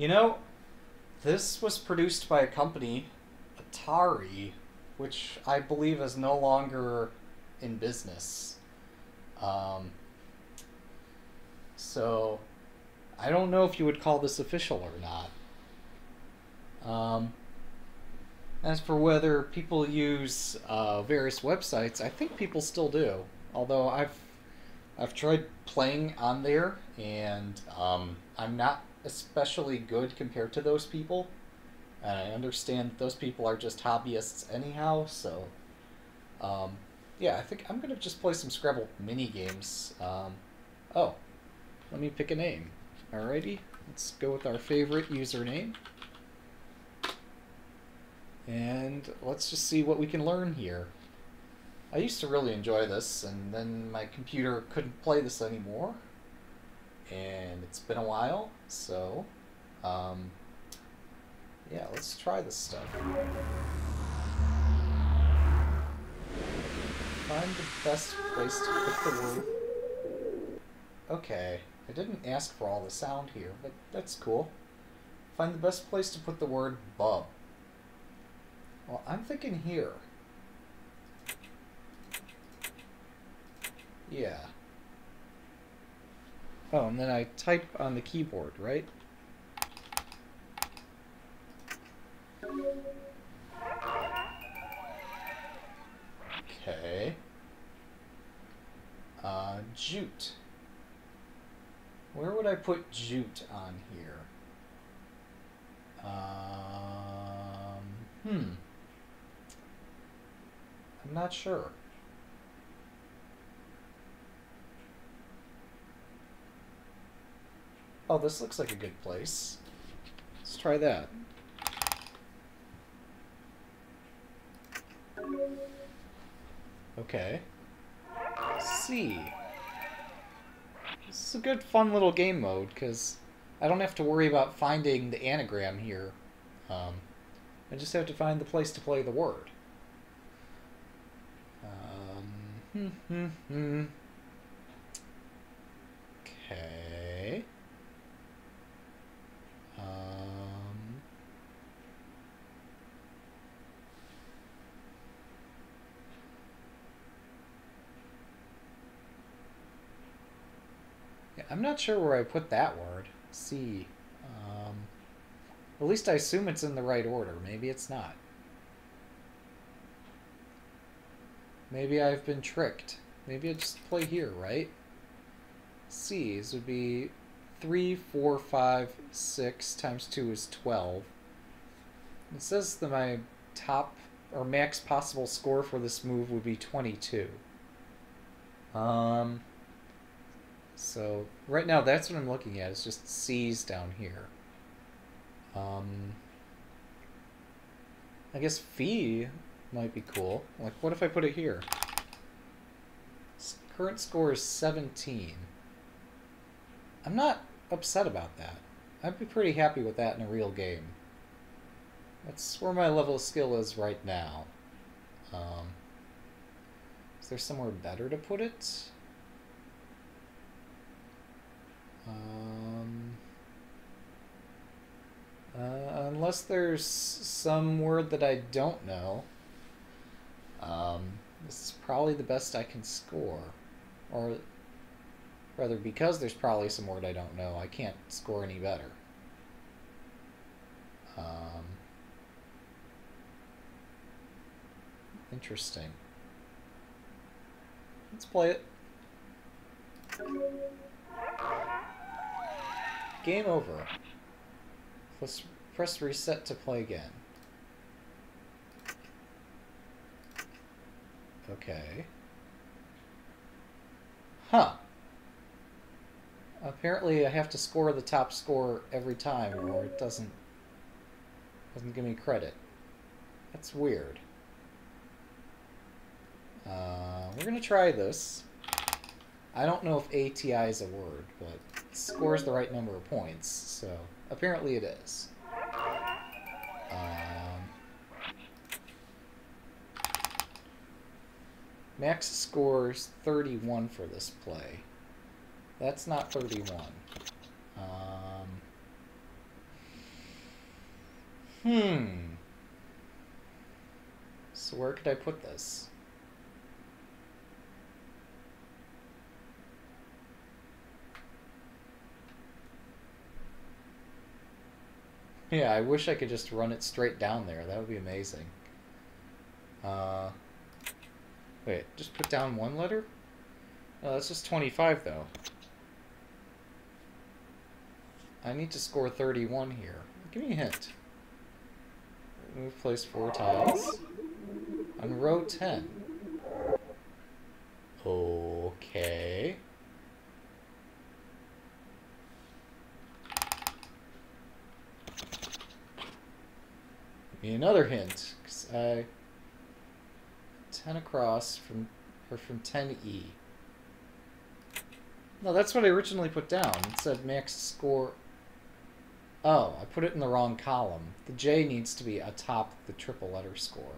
You know, this was produced by a company, Atari, which I believe is no longer in business. Um, so, I don't know if you would call this official or not. Um, as for whether people use uh, various websites, I think people still do. Although I've I've tried playing on there, and um, I'm not especially good compared to those people. And I understand those people are just hobbyists anyhow, so um, yeah, I think I'm gonna just play some Scrabble mini games. Um, oh, let me pick a name. Alrighty, let's go with our favorite username. And let's just see what we can learn here. I used to really enjoy this, and then my computer couldn't play this anymore. And it's been a while, so um, yeah, let's try this stuff. Find the best place to put the word. Okay, I didn't ask for all the sound here, but that's cool. Find the best place to put the word bub. Well, I'm thinking here. Yeah. Oh, and then I type on the keyboard, right? Okay. Uh, jute. Where would I put jute on here? Um, hmm. I'm not sure. Oh, this looks like a good place. Let's try that. Okay. C. This is a good, fun little game mode, because I don't have to worry about finding the anagram here. Um, I just have to find the place to play the word. Um, hmm, hmm, hmm. Okay. Um, yeah, I'm not sure where I put that word. C. Um, at least I assume it's in the right order. Maybe it's not. Maybe I've been tricked. Maybe I just play here, right? C's would be 3, 4, 5, 6 times 2 is 12. It says that my top or max possible score for this move would be 22. Um, so right now that's what I'm looking at. It's just C's down here. Um, I guess Phi might be cool. Like, what if I put it here? Current score is 17. I'm not upset about that. I'd be pretty happy with that in a real game. That's where my level of skill is right now. Um, is there somewhere better to put it? Um, uh, unless there's some word that I don't know. Um, this is probably the best I can score. Or Rather, because there's probably some word I don't know, I can't score any better. Um, interesting. Let's play it. Game over. Let's press reset to play again. Okay. Huh. Apparently, I have to score the top score every time, or it doesn't doesn't give me credit. That's weird. Uh, we're gonna try this. I don't know if ATI is a word, but it scores the right number of points, so apparently it is. Um, max scores 31 for this play. That's not 31. Um, Hmm. So where could I put this? Yeah, I wish I could just run it straight down there. That would be amazing. Uh, wait, just put down one letter? Oh, that's just 25, though. I need to score 31 here. Give me a hint. Move place four tiles. On row 10. Okay. Give me another hint. Cause I 10 across from or from 10E. No, that's what I originally put down. It said max score. Oh, I put it in the wrong column. The J needs to be atop the triple letter score.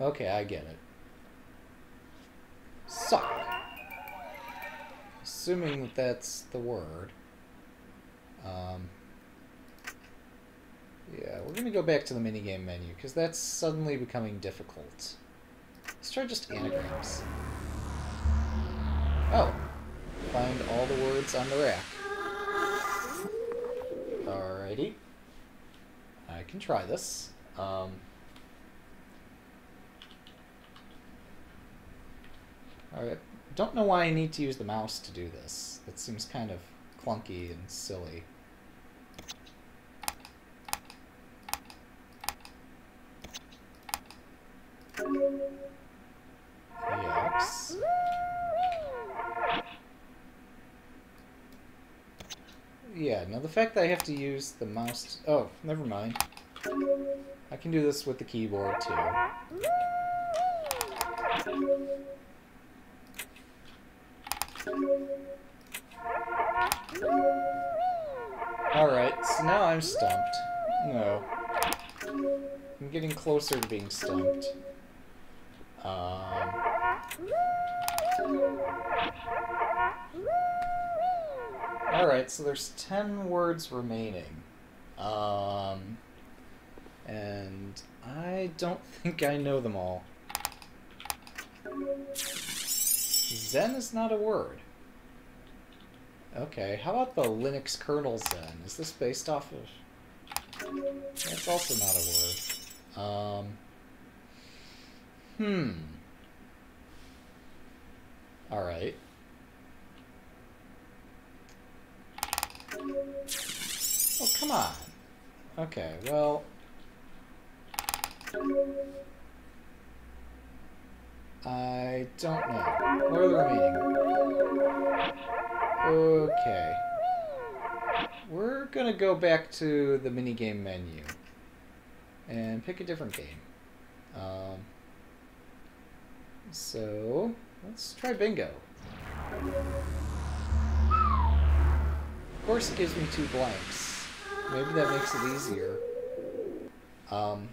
Okay, I get it. Suck. Assuming that that's the word. Um, yeah, we're going to go back to the minigame menu, because that's suddenly becoming difficult. Let's try just anagrams. Oh. Find all the words on the rack. Alrighty. I can try this. Um. Don't know why I need to use the mouse to do this. It seems kind of clunky and silly. EX. Yeah, now the fact that I have to use the mouse... Oh, never mind. I can do this with the keyboard, too. Alright, so now I'm stumped. No. I'm getting closer to being stumped. Um... Alright, so there's 10 words remaining. Um... And I don't think I know them all. Zen is not a word. Okay, how about the Linux kernel Zen? Is this based off of... That's also not a word. Um... Hmm. Alright. Oh, come on. Okay, well... I don't know. What are the remaining? Okay. We're gonna go back to the minigame menu and pick a different game. Um, so, let's try bingo. Of course it gives me two blanks. Maybe that makes it easier. Um,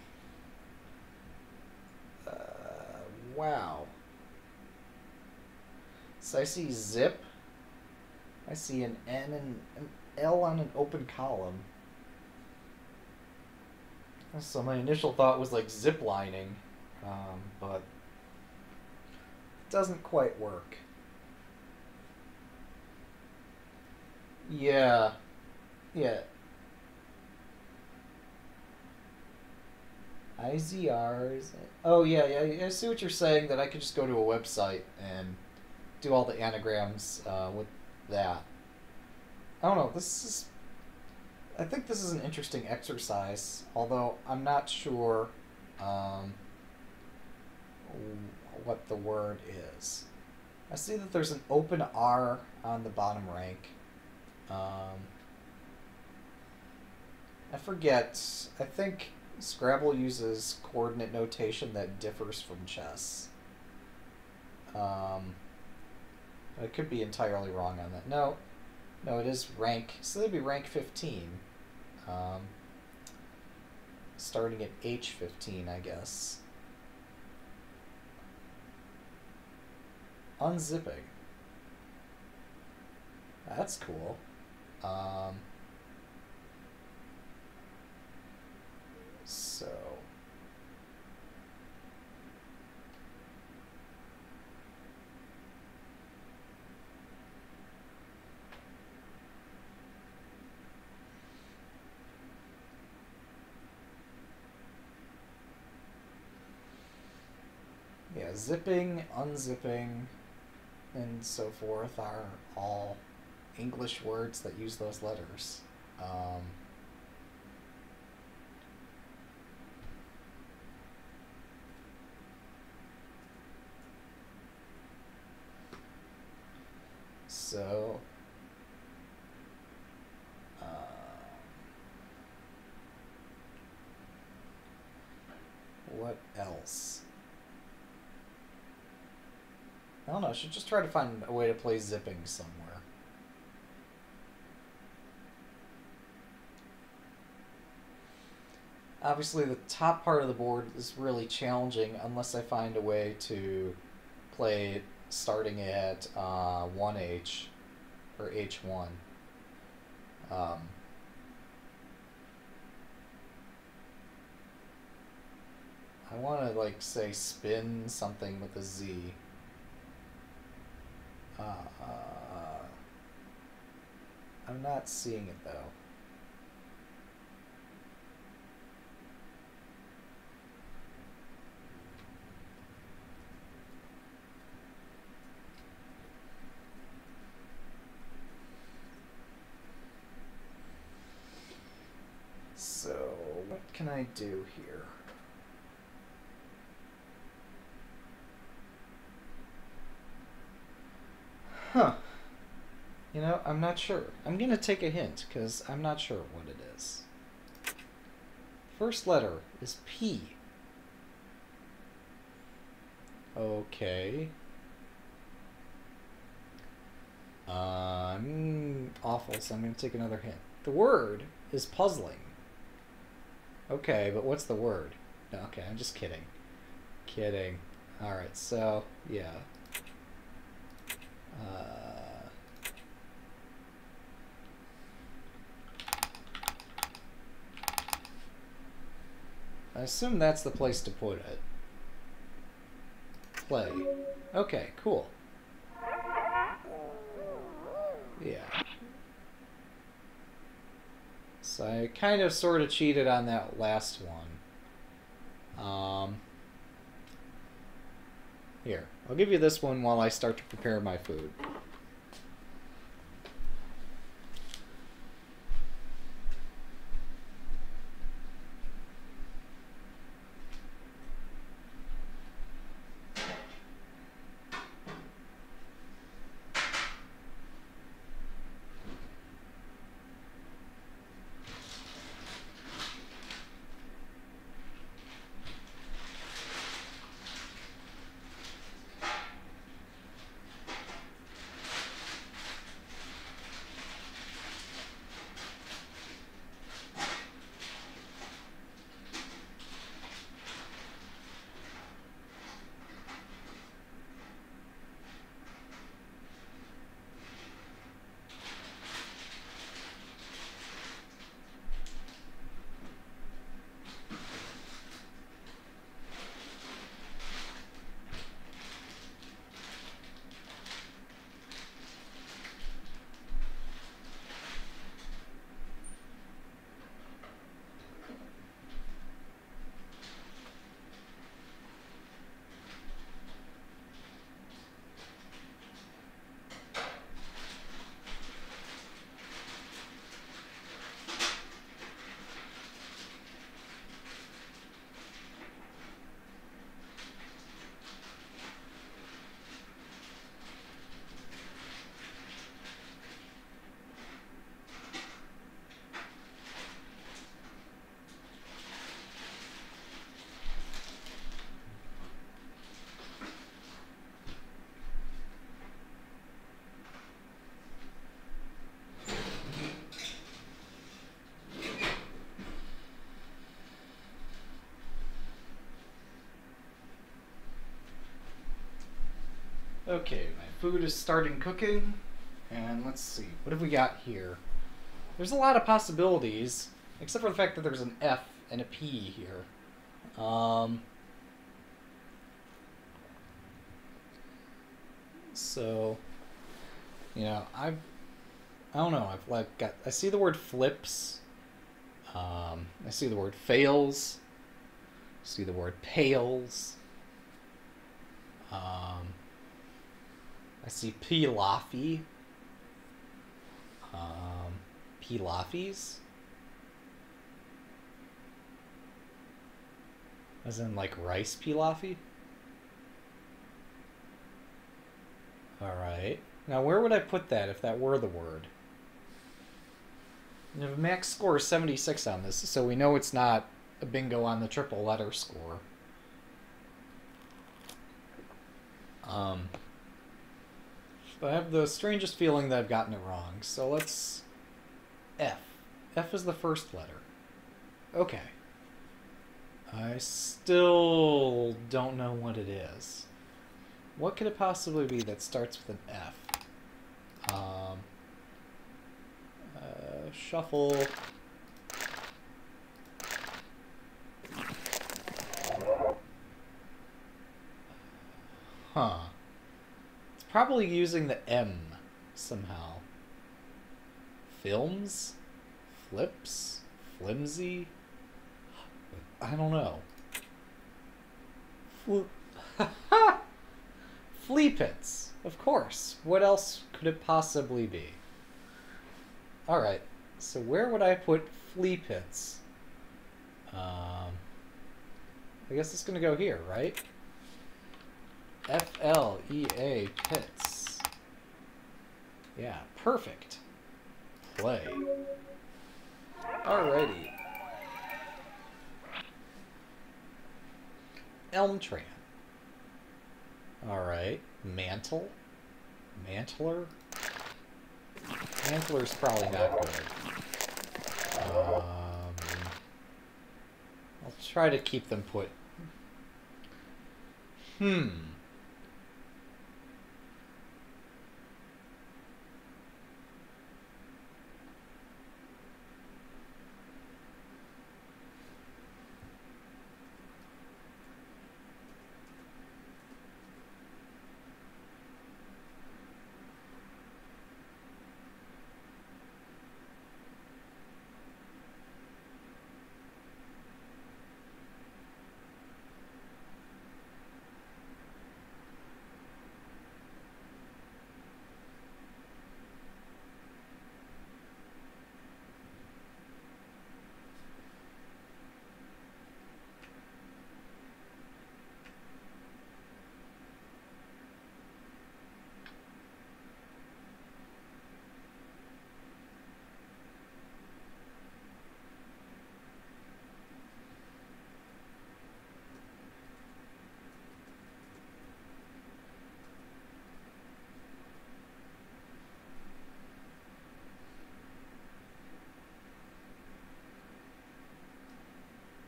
uh, wow. So I see zip. I see an N and an L on an open column. So my initial thought was like zip lining, um, but it doesn't quite work. Yeah. Yeah. IZRs. Oh yeah, yeah. I see what you're saying. That I could just go to a website and do all the anagrams uh, with that. I don't know. This is. I think this is an interesting exercise, although I'm not sure um, what the word is. I see that there's an open R on the bottom rank. Um, I forget. I think Scrabble uses coordinate notation that differs from chess. Um, I could be entirely wrong on that. No, no, it is rank. So that'd be rank 15. Um, starting at H15, I guess. Unzipping. That's cool. Um, so. Yeah, zipping, unzipping, and so forth are all English words that use those letters. Um, so, um, what else? I don't know. I should just try to find a way to play zipping somewhere. Obviously, the top part of the board is really challenging unless I find a way to play it starting at uh, 1H or H1. Um, I want to, like, say spin something with a Z. Uh, uh, I'm not seeing it though. So, what can I do here? Huh. You know, I'm not sure. I'm going to take a hint because I'm not sure what it is. First letter is P. Okay. Uh, I'm awful, so I'm going to take another hint. The word is puzzling. Okay, but what's the word? No, okay, I'm just kidding. Kidding. Alright, so, yeah. Uh, I assume that's the place to put it. Play. Okay, cool. Yeah. So I kind of sort of cheated on that last one. Um, here, I'll give you this one while I start to prepare my food. Okay, my food is starting cooking. And let's see, what have we got here? There's a lot of possibilities, except for the fact that there's an F and a P here. Um, so, you know, I've, I don't know, I've like got, I see the word flips. Um, I see the word fails. I see the word pales, Um, I see pilafy. Um, pilafis. As in, like, rice pilafy? Alright. Now, where would I put that if that were the word? A max score of 76 on this, so we know it's not a bingo on the triple letter score. Um, but I have the strangest feeling that I've gotten it wrong. So let's... F. F is the first letter. Okay. I still don't know what it is. What could it possibly be that starts with an F? Um, uh, shuffle. Huh. Probably using the M somehow. Films? Flips? Flimsy? I don't know. Fl- Flea pits, of course. What else could it possibly be? Alright, so where would I put flea pits? Um, I guess it's to go here, right? F-L-E-A pits. Yeah, perfect. Play. Alrighty. Elmtran. Alright. Mantle. Mantler. Mantler's probably not good. Um, I'll try to keep them put. Hmm.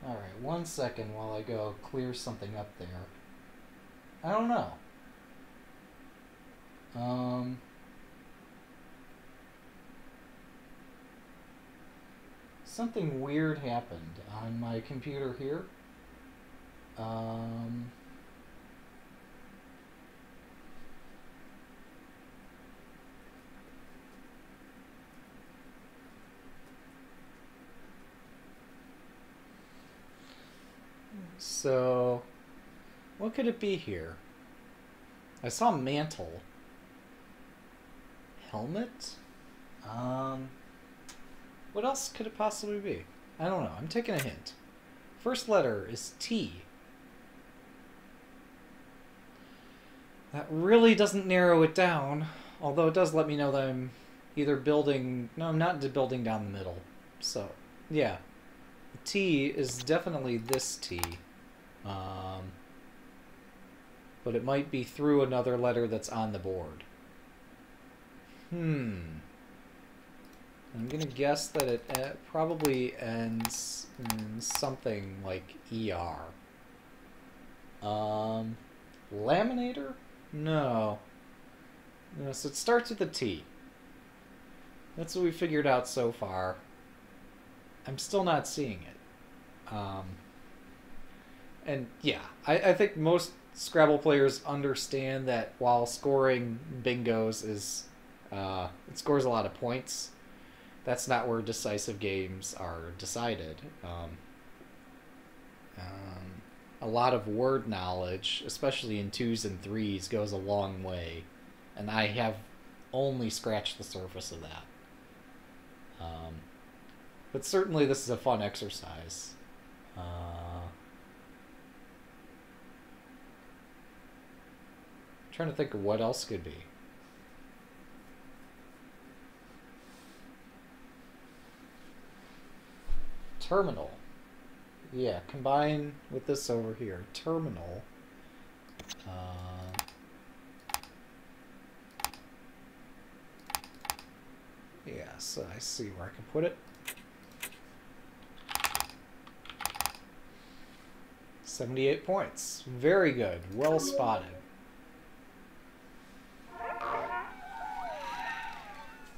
Alright, one second while I go clear something up there. I don't know. Um, something weird happened on my computer here. Um, so, what could it be here? I saw mantle. Helmet? Um, what else could it possibly be? I don't know. I'm taking a hint. First letter is T. That really doesn't narrow it down, although it does let me know that I'm either building... No, I'm not building down the middle. So, yeah. T is definitely this T. Um, but it might be through another letter that's on the board. Hmm. I'm gonna guess that it uh, probably ends in something like ER. Um, laminator? No. No, so it starts with a T. That's what we figured out so far. I'm still not seeing it. Um, and yeah, I, I think most Scrabble players understand that while scoring bingos is uh, it scores a lot of points. That's not where decisive games are decided. Um, um, a lot of word knowledge, especially in twos and threes, goes a long way. And I have only scratched the surface of that. Um, but certainly, this is a fun exercise. Uh, trying to think of what else could be. Terminal. Yeah, combine with this over here. Terminal. Uh, yeah, so I see where I can put it. Seventy-eight points. Very good. Well spotted.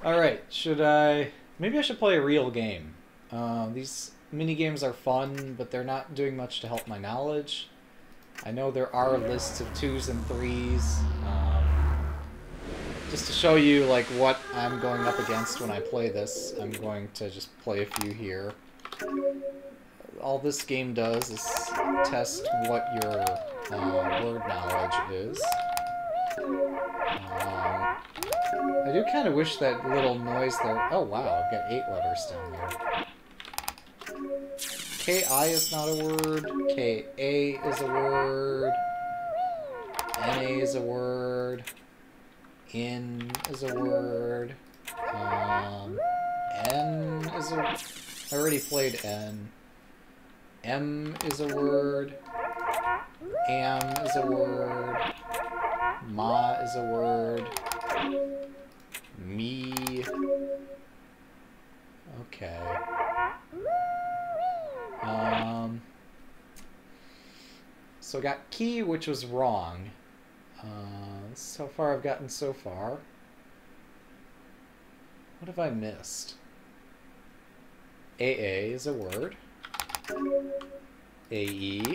All right. Should I? Maybe I should play a real game. Uh, these mini games are fun, but they're not doing much to help my knowledge. I know there are lists of twos and threes. Um, just to show you like what I'm going up against when I play this, I'm going to just play a few here. All this game does is test what your uh, word knowledge is. Um, I do kind of wish that little noise there... Oh wow, I've got eight letters down there. K-I is not a word. K-A is a word. N-A is a word. In is a word. Um, N is a... I already played N. M is a word. Am is a word. Ma is a word. Me. Okay. Um, so I got key, which was wrong. Uh, so far I've gotten so far. What have I missed? AA is a word. AE.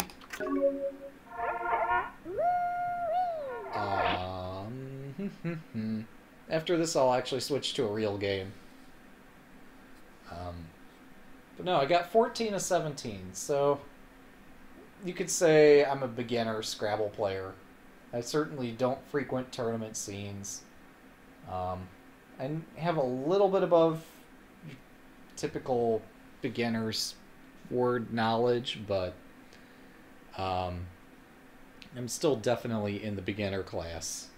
Um, after this I'll actually switch to a real game. Um, but no, I got 14 of 17, so you could say I'm a beginner Scrabble player. I certainly don't frequent tournament scenes. Um, I have a little bit above typical beginner's word knowledge, but um, I'm still definitely in the beginner class.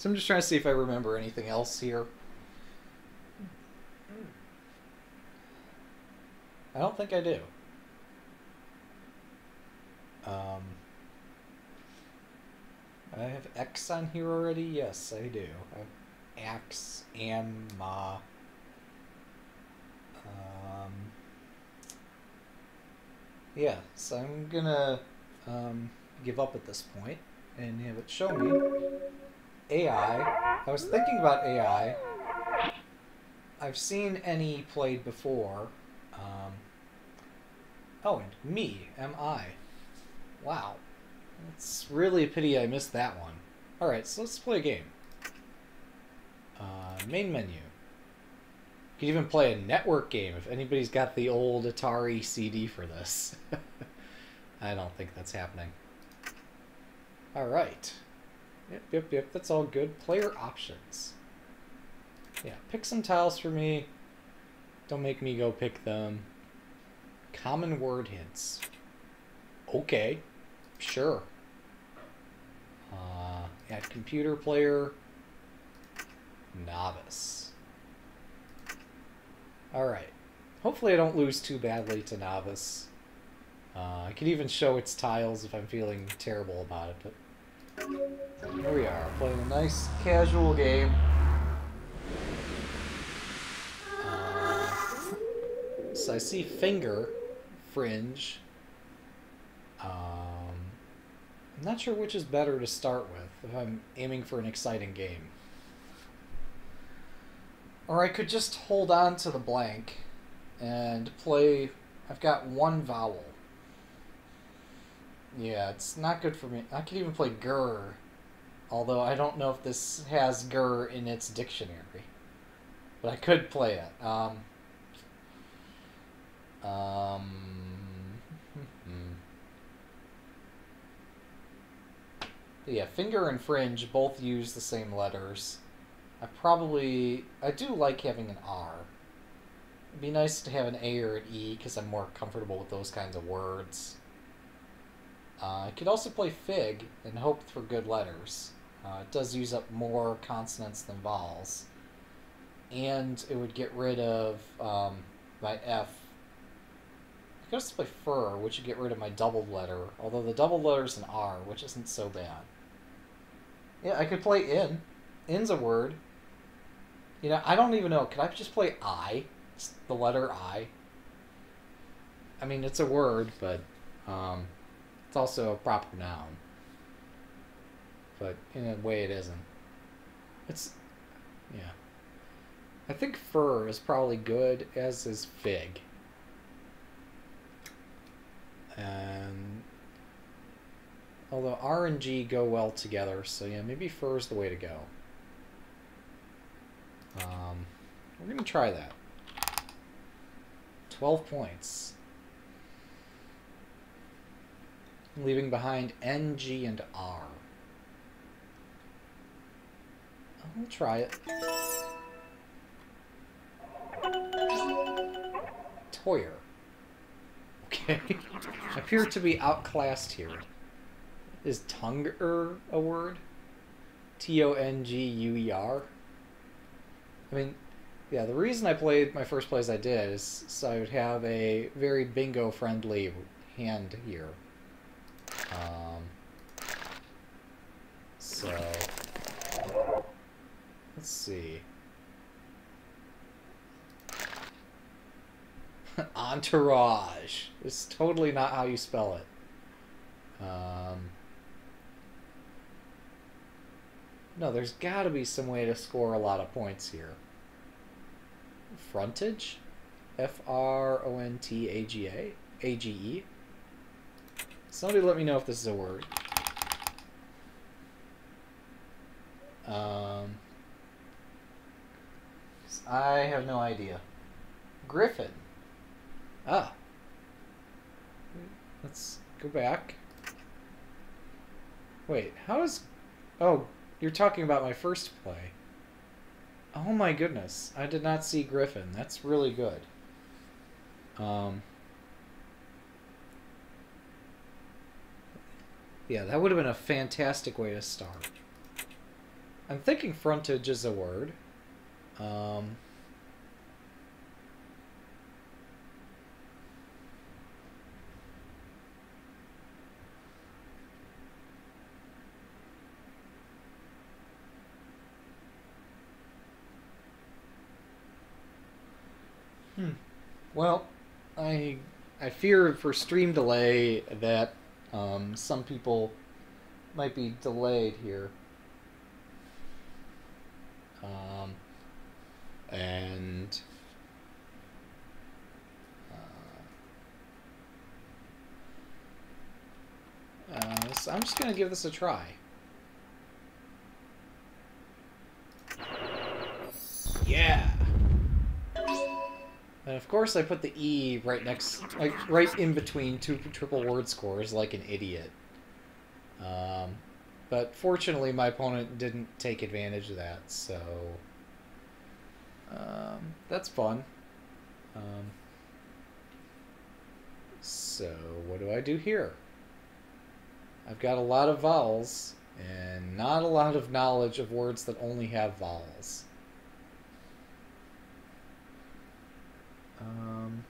So I'm just trying to see if I remember anything else here. I don't think I do. Um, I have X on here already? Yes, I do. I have X, Am, Ma. Um, yeah, so I'm gonna um, give up at this point and have it show me AI. I was thinking about AI. I've seen any played before. Um, oh, and me, am I? Wow. It's really a pity I missed that one. Alright, so let's play a game. Uh, main menu. You could even play a network game if anybody's got the old Atari CD for this. I don't think that's happening. Alright. Yep, yep, yep. That's all good. Player options. Yeah, pick some tiles for me. Don't make me go pick them. Common word hints. Okay. Sure. Uh, add computer player. Novice. Alright. Hopefully I don't lose too badly to novice. Uh, I can even show its tiles if I'm feeling terrible about it, but here we are, playing a nice casual game. Uh, so I see finger, fringe. Um, I'm not sure which is better to start with if I'm aiming for an exciting game. Or I could just hold on to the blank and play. I've got one vowel. Yeah, it's not good for me. I could even play Gur, although I don't know if this has Gur in its dictionary. But I could play it. Um, Um, yeah, finger and fringe both use the same letters. I probably I do like having an R. It'd be nice to have an A or an E because I'm more comfortable with those kinds of words. Uh, I could also play Fig and hope for good letters. Uh, it does use up more consonants than vowels. And it would get rid of um, my F. I could also play Fur, which would get rid of my doubled letter, although the doubled letter is an R, which isn't so bad. Yeah, I could play In. In's a word. You know, I don't even know. Could I just play I? It's the letter I? I mean, it's a word, but um, it's also a proper noun. But in a way, it isn't. It's, yeah. I think fur is probably good, as is fig. And although R and G go well together, so yeah, maybe fur is the way to go. Um, we're going to try that. 12 points. Leaving behind N, G, and R. I'll try it. Toyer. Okay. Appear to be outclassed here. Is Tonger a word? T O N G U E R? I mean, yeah, the reason I played my first plays I did is so I would have a very bingo friendly hand here. Um, so, let's see. Entourage. It's totally not how you spell it. Um, no, there's got to be some way to score a lot of points here. Frontage? F R O N T A G A? A G E? Somebody let me know if this is a word. Um, I have no idea. Griffin. Ah. Let's go back. Wait, how is... Oh, you're talking about my first play. Oh my goodness. I did not see Griffin. That's really good. Um... Yeah, that would have been a fantastic way to start. I'm thinking frontage is a word. Um... Hmm. Well, I I fear for stream delay that um, some people might be delayed here. Um, and uh, uh, so I'm just gonna give this a try. Yeah. And of course I put the E right next, like, right in between two triple word scores like an idiot. Um, but fortunately my opponent didn't take advantage of that, so... Um, that's fun. Um, so, what do I do here? I've got a lot of vowels, and not a lot of knowledge of words that only have vowels. Um,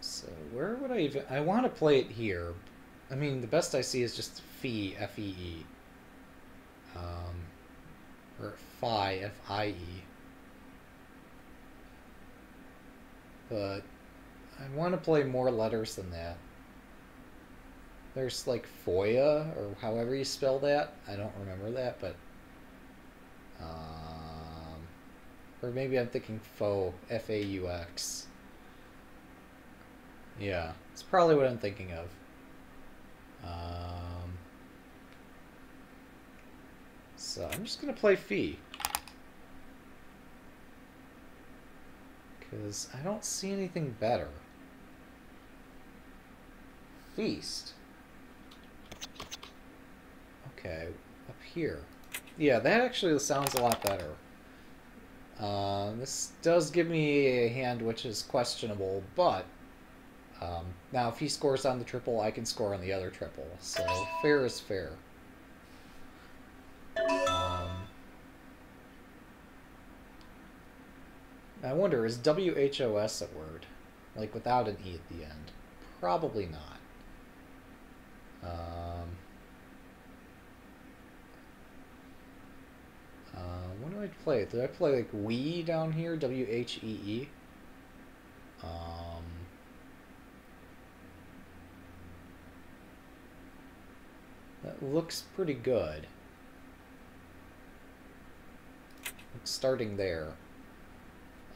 so where would I even... I want to play it here. I mean, the best I see is just Fee, F-E-E. Um, or Fie, F-I-E. But I want to play more letters than that. There's like Foya, or however you spell that. I don't remember that, but. Um, or maybe I'm thinking Faux, F A U X. Yeah, it's probably what I'm thinking of. Um, So I'm just going to play Fee. Because I don't see anything better. Feast. Okay, up here. Yeah, that actually sounds a lot better. Uh, this does give me a hand which is questionable, but um, now if he scores on the triple, I can score on the other triple. So fair is fair. Um, I wonder, is WHOS a word? Like without an E at the end? Probably not. Um, uh, what do I play? Did I play like whee down here? W H E E? Um, that looks pretty good. starting there.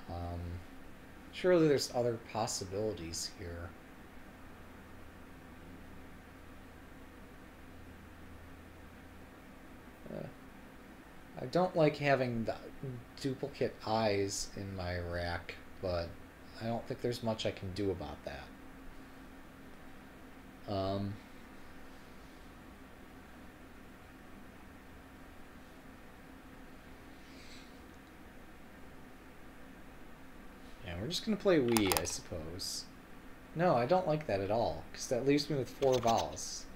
Um, surely there's other possibilities here. Uh, I don't like having the duplicate eyes in my rack, but I don't think there's much I can do about that. Um, we're just going to play whee, I suppose. No, I don't like that at all, because that leaves me with four vowels.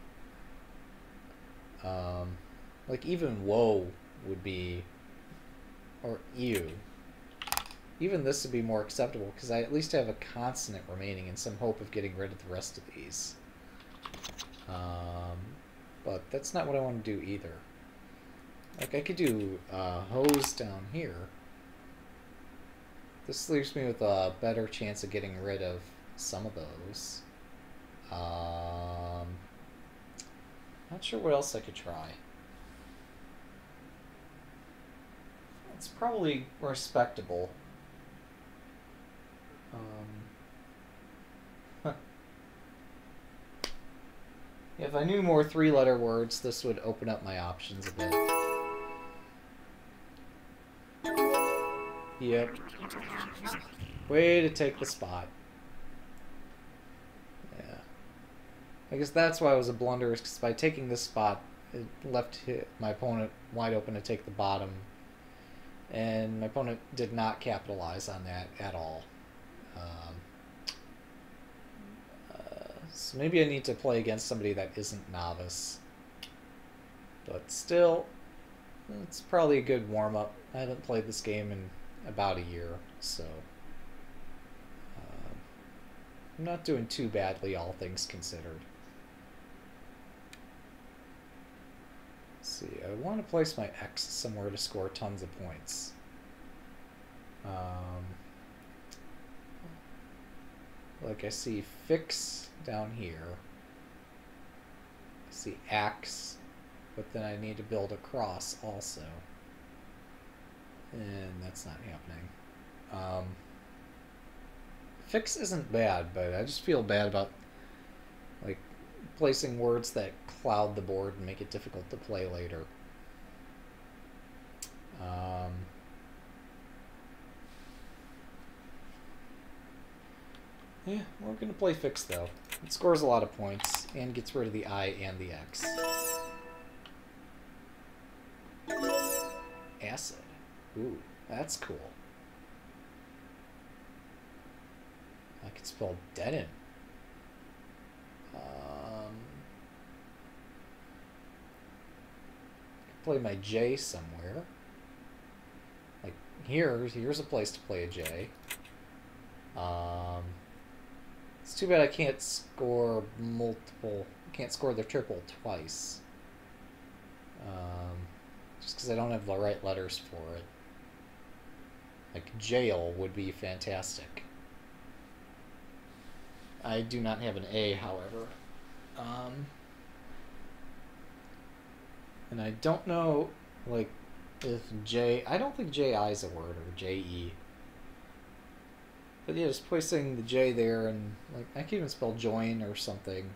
Um, like, even woe would be... Or ew. Even this would be more acceptable, because I at least have a consonant remaining and some hope of getting rid of the rest of these. Um, but that's not what I want to do either. Like, I could do uh, hose down here. This leaves me with a better chance of getting rid of some of those. Um, not sure what else I could try. It's probably respectable. Um, if I knew more three-letter words, this would open up my options a bit. Yep. Way to take the spot. Yeah. I guess that's why it was a blunder, because by taking this spot, it left my opponent wide open to take the bottom. And my opponent did not capitalize on that at all. Um, uh, so maybe I need to play against somebody that isn't novice. But still, it's probably a good warm-up. I haven't played this game in about a year, so uh, I'm not doing too badly, all things considered. Let's see, I want to place my X somewhere to score tons of points. Um, like I see fix down here. I see axe, but then I need to build a cross also and that's not happening. Um, fix isn't bad, but I just feel bad about placing words that cloud the board and make it difficult to play later. Um, yeah, we're going to play fix though. It scores a lot of points and gets rid of the I and the X. Acid. Ooh, that's cool. I can spell deaden. Um, play my J somewhere. Like here, here's a place to play a J. Um, it's too bad I can't score multiple. Can't score the triple twice. Um, just because I don't have the right letters for it. Like jail would be fantastic. I do not have an A, however. Um, and I don't know, like, if J... I don't think J-I is a word, or J-E. But yeah, just placing the J there, and, like, I can even spell join or something.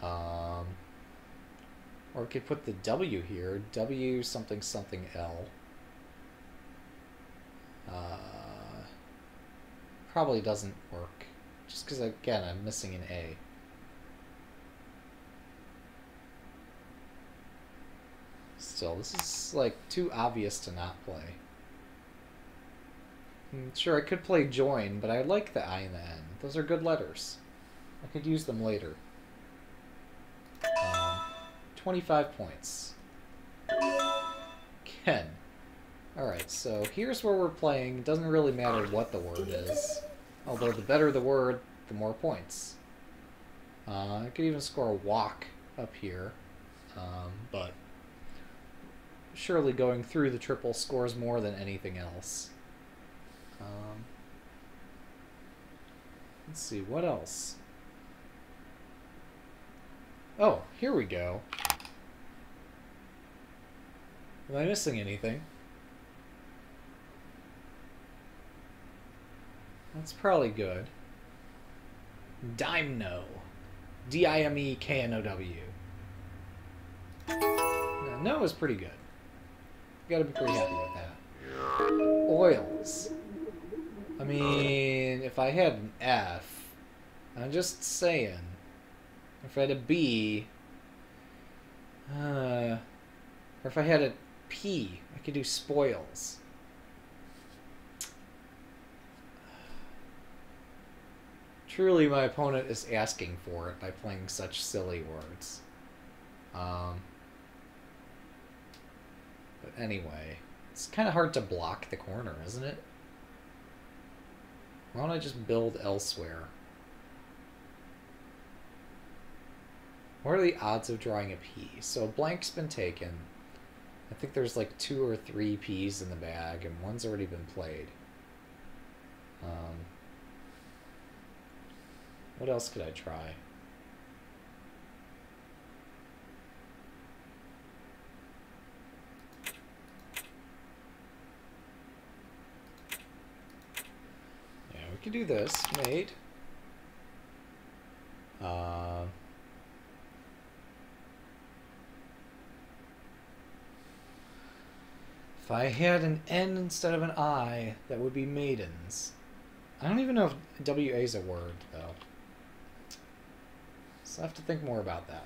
Um, Or I could put the W here. W something something L. Uh, probably doesn't work. Just because, again, I'm missing an A. Still, this is, like, too obvious to not play. Hmm, sure, I could play join, but I like the I and the N. Those are good letters. I could use them later. Um, 25 points. Ken. Alright, so here's where we're playing. Doesn't really matter what the word is. Although the better the word, the more points. Uh, I could even score a walk up here. Um, but surely going through the triple scores more than anything else. Um, let's see, what else? Oh, here we go. Am I missing anything? That's probably good. Dimeknow. D-I-M-E-K-N-O-W. No, no is pretty good. Gotta be pretty happy with that. Oils. I mean, if I had an F, I'm just saying. If I had a B, uh, or if I had a P, I could do spoils. Truly, my opponent is asking for it by playing such silly words. Um, but anyway, it's kind of hard to block the corner, isn't it? Why don't I just build elsewhere? What are the odds of drawing a P? So a blank's been taken. I think there's like two or three P's in the bag, and one's already been played. Um, what else could I try? Yeah, we could do this, mate. Uh, if I had an N instead of an I, that would be maidens. I don't even know if WA is a word, though. So I have to think more about that.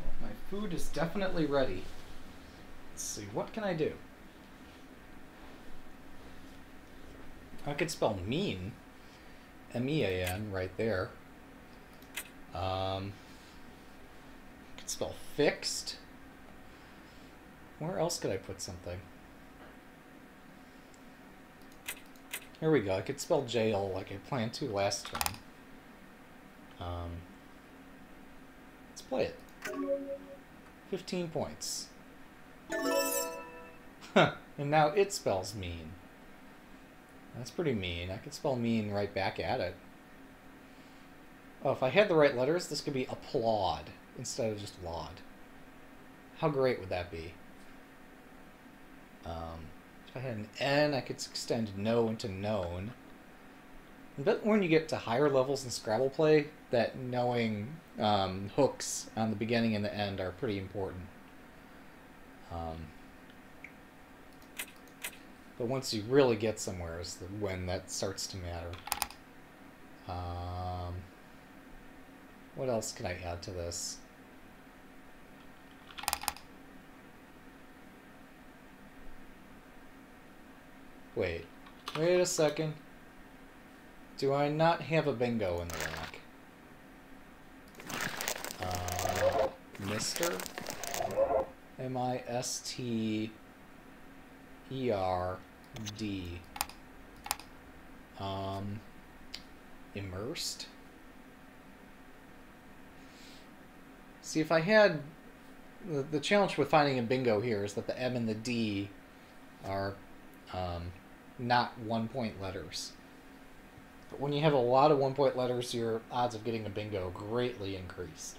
Well, my food is definitely ready. Let's see, what can I do? I could spell mean. M-E-A-N right there. Um, I could spell fixed. Where else could I put something? Here we go. I could spell jail like I planned to last time. Um, let's play it. 15 points. And now it spells mean. That's pretty mean. I could spell mean right back at it. Oh, if I had the right letters, this could be applaud instead of just laud. How great would that be? Um, if I had an N, I could extend no into known. But when you get to higher levels in Scrabble play, that knowing um, hooks on the beginning and the end are pretty important. Um, but once you really get somewhere is the, when that starts to matter. Um, what else can I add to this? Wait. Wait a second. Do I not have a bingo in the rack? Uh, Mister? M-I-S-T-E-R D. Um, immersed. See, if I had the, the challenge with finding a bingo here is that the M and the D are um, not one point letters. But when you have a lot of one point letters, your odds of getting a bingo greatly increased.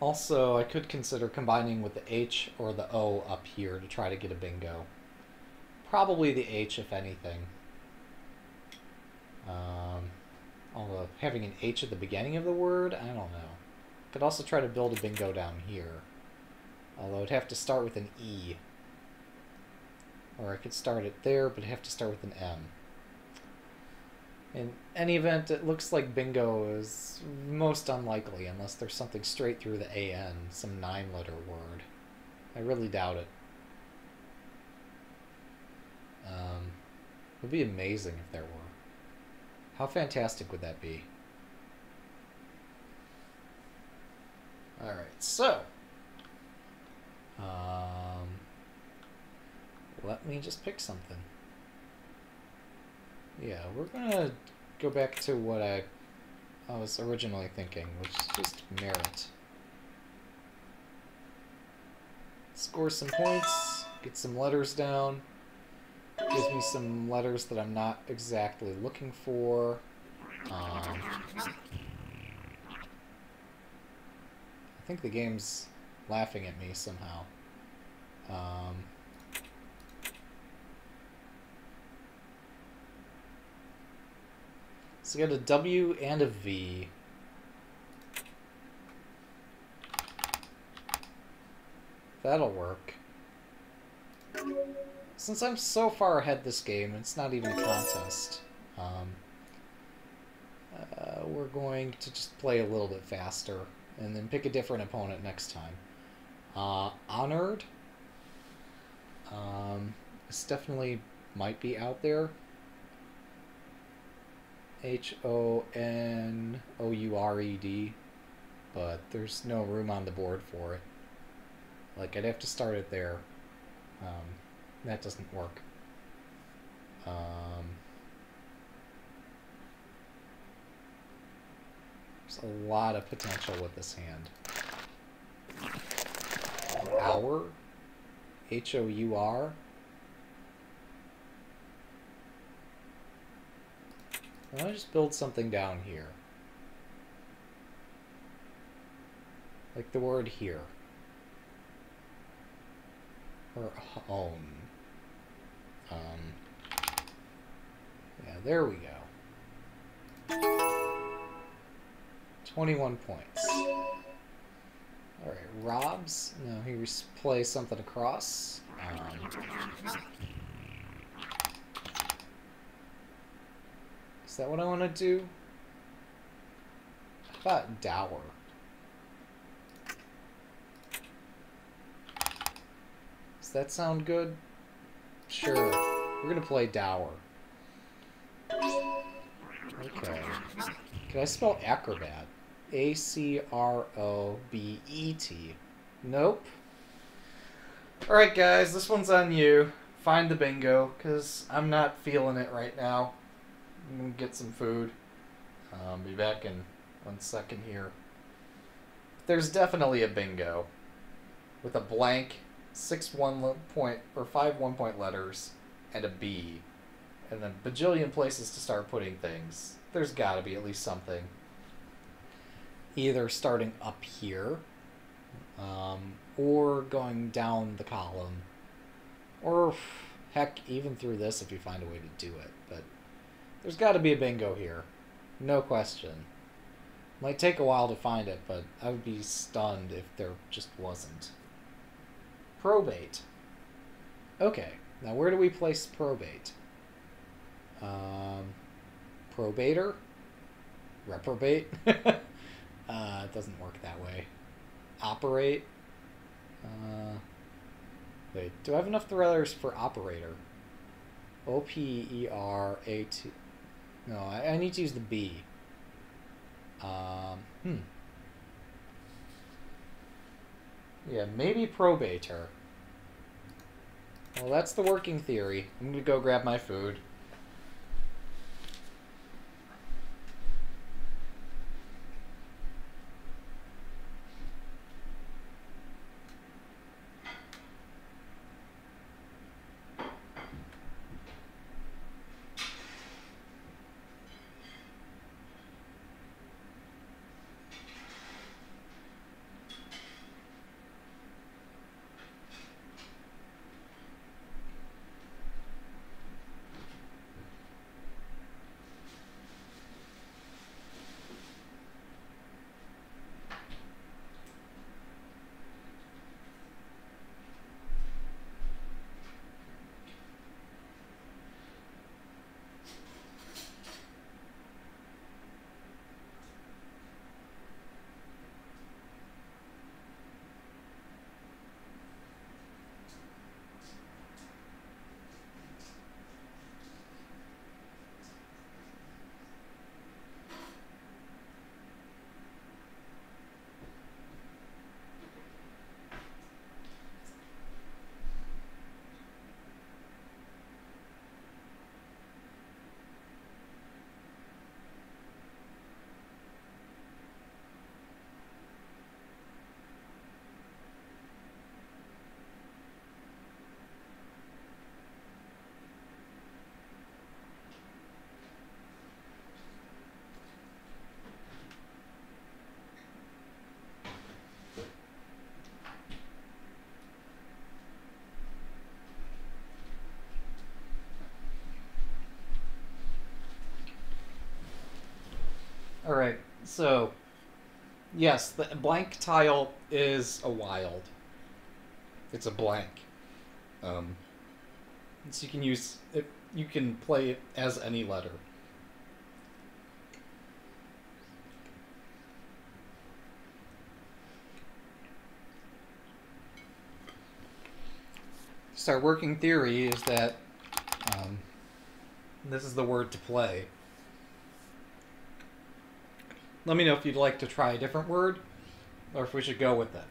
Also, I could consider combining with the H or the O up here to try to get a bingo. Probably the H, if anything. Um, although having an H at the beginning of the word, I don't know. Could also try to build a bingo down here. Although it'd have to start with an E. Or I could start it there, but I have to start with an M. In any event, it looks like bingo is most unlikely unless there's something straight through the AN, some nine letter word. I really doubt it. Um, it would be amazing if there were. How fantastic would that be? Alright, so. Um, let me just pick something. Yeah, we're gonna go back to what I, I was originally thinking, which is just merit. Score some points, get some letters down. Gives me some letters that I'm not exactly looking for. Um, I think the game's laughing at me somehow. Um, So we got a W and a V. That'll work. Since I'm so far ahead this game, it's not even a contest. Um, uh, we're going to just play a little bit faster and then pick a different opponent next time. Uh, Honored. Um, this definitely might be out there. H O N O U R E D, but there's no room on the board for it. Like, I'd have to start it there. Um, that doesn't work. Um, there's a lot of potential with this hand. Hour? H O U R? Don't I just build something down here? Like the word here. Or home. Um, yeah, there we go. 21 points. Alright, Robs. No, he plays something across. Um, Is that what I want to do? How about Dower? Does that sound good? Sure. We're going to play Dower. Okay. Can I spell acrobat? A C R O B E T. Nope. Alright, guys, this one's on you. Find the bingo, because I'm not feeling it right now. I'm gonna get some food. Um, be back in one second here. There's definitely a bingo with a blank, six one point or five one point letters, and a B, and a bajillion places to start putting things. There's got to be at least something. Either starting up here, um, or going down the column, or heck, even through this if you find a way to do it. There's got to be a bingo here. No question. Might take a while to find it, but I would be stunned if there just wasn't. Probate. Okay, now where do we place probate? Um, probator? Reprobate? uh, it doesn't work that way. Operate? Uh, wait, do I have enough letters for operator? O P E R A T. No, I, I need to use the B. Um, hmm. Yeah, maybe probator. Well, that's the working theory. I'm gonna go grab my food. So, yes, the blank tile is a wild. It's a blank. Um, so you can use it. You can play it as any letter. So our working theory is that um, this is the word to play. Let me know if you'd like to try a different word, or if we should go with it.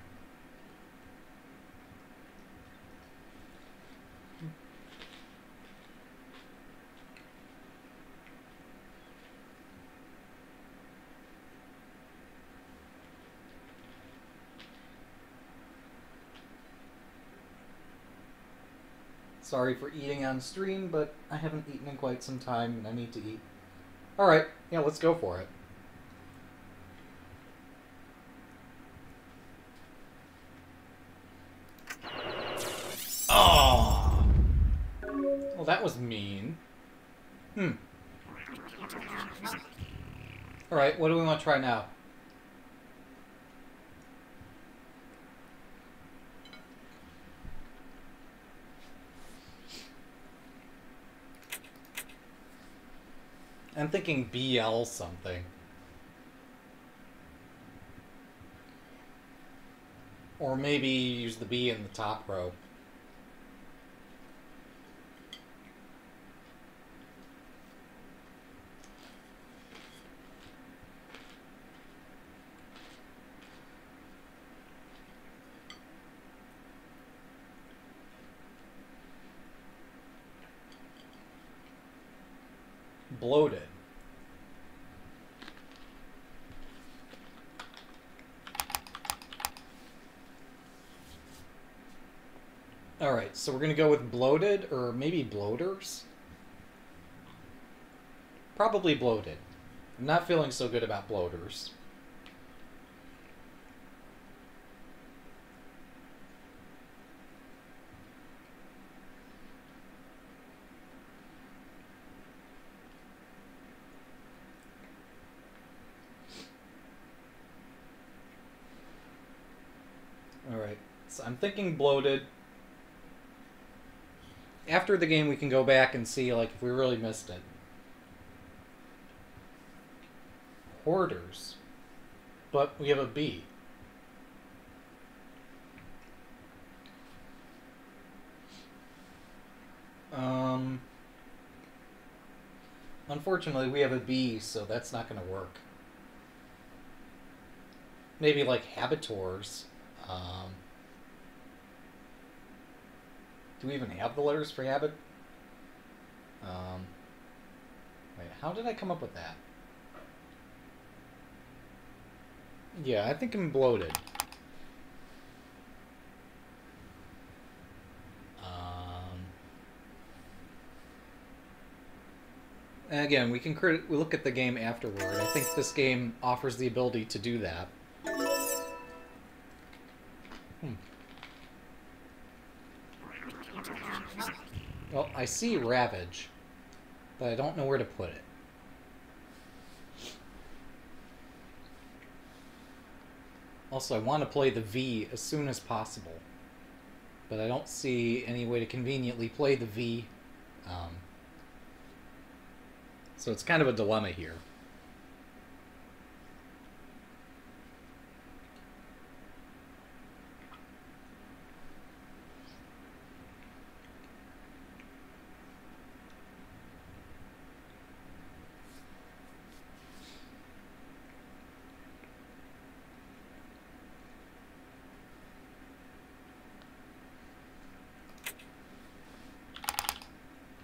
Sorry for eating on stream, but I haven't eaten in quite some time and I need to eat. Alright, yeah, let's go for it. Oh! Well, that was mean. Hmm. Alright, what do we want to try now? I'm thinking BL something. Or maybe use the B in the top row. bloated. Alright, so we're going to go with bloated or maybe bloaters? Probably bloated. I'm not feeling so good about bloaters. Alright, so I'm thinking bloated. After the game, we can go back and see like if we really missed it. Hoarders. But we have a B. Um, unfortunately, we have a B, so that's not going to work. Maybe like habitors. Um, Do we even have the letters for habit? Um, wait, how did I come up with that? Yeah, I think I'm bloated. Um, again, we can we look at the game afterward. I think this game offers the ability to do that. I see Ravage, but I don't know where to put it. Also, I want to play the V as soon as possible, but I don't see any way to conveniently play the V. Um, so it's kind of a dilemma here.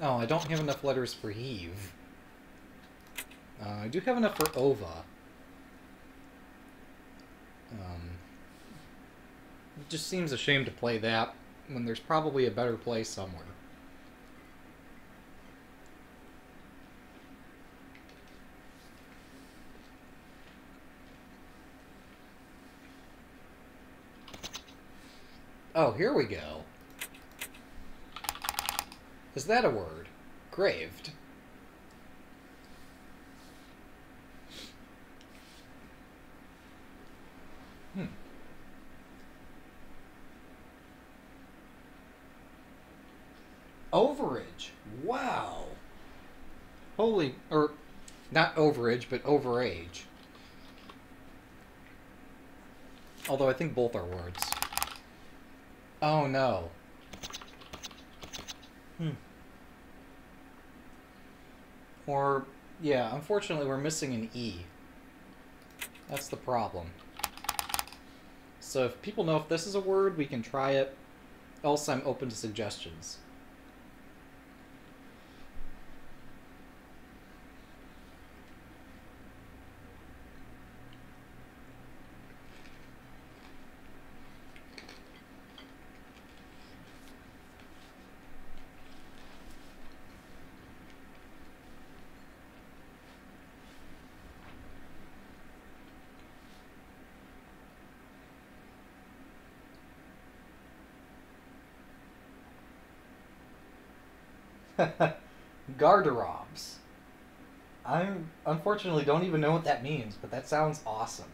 Oh, I don't have enough letters for heave. Uh, I do have enough for ova. Um, it just seems a shame to play that when there's probably a better play somewhere. Oh, here we go. Is that a word? Graved. Hmm. Overage. Wow. Holy, or not overage, but overage. Although I think both are words. Oh no. Hmm. Or, yeah, unfortunately we're missing an E. That's the problem. So if people know if this is a word, we can try it. Else I'm open to suggestions. Garderobes. I unfortunately don't even know what that means, but that sounds awesome.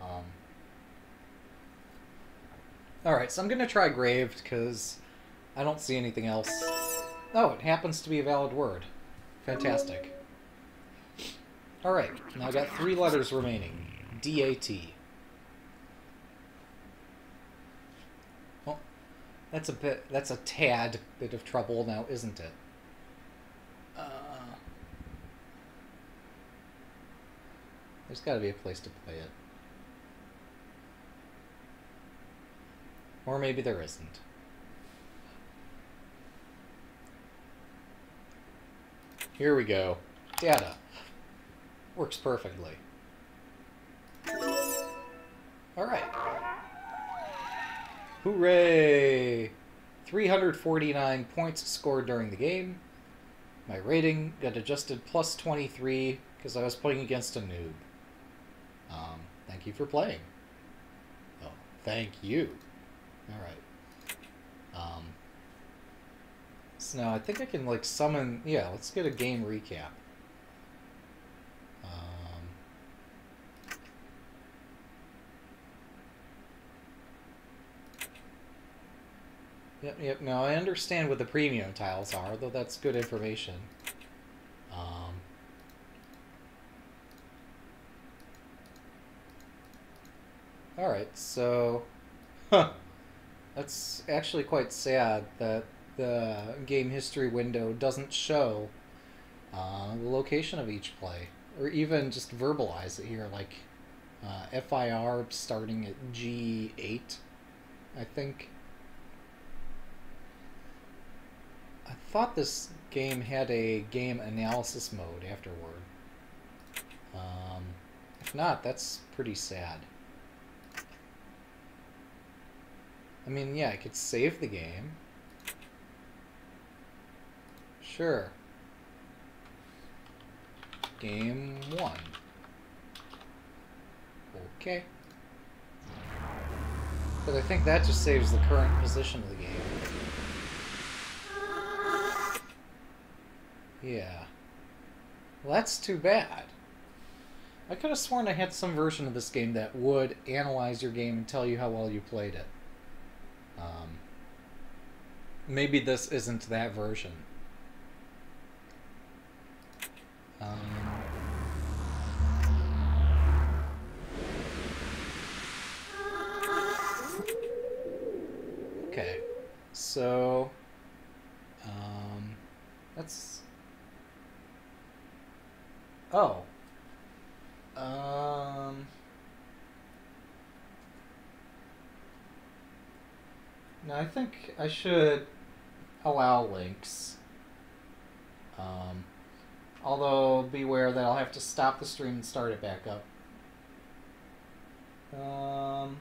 Um, Alright, so I'm going to try graved because I don't see anything else. Oh, it happens to be a valid word. Fantastic. Alright, now I got three letters remaining. D-A-T. That's a bit, that's a tad bit of trouble now, isn't it? Uh, there's got to be a place to play it. Or maybe there isn't. Here we go. Data. Works perfectly. Alright. Hooray! 349 points scored during the game. My rating got adjusted plus 23 because I was playing against a noob. Um, thank you for playing. Oh, thank you. Alright. Um, so now I think I can, like, summon... Yeah, let's get a game recap. Um, Yep, yep. I understand what the premium tiles are, though that's good information. Um, Alright, so... Huh. That's actually quite sad that the game history window doesn't show uh, the location of each play. Or even just verbalize it here, like Uh, FIR starting at G8, I think. I thought this game had a game analysis mode afterward. Um, if not, that's pretty sad. I mean, yeah, I could save the game. Sure. Game one. Okay. But I think that just saves the current position of Yeah. Well, that's too bad. I could have sworn I had some version of this game that would analyze your game and tell you how well you played it. Um, maybe this isn't that version. Um, okay, so um, that's oh um. I think I should allow links. Um, although, beware that I'll have to stop the stream and start it back up. Um,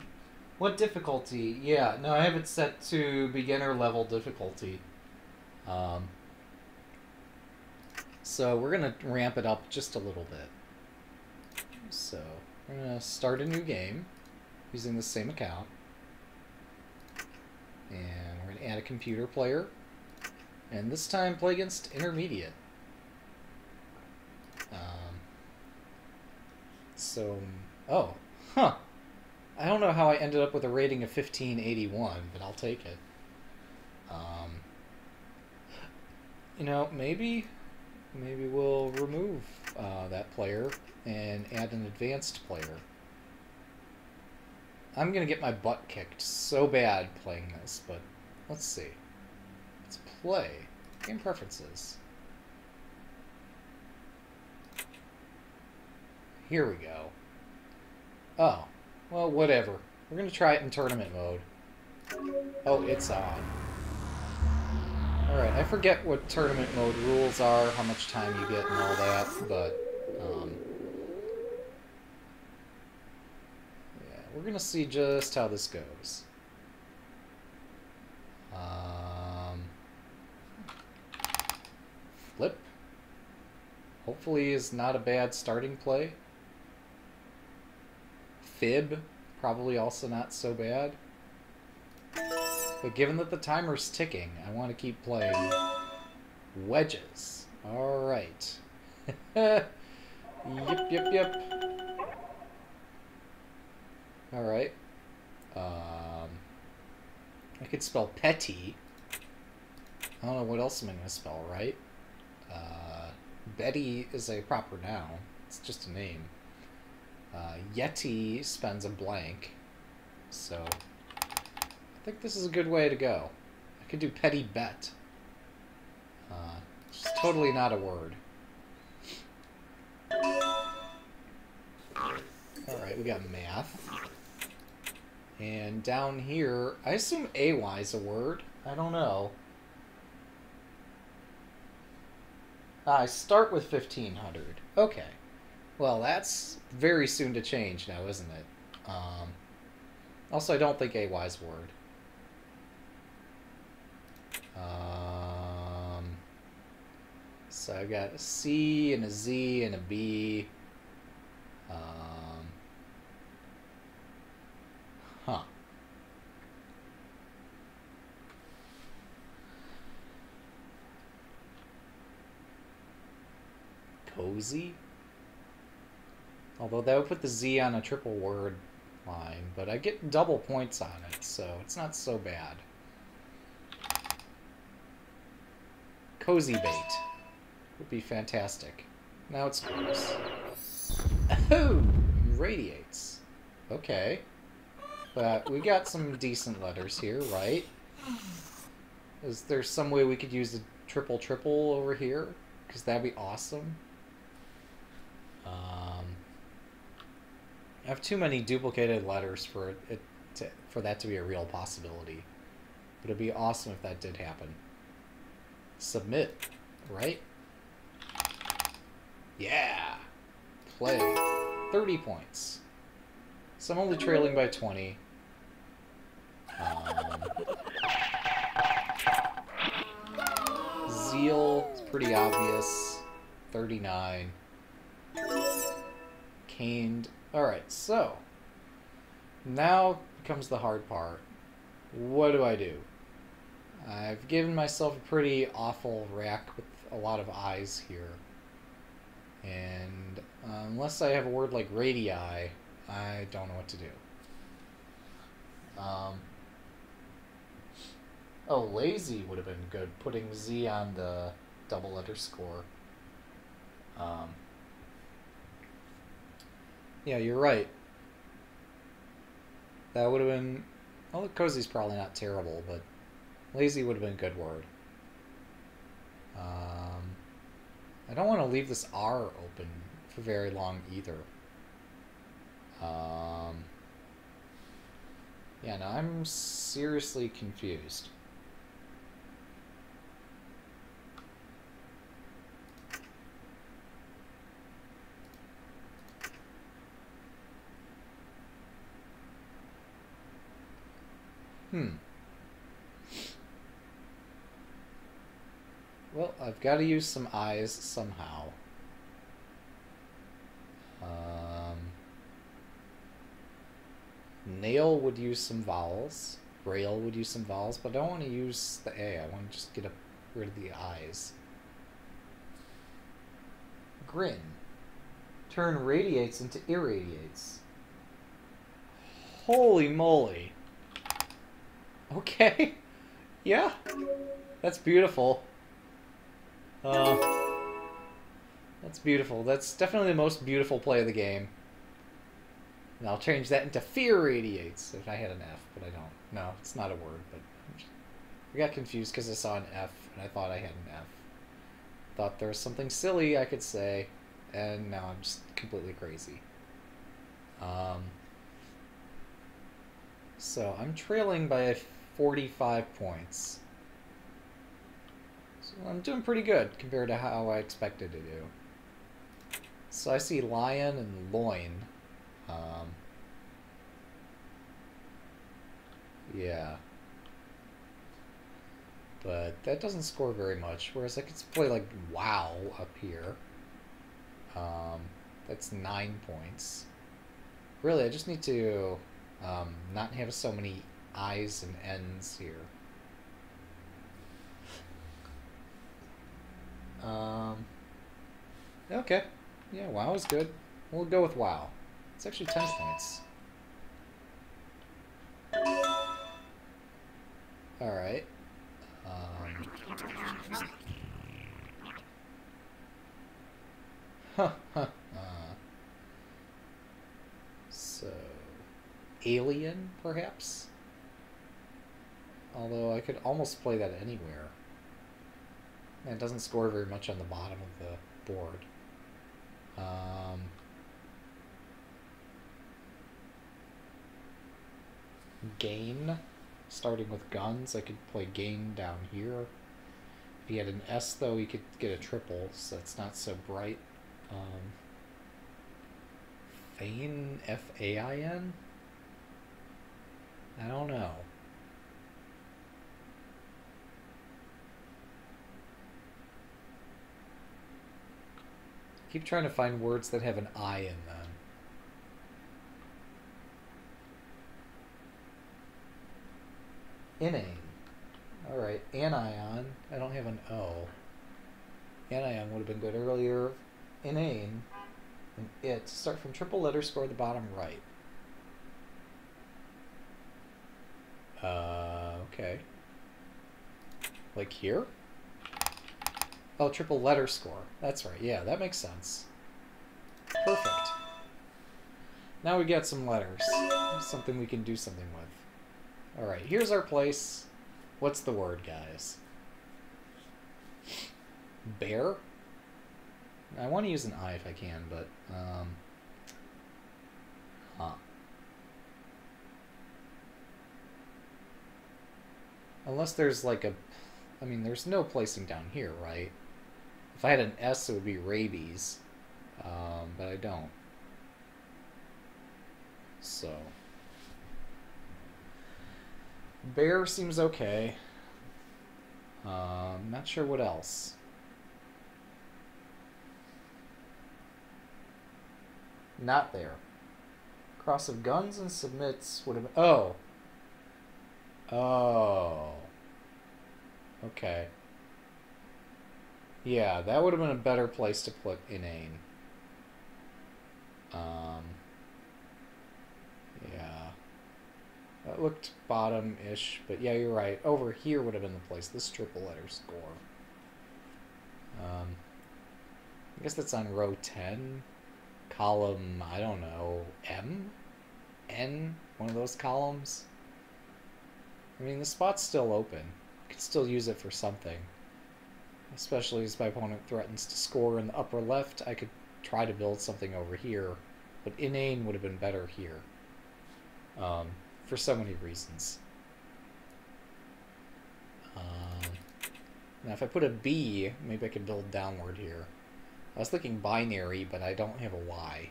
what difficulty? Yeah, no, I have it set to beginner level difficulty. Um, so we're going to ramp it up just a little bit. So, we're going to start a new game using the same account. And we're going to add a computer player. And this time play against intermediate. Um, so, oh, huh. I don't know how I ended up with a rating of 1581, but I'll take it. Um, you know, maybe, maybe we'll remove uh, that player and add an advanced player. I'm gonna get my butt kicked so bad playing this, but let's see. Let's play. Game preferences. Here we go. Oh, well, whatever. We're gonna try it in tournament mode. Oh, it's on. Alright, I forget what tournament mode rules are, how much time you get and all that, but, um, we're going to see just how this goes. Um, flip. Hopefully is not a bad starting play. Fib, probably also not so bad. But given that the timer's ticking, I want to keep playing wedges. Alright. yep, yep, yep. Alright. Um, I could spell petty. I don't know what else am I going to spell, right? Uh, Betty is a proper noun. It's just a name. Uh, Yeti spends a blank. So, I think this is a good way to go. I could do petty bet. Uh, it's totally not a word. Alright, we got math. And down here, I assume AY is a word. I don't know. I start with 1500. Okay. Well, that's very soon to change now, isn't it? Um, also, I don't think AY is a word. Um, so I've got a C and a Z and a B. Um, Huh. Cozy? Although that would put the Z on a triple word line, but I get double points on it, so it's not so bad. Cozy bait would be fantastic. Now it's gross. Oh, radiates. Okay. But we got some decent letters here, right? Is there some way we could use a triple triple over here? Because that'd be awesome. Um, I have too many duplicated letters for it to, for that to be a real possibility. But it'd be awesome if that did happen. Submit, right? Yeah. Play. 30 points. So I'm only trailing by 20. Um, Zeal is pretty obvious. 39. Caned. Alright, so. Now comes the hard part. What do I do? I've given myself a pretty awful rack with a lot of eyes here. And uh, unless I have a word like radii, I don't know what to do. Um, oh, lazy would have been good, putting Z on the double letter score. Um, yeah, you're right. That would have been. Well, cozy's probably not terrible, but lazy would have been a good word. Um, I don't want to leave this R open for very long either. Um, yeah, no, I'm seriously confused. Hmm. Well, I've got to use some eyes somehow. Um, nail would use some vowels. Rail would use some vowels, but I don't want to use the A. I want to just get up, rid of the eyes. Grin. Turn radiates into irradiates. Holy moly. Okay. Yeah. That's beautiful. Uh, that's beautiful. That's definitely the most beautiful play of the game. And I'll change that into fear radiates if I had an F, but I don't. No, it's not a word, but I got confused because I saw an F and I thought I had an F. Thought there was something silly I could say, and now I'm just completely crazy. Um, so I'm trailing by 45 points. I'm doing pretty good compared to how I expected to do. So I see lion and loin. Um, yeah. But that doesn't score very much, whereas I could play like wow up here. Um, that's nine points. Really, I just need to um, not have so many I's and N's here. Um, okay. Yeah, WoW is good. We'll go with WoW. It's actually 10 points. Alright. Um, huh, huh, uh, so, Alien, perhaps? Although I could almost play that anywhere. And it doesn't score very much on the bottom of the board. Um, gain, starting with guns, I could play gain down here. If he had an S, though, he could get a triple, so it's not so bright. Um, Fain, F-A-I-N? I don't know. Keep trying to find words that have an I in them. Inane. Alright, anion. I don't have an O. Anion would have been good earlier. Inane. And it. Start from triple letter, score the bottom right. Uh, okay. Like here? Oh, triple letter score. That's right. Yeah, that makes sense. Perfect. Now we got some letters. Something we can do something with. Alright, here's our place. What's the word, guys? Bear? I want to use an I if I can, but... Um, Huh. Unless there's like a... I mean, there's no placing down here, right? If I had an S, it would be rabies. Um, but I don't. So... Bear seems okay. Um, not sure what else. Not there. Cross of guns and submits would have. Oh. Oh. Okay. Yeah, that would have been a better place to put inane. Um. Yeah. That looked bottom-ish, but yeah, you're right. Over here would have been the place. This triple letter score. Um, I guess that's on row 10. Column, I don't know, M? N? One of those columns? I mean, the spot's still open. I could still use it for something. Especially as my opponent threatens to score in the upper left, I could try to build something over here. But inane would have been better here. Um, for so many reasons. Um, now, if I put a B, maybe I could build downward here. I was thinking binary, but I don't have a Y.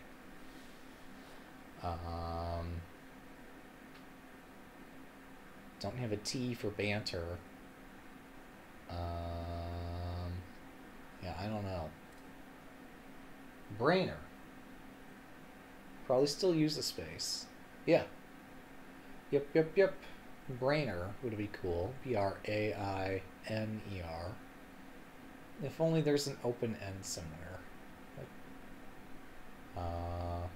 Um, don't have a T for banter. Um, yeah, I don't know. Brainer. Probably still use the space. Yeah, Yep, yep, yep. Brainer would be cool. B R A I N E R. If only there's an open end somewhere. uh,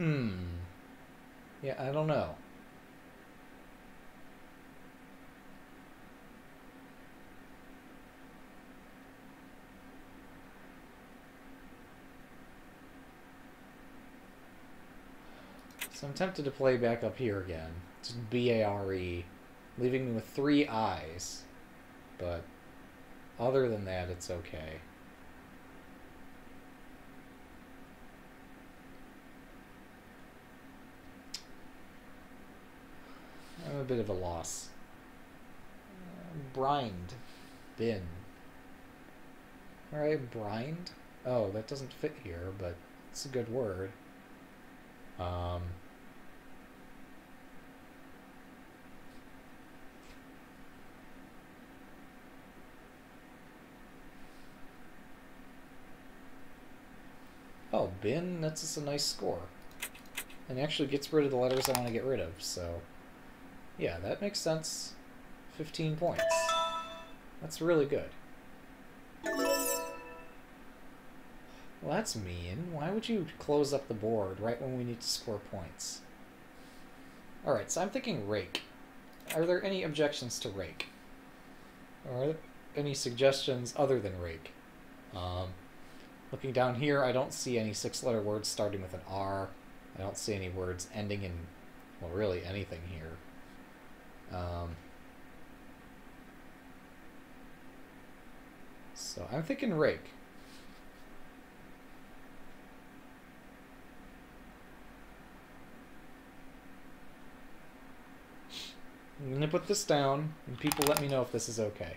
hmm. Yeah, I don't know. So I'm tempted to play back up here again. It's B-A-R-E, leaving me with three eyes. But other than that, it's okay. I'm a bit of a loss. Uh, brined. Bin. Alright, brined? Oh, that doesn't fit here, but it's a good word. Um, Oh, bin, that's just a nice score. And actually gets rid of the letters I want to get rid of, so... Yeah, that makes sense. 15 points. That's really good. Well, that's mean. Why would you close up the board right when we need to score points? Alright, so I'm thinking rake. Are there any objections to rake? Or are there any suggestions other than rake? Um, Looking down here, I don't see any six-letter words starting with an R. I don't see any words ending in, well, really anything here. Um, so I'm thinking rake. I'm going to put this down, and people let me know if this is okay.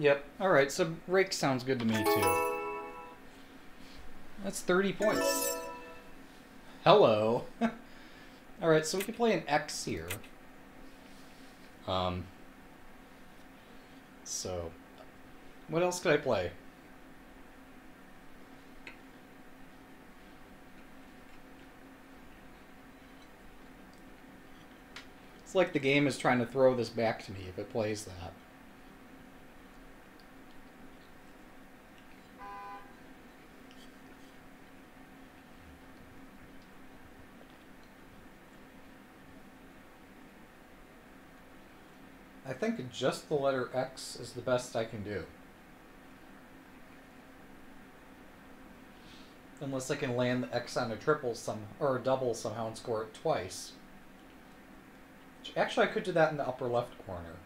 Yep. All right. So rake sounds good to me too. That's 30 points. Hello. All right. So we can play an X here. Um. So, what else could I play? It's like the game is trying to throw this back to me if it plays that. I think just the letter X is the best I can do. Unless I can land the X on a triple some or a double somehow and score it twice. Actually, I could do that in the upper left corner.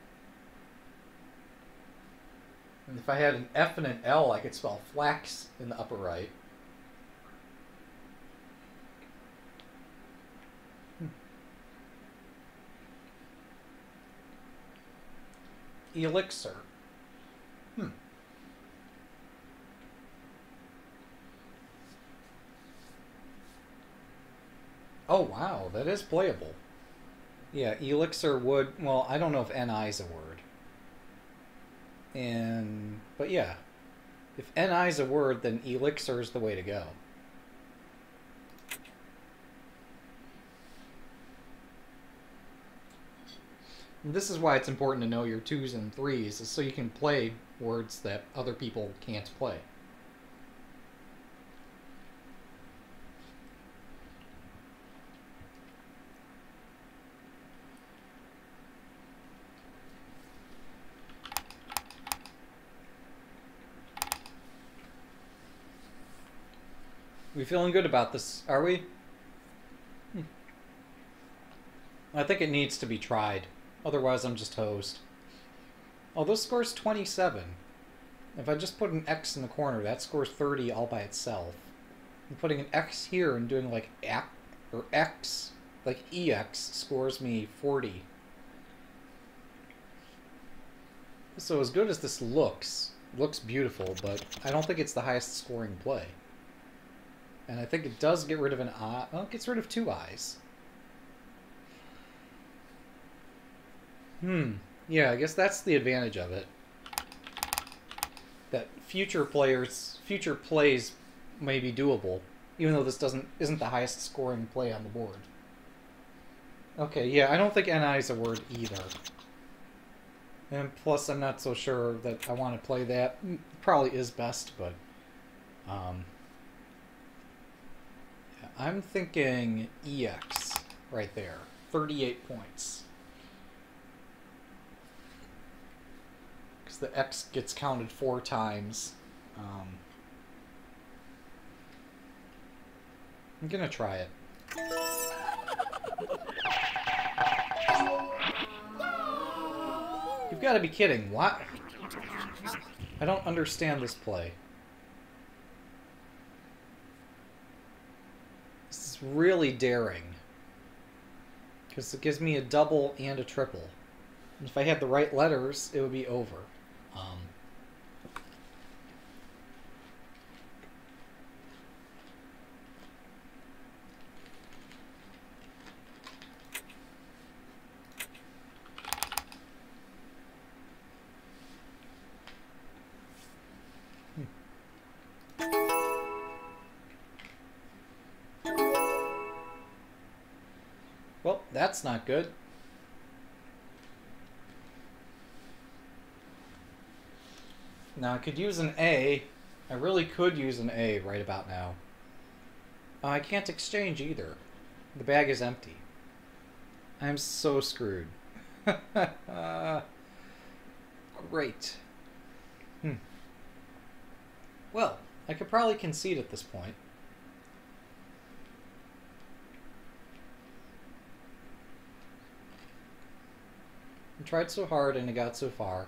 And if I had an F and an L, I could spell flax in the upper right. Elixir. Hmm. Oh wow, that is playable. Yeah, elixir would. Well, I don't know if ni is a word. And but yeah, if ni is a word, then elixir is the way to go. And this is why it's important to know your twos and threes, is so you can play words that other people can't play. We feeling good about this, are we? Hmm. I think it needs to be tried. Otherwise, I'm just hosed. Oh, this scores 27. If I just put an X in the corner, that scores 30 all by itself. And putting an X here and doing like X or X, like EX, scores me 40. So as good as this looks, looks beautiful, but I don't think it's the highest scoring play. And I think it does get rid of an eye. Well, it gets rid of two eyes. Hmm. Yeah, I guess that's the advantage of it. That future players, future plays may be doable, even though this doesn't isn't the highest scoring play on the board. Okay, yeah, I don't think NI is a word either. And plus, I'm not so sure that I want to play that. Probably is best, but um, I'm thinking EX right there. 38 points. Because the X gets counted four times. Um, I'm to try it. You've got to be kidding. What? I don't understand this play. This is really daring. Because it gives me a double and a triple. And if I had the right letters, it would be over. Um, Well, that's not good. Now, I could use an A. I really could use an A right about now. Uh, I can't exchange either. The bag is empty. I'm so screwed. Great. Hmm. Well, I could probably concede at this point. I tried so hard and it got so far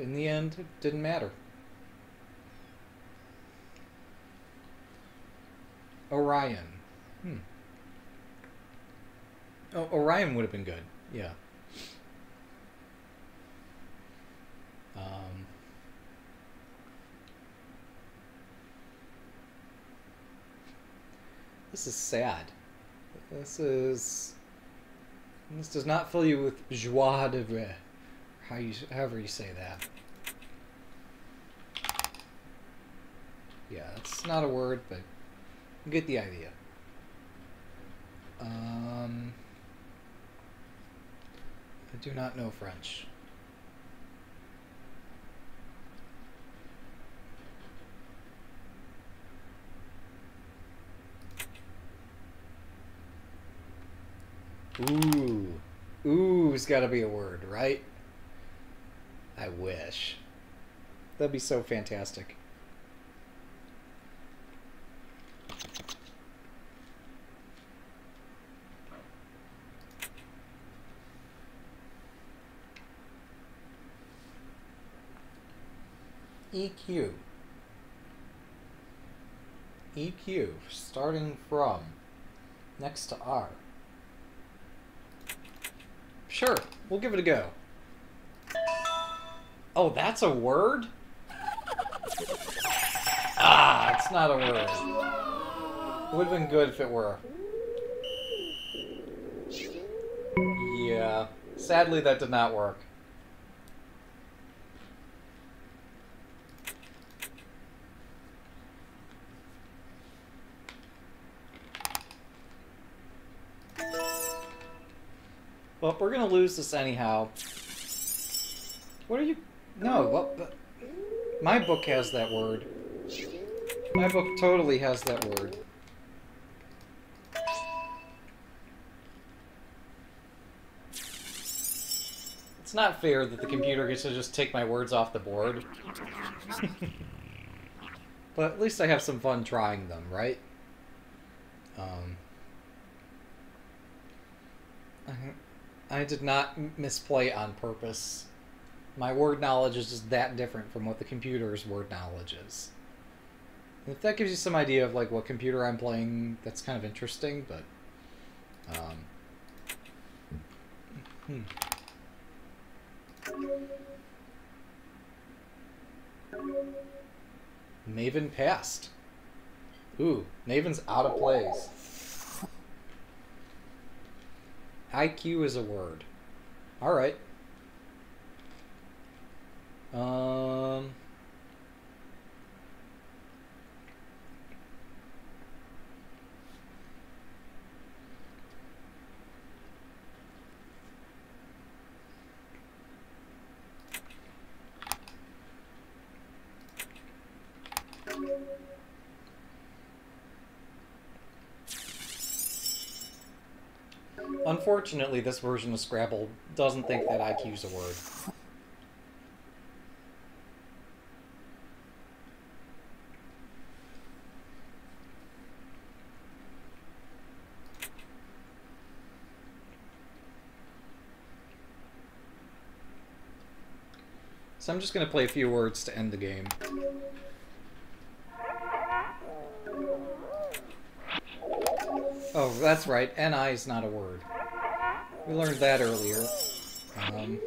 in the end, it didn't matter. Orion. Hmm. Oh, Orion would have been good. Yeah. Um, this is sad. This is. This does not fill you with joie de vivre. How you, however you say that. Yeah, it's not a word, but you get the idea. Um, I do not know French. Ooh. Ooh's gotta be a word, right? I wish. That'd be so fantastic. EQ. EQ, starting from next to R. Sure, we'll give it a go. Oh, that's a word? Ah, it's not a word. It would have been good if it were. Yeah, sadly that did not work. Well, we're gonna lose this anyhow. What are you? No, what? But my book has that word. My book totally has that word. It's not fair that the computer gets to just take my words off the board. but at least I have some fun trying them, right? Um, I did not misplay on purpose. My word knowledge is just that different from what the computer's word knowledge is. if that gives you some idea of like what computer I'm playing, that's kind of interesting, but um, hmm. Maven passed. Ooh, Maven's out of plays. IQ is a word. All right. Um. Unfortunately, this version of Scrabble doesn't think that IQ is a word. So I'm just going to play a few words to end the game. Oh, that's right. NI is not a word. We learned that earlier. Um,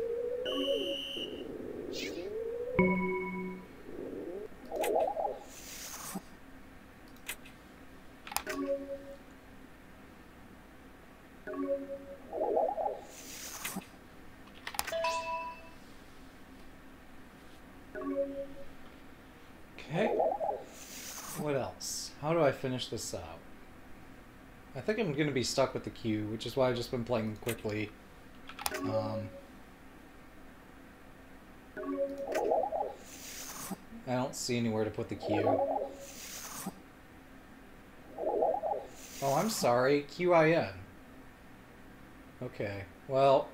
How do I finish this out? I think I'm going to be stuck with the Q, which is why I've just been playing quickly. Um, I don't see anywhere to put the Q. Oh, I'm sorry. Q-I-N. Okay. Well,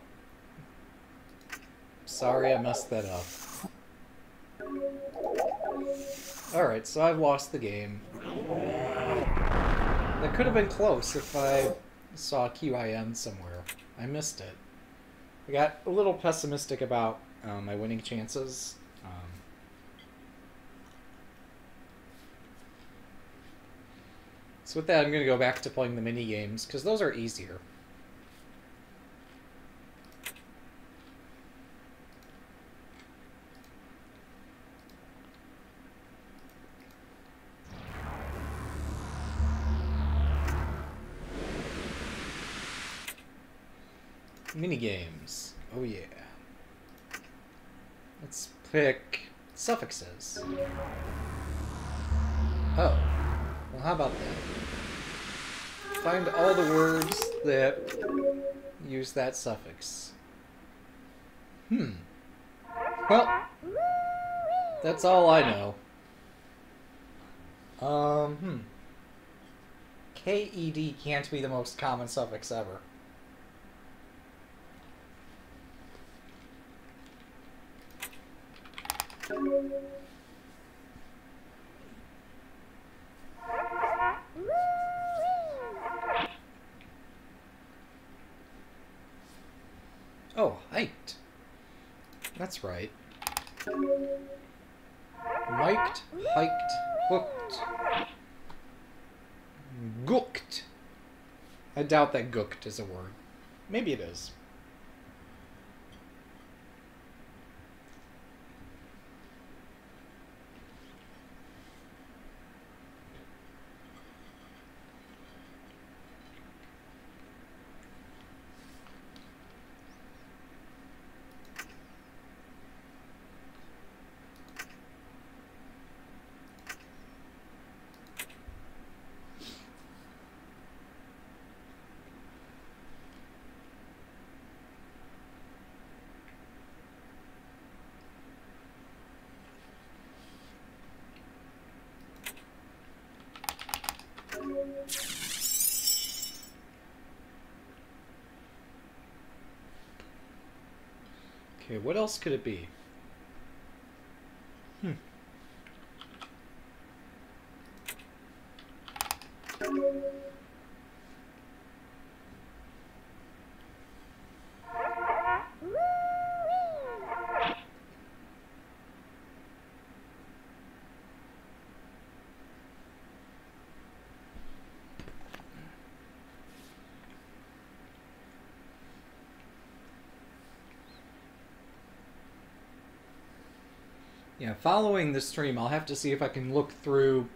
sorry I messed that up. Alright, so I've lost the game. That could have been close if I saw QIN somewhere. I missed it. I got a little pessimistic about um, my winning chances. Um, so with that, I'm going to go back to playing the mini games because those are easier. Mini games. Oh yeah. Let's pick suffixes. Oh. Well, how about that? Find all the words that use that suffix. Hmm. Well, that's all I know. Um, hmm. KED can't be the most common suffix ever. Oh, height. Right. Mic'd, hiked, hooked. Gooked. I doubt that gooked is a word. Maybe it is. Okay, what else could it be? Yeah, following the stream, I'll have to see if I can look through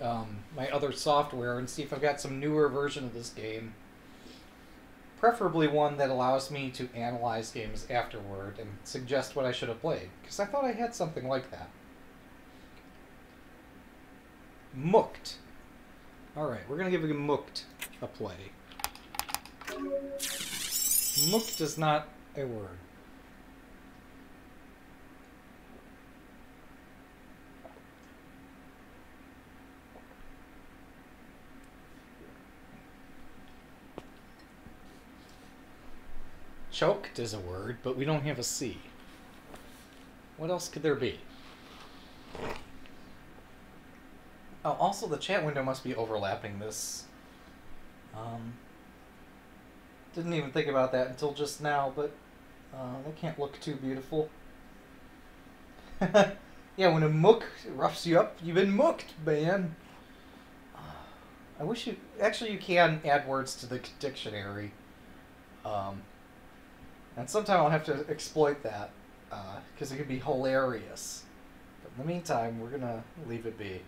um, my other software and see if I've got some newer version of this game. Preferably one that allows me to analyze games afterward and suggest what I should have played, because I thought I had something like that. Mooked. Alright, we're going to give Mooked a play. Mooked is not a word. Choked is a word, but we don't have a C. What else could there be? Oh, also the chat window must be overlapping this. Um, didn't even think about that until just now, but uh, that can't look too beautiful. yeah, when a mook roughs you up, you've been mooked, man. I wish you... Actually, you can add words to the dictionary. Um, and sometime I'll have to exploit that, because uh, it could be hilarious. But in the meantime, we're gonna leave it be.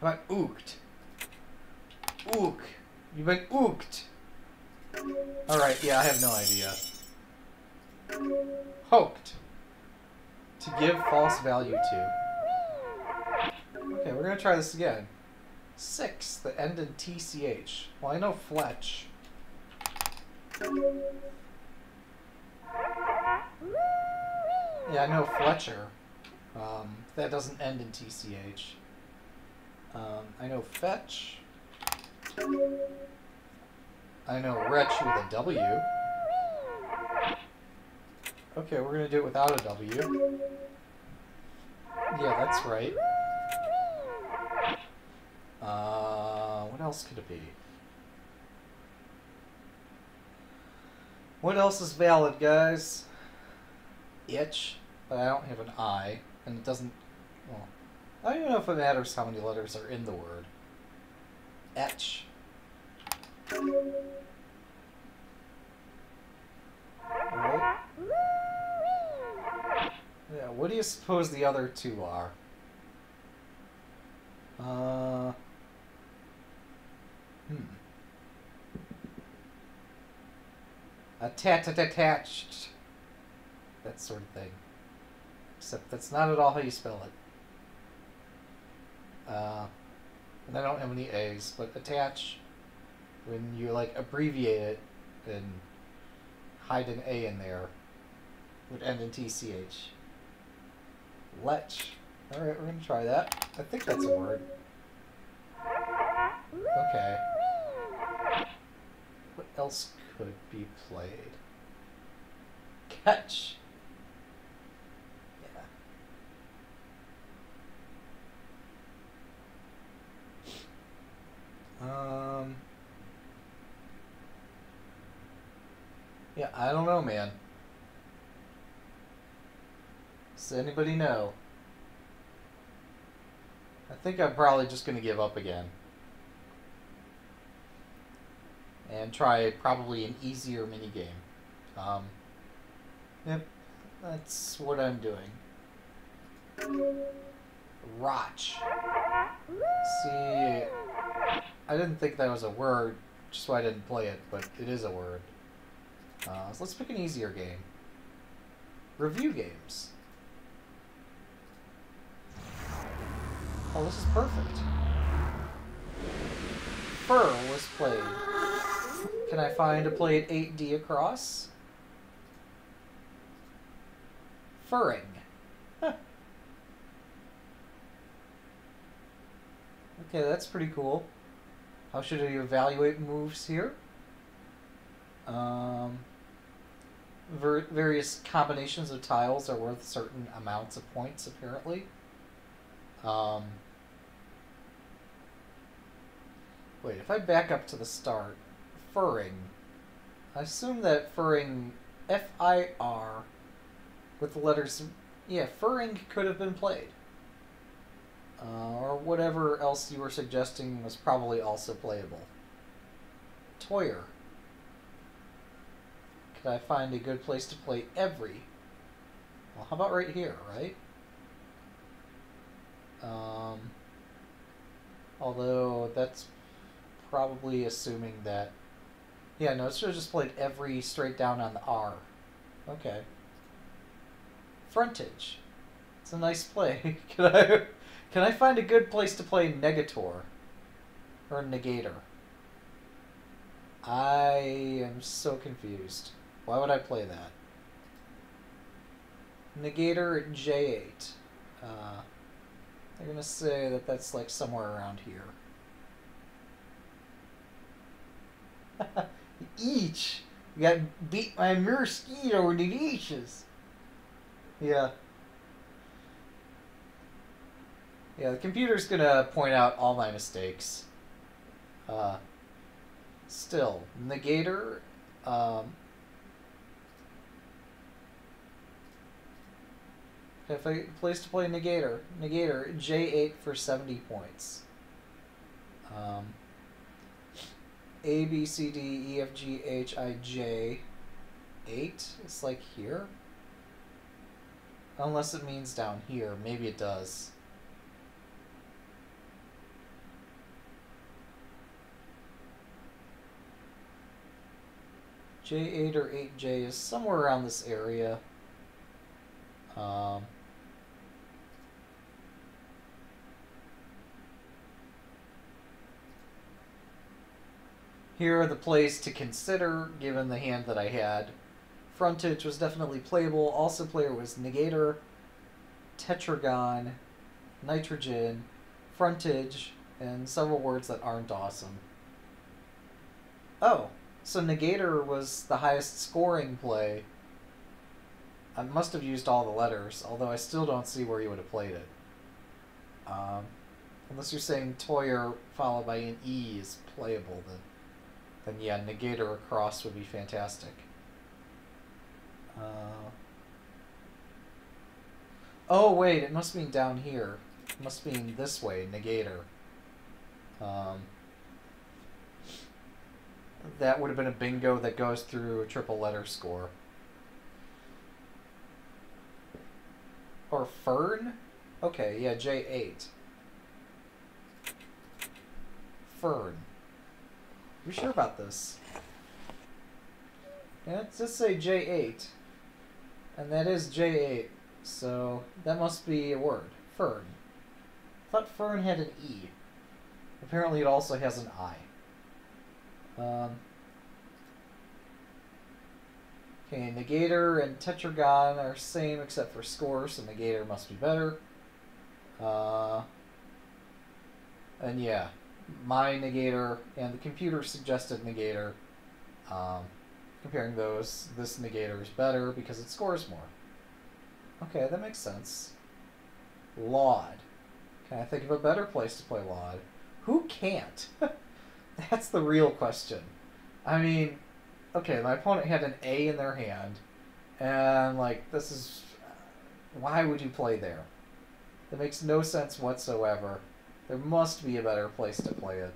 How about ooked? Ook. You've been ooked. Alright, yeah, I have no idea. Hoped. To give false value to. Okay, we're gonna try this again. Six, the end in TCH. Well, I know Fletch. Yeah, I know Fletcher. Um, that doesn't end in TCH. Um, I know Fetch. I know Wretch with a W. Okay, we're gonna do it without a W. Yeah, that's right. Uh, what else could it be? What else is valid, guys? Itch, but I don't have an I, and it doesn't... Well, I don't even know if it matters how many letters are in the word. Etch. Right? Yeah, what do you suppose the other two are? Uh... Hmm. attached, attached, that sort of thing. Except that's not at all how you spell it. Uh, and I don't have any A's, but attach, when you like abbreviate it and hide an A in there, would end in TCH. Letch. Alright, we're gonna try that. I think that's a word. Okay. What else could be played? Catch. Yeah. Um. Yeah, I don't know, man. Does anybody know? I think I'm probably just going to give up again. And try probably an easier minigame. Um, yep, that's what I'm doing. Roch. See, I didn't think that was a word, just why I didn't play it, but it is a word. Uh, so let's pick an easier game. Review games. Oh, this is perfect. Fur was played. Can I find a play at 8D across? Furring. Okay, that's pretty cool. How should I evaluate moves here? Um, ver various combinations of tiles are worth certain amounts of points, apparently. Um, wait, if I back up to the start, furring, I assume that furring, F-I-R, with the letters, yeah, furring could have been played. Uh, or whatever else you were suggesting was probably also playable. Toyer. Could I find a good place to play every? Well, how about right here, right? Um, although that's probably assuming that. Yeah, no, it should have just played every straight down on the R. Okay. Frontage. It's a nice play. can I can I find a good place to play Negator or Negator? I am so confused. Why would I play that? Negator J8. Uh, they're going to say that that's like somewhere around here. Each. You got beat by a mosquito with the leashes. Yeah. Yeah, the computer's gonna point out all my mistakes. Uh, still, Negator, um, If place to play Negator, Negator J8 for 70 points. Um, A B C D E F G H I J 8 It's like here. Unless it means down here. Maybe it does. J8 or 8J is somewhere around this area. Um, here are the plays to consider given the hand that I had. Frontage was definitely playable. Also player was Negator, Tetragon, Nitrogen, Frontage, and several words that aren't awesome. Oh, so Negator was the highest scoring play I must have used all the letters, although I still don't see where you would have played it. Um, unless you're saying Toyer followed by an E is playable, then, then yeah, Negator across would be fantastic. Uh, oh, wait, it must mean down here. It must mean this way, Negator. Um, that would have been a bingo that goes through a triple letter score. Or Fern? Okay, yeah, J8. Fern. Are You sure about this? Yeah, let's just say J8. And that is J8. So that must be a word. Fern. I thought fern had an E. Apparently it also has an I. Um, okay, Negator and Tetragon are same except for score, so Negator must be better. Uh, and yeah, my Negator and the computer suggested Negator. Um, comparing those, this Negator is better because it scores more. Okay, that makes sense. Laud. Can I think of a better place to play Laud? Who can't? That's the real question. I mean, okay, my opponent had an A in their hand, and like this is, why would you play there? It makes no sense whatsoever. There must be a better place to play it.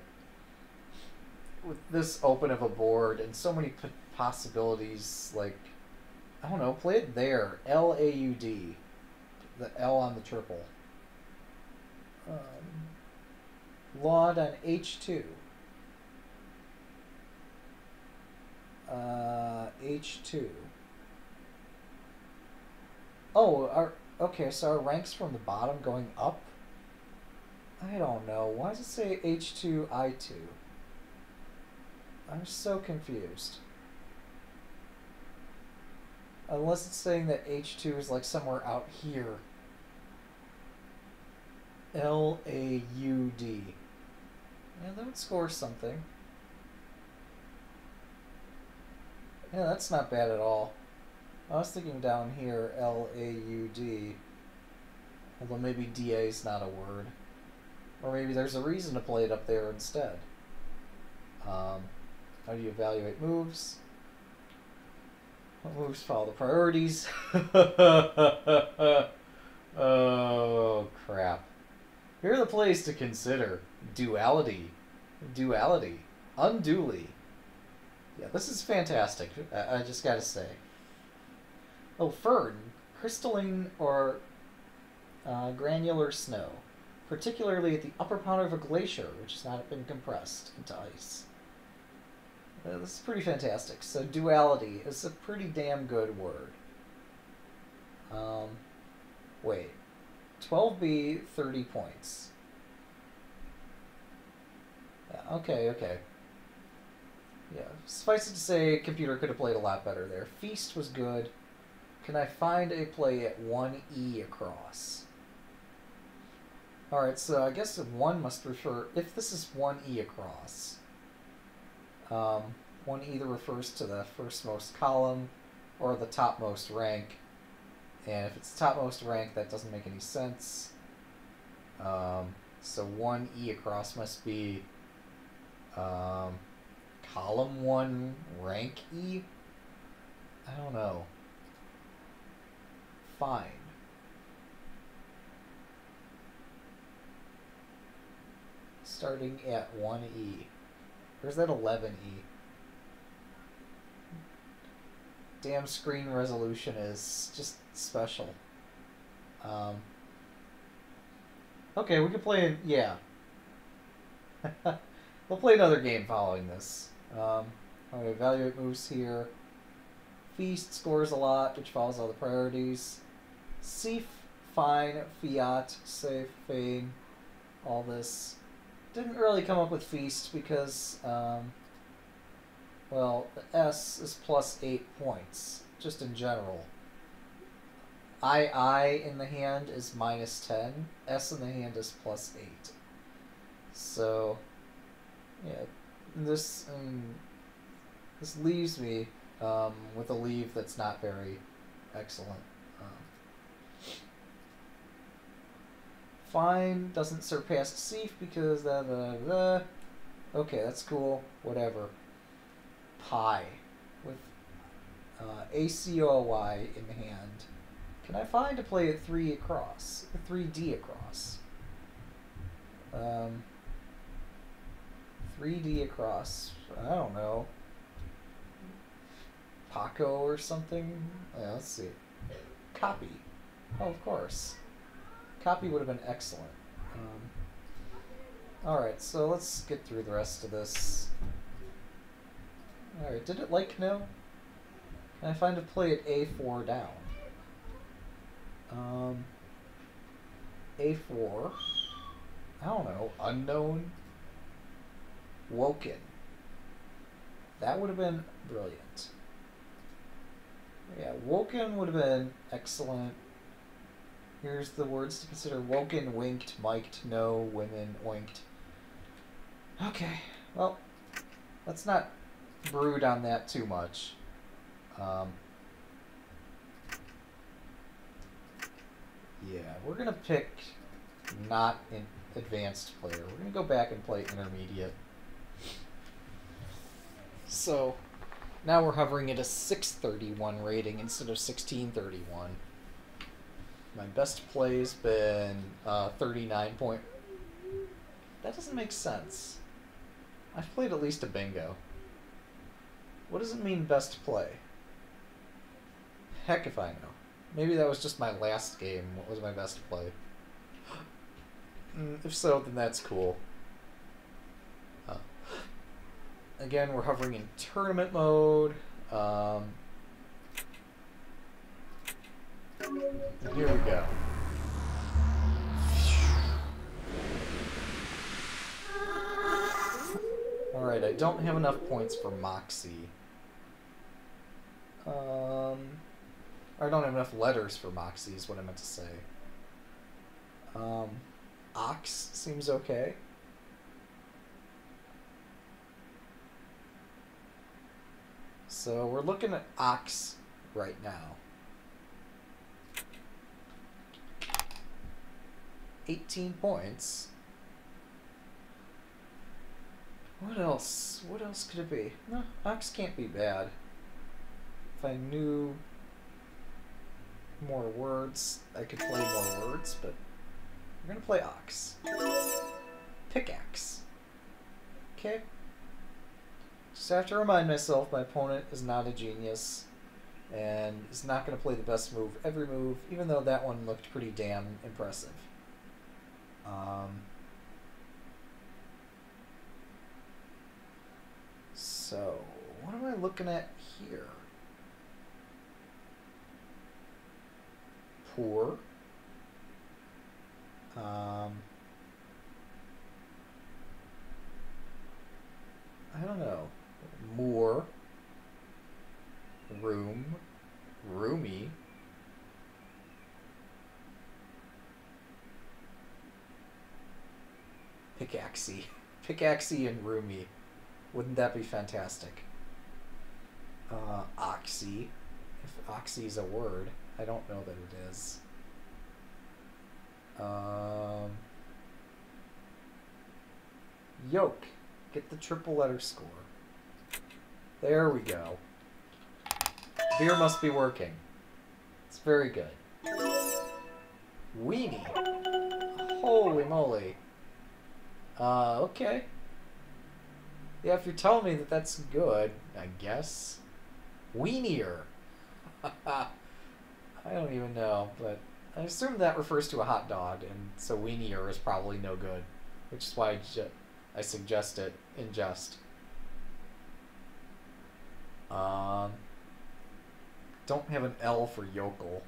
With this open of a board and so many possibilities, like I don't know, play it there. L A U D, the L on the triple. Um, Laud on H two. Uh, H two. Oh, our okay. So our ranks from the bottom going up. I don't know. Why does it say H two I two? I'm so confused. Unless it's saying that H2 is like somewhere out here. L A U D. Yeah, that would score something. Yeah, that's not bad at all. I was thinking down here, L A U D. Although maybe DA is not a word. Or maybe there's a reason to play it up there instead. Um, how do you evaluate moves? What moves follow the priorities? oh, crap. Here are the plays to consider. Duality. Duality. Unduly. Yeah, this is fantastic. I, I just gotta say. Oh, firn. Crystalline or uh, granular snow. Particularly at the upper part of a glacier, which has not been compressed into ice. Uh, this is pretty fantastic. So duality is a pretty damn good word. Um, wait. 12b, 30 points. Okay, okay. Yeah, suffice it to say, computer could have played a lot better there. Feast was good. Can I find a play at 1e across? Alright, so I guess 1 must refer... If this is 1e across, um, 1 either refers to the firstmost column or the topmost rank. And if it's topmost rank, that doesn't make any sense. Um, so 1e across must be um, column 1 rank e? I don't know. Fine. Starting at 1e. Where's that 11e? Damn screen resolution is just special. Um, okay, we can play. Yeah. we'll play another game following this. Um, I'm going to evaluate moves here. Feast scores a lot, which follows all the priorities. Seif, fine, fiat, safe, feign, all this. Didn't really come up with feast because, um, well, the S is plus eight points, just in general. I I in the hand is minus ten. S in the hand is plus eight. So, yeah, this um, this leaves me um, with a leave that's not very excellent. Um, fine doesn't surpass Seif because da. Okay, that's cool. Whatever. Pi with uh, A C O Y in hand. Can I find a play at three across? Three D across. Um, 3D across. I don't know. Paco or something? Yeah, let's see. Copy. Oh, of course. Copy would have been excellent. Um, Alright, so let's get through the rest of this. Alright, did it like no? Can I find a play it A4 down. Um, A4. I don't know. Unknown. Woken. That would have been brilliant. Yeah, woken would have been excellent. Here's the words to consider woken, winked, mic'd, no, women, oinked. Okay, well, let's not brood on that too much. Um, yeah, we're gonna pick not an advanced player. We're gonna go back and play intermediate. So now we're hovering at a 631 rating instead of 1631. My best play's been uh, 39 point. That doesn't make sense. I've played at least a bingo. What does it mean best play? Heck if I know. Maybe that was just my last game. What was my best play? Mm, if so, then that's cool. Uh, again, we're hovering in tournament mode. Um, here we go. Alright, I don't have enough points for Moxie. Um, I don't have enough letters for Moxie is what I meant to say. Um, Ox seems okay. So we're looking at Ox right now. 18 points. What else? What else could it be? No, Ox can't be bad. If I knew more words, I could play more words, but we're gonna play Ox. Pickaxe. Okay. Just have to remind myself my opponent is not a genius and is not going to play the best move every move, even though that one looked pretty damn impressive. Um, so, what am I looking at here? Poor. Um, I don't know. More. Room. Roomy. Pickaxey. Pickaxey and roomy. Wouldn't that be fantastic? Uh, oxy. If oxy is a word, I don't know that it is. Um, yoke. Get the triple letter score. There we go. Beer must be working. It's very good. Weenie. Holy moly. Uh, okay. Yeah, if you're telling me that that's good, I guess. Weenier. I don't even know, but I assume that refers to a hot dog, and so weenier is probably no good, which is why I, I suggest it in jest. Um, don't have an L for yokel.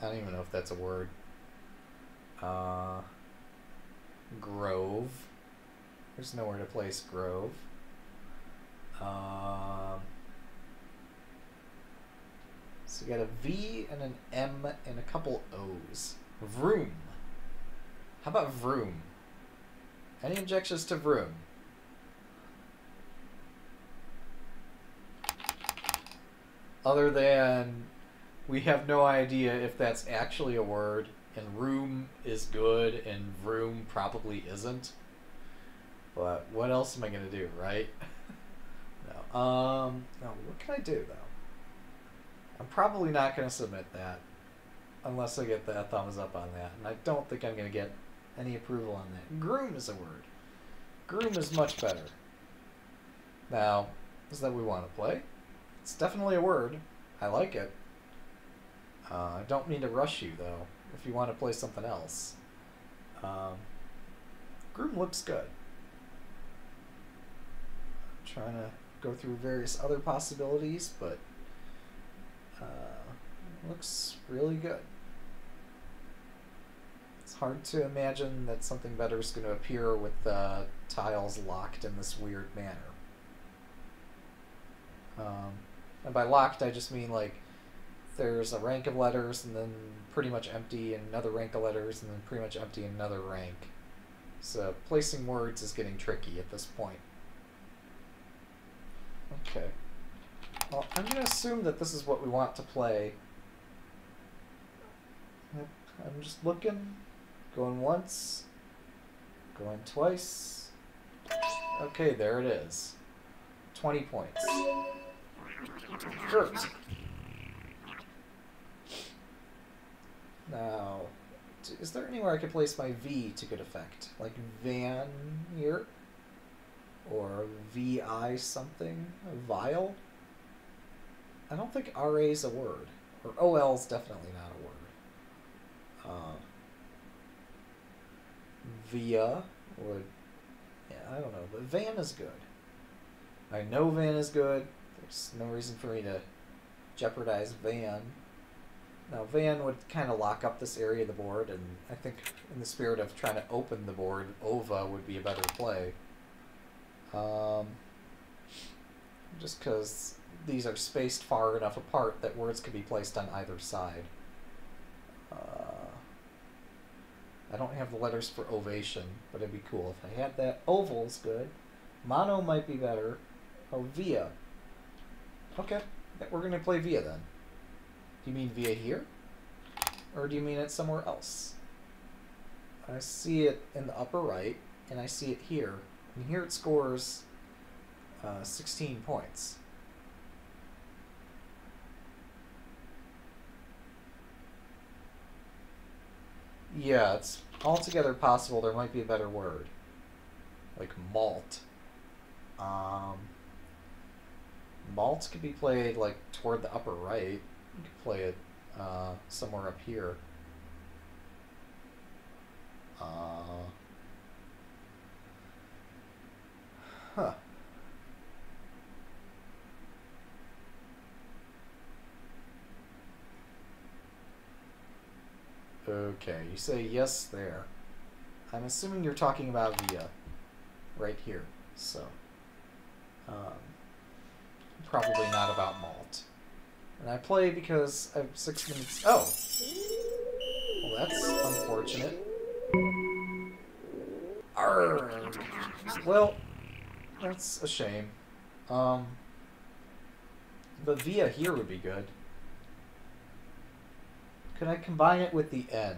I don't even know if that's a word. Uh, grove. There's nowhere to place grove. Um, so you got a V and an M and a couple O's. Vroom. How about vroom? Any objections to vroom? Other than we have no idea if that's actually a word, and room is good, and room probably isn't. But what else am I gonna do, right? no. Um. No. What can I do though? I'm probably not gonna submit that unless I get that thumbs up on that, and I don't think I'm gonna get any approval on that. Groom is a word. Groom is much better. Now, is that we want to play? It's definitely a word. I like it. Uh, I don't mean to rush you though. If you want to play something else, um, Groom looks good. I'm trying to go through various other possibilities, but Uh, looks really good. It's hard to imagine that something better is going to appear with the tiles locked in this weird manner. Um, and by locked, I just mean like there's a rank of letters and then pretty much empty, and another rank of letters and then pretty much empty, and another rank. So placing words is getting tricky at this point. Okay. Well, I'm going to assume that this is what we want to play. I'm just looking, going once, going twice. Okay, there it is. 20 points. Hurt. Now, is there anywhere I could place my V to good effect? Like Van here? Or VI something? Vial? I don't think RA is a word. Or OL is definitely not a word. Uh, via would... Yeah, I don't know. But Van is good. I know Van is good. There's no reason for me to jeopardize Van. Now Van would kind of lock up this area of the board, and I think in the spirit of trying to open the board, Ova would be a better play. Um, just because these are spaced far enough apart that words could be placed on either side. Uh, I don't have the letters for ovation, but it'd be cool if I had that. Oval's good. Mono might be better. Oh, via. Okay, we're going to play via then. Do you mean via here? Or do you mean it somewhere else? I see it in the upper right, and I see it here. And here it scores uh, 16 points. Yeah, it's altogether possible there might be a better word. Like malt. Um, malt could be played like toward the upper right. You could play it uh, somewhere up here. Uh, huh. Okay, you say yes there. I'm assuming you're talking about via right here, so um, probably not about malt. And I play because I have six minutes. Oh! Well, that's unfortunate. Arrgh. Well, that's a shame. Um, but via here would be good. Could I combine it with the N?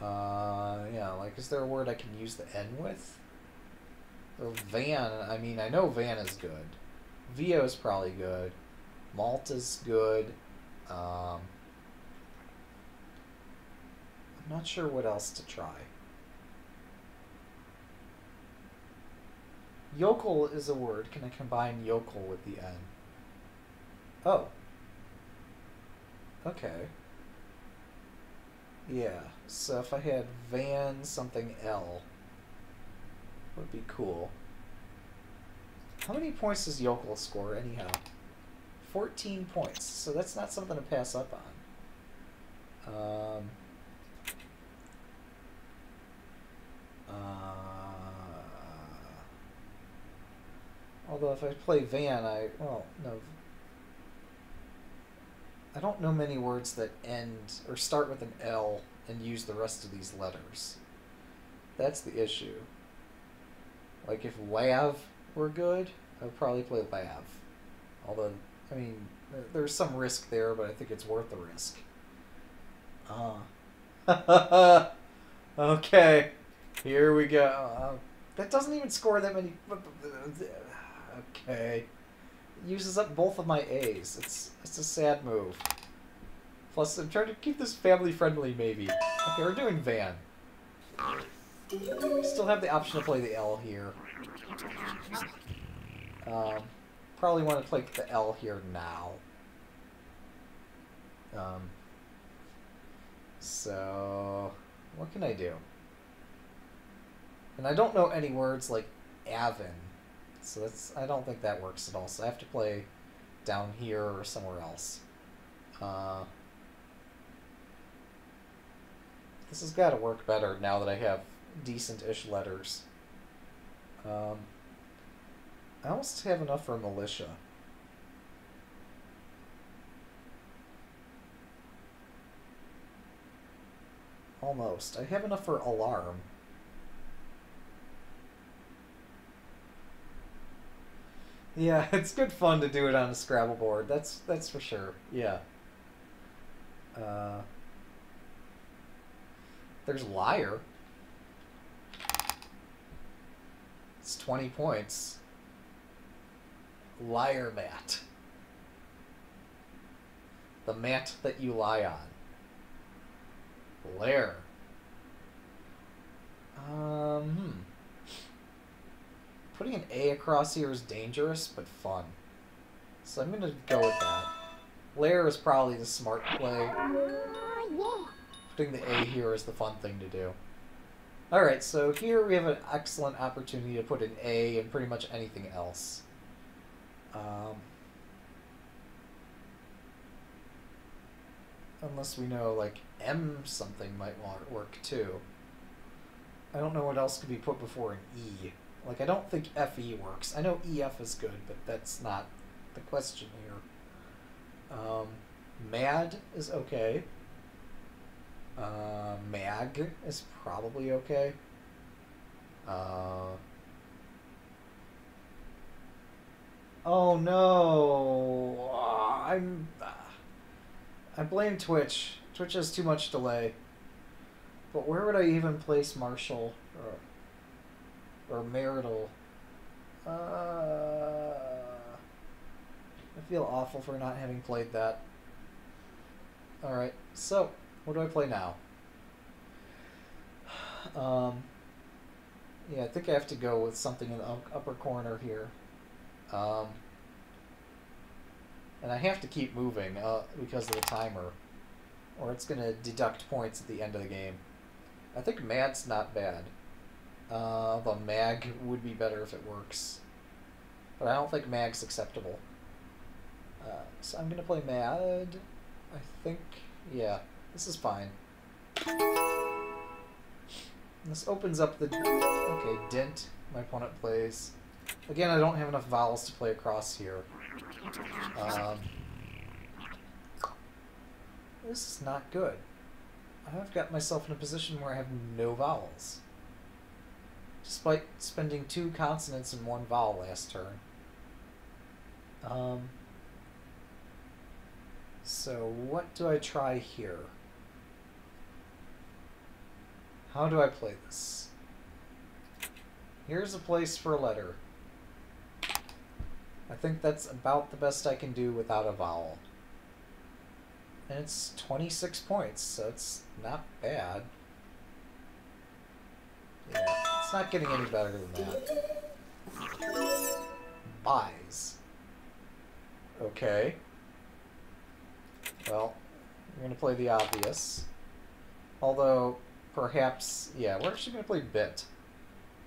Uh, yeah, like, is there a word I can use the N with? Van, I mean, I know van is good. Vio is probably good. Malta's good. Um, I'm not sure what else to try. Yokel is a word. Can I combine yokel with the N? Oh. Okay. Yeah, so if I had van something L, would be cool. How many points does Yokel score, anyhow? 14 points, so that's not something to pass up on. Um, uh, although if I play Van, I, well, no. I don't know many words that end, or start with an L and use the rest of these letters. That's the issue. Like if Lav were good, I would probably play Lav. Although, I mean, there's some risk there, but I think it's worth the risk. Uh. okay, here we go. Uh, that doesn't even score that many. Okay, uses up both of my A's. It's it's a sad move. Plus, I'm trying to keep this family friendly, maybe. Okay, we're doing Van. Still have the option to play the L here. Um, probably want to play the L here now. Um, so, what can I do? And I don't know any words like Avon, so that's I don't think that works at all. So I have to play down here or somewhere else. Uh, this has got to work better now that I have decent-ish letters. Um, I almost have enough for militia. Almost. I have enough for alarm. Yeah, it's good fun to do it on a Scrabble board. That's that's for sure. Yeah. Uh, there's liar. It's twenty points. Liar mat. The mat that you lie on. Lair. Um, hmm. Putting an A across here is dangerous, but fun. So I'm going to go with that. Lair is probably the smart play. Putting the A here is the fun thing to do. Alright, so here we have an excellent opportunity to put an A in pretty much anything else. Um, unless we know, like, M something might work too. I don't know what else could be put before an E. Like, I don't think FE works. I know EF is good, but that's not the question here. Um, MAD is okay. Uh, MAG is probably okay. Uh, oh no! Uh, I'm. I blame Twitch. Twitch has too much delay. But where would I even place Marshall? Or or marital. Uh, I feel awful for not having played that. Alright, so, what do I play now? Um, yeah, I think I have to go with something in the upper corner here. Um, and I have to keep moving uh, because of the timer, or it's going to deduct points at the end of the game. I think Mad's not bad. Uh, the mag would be better if it works. But I don't think mag's acceptable. Uh, so I'm gonna play mad. I think, yeah, this is fine. This opens up the, okay, dent, my opponent plays. Again, I don't have enough vowels to play across here. Um, this is not good. I've got myself in a position where I have no vowels despite spending two consonants and one vowel last turn. Um, so what do I try here? How do I play this? Here's a place for a letter. I think that's about the best I can do without a vowel. And it's 26 points, so it's not bad. Yeah. It's not getting any better than that. Buys. Okay. Well, we're going to play the obvious. Although, perhaps, yeah, we're actually going to play bit.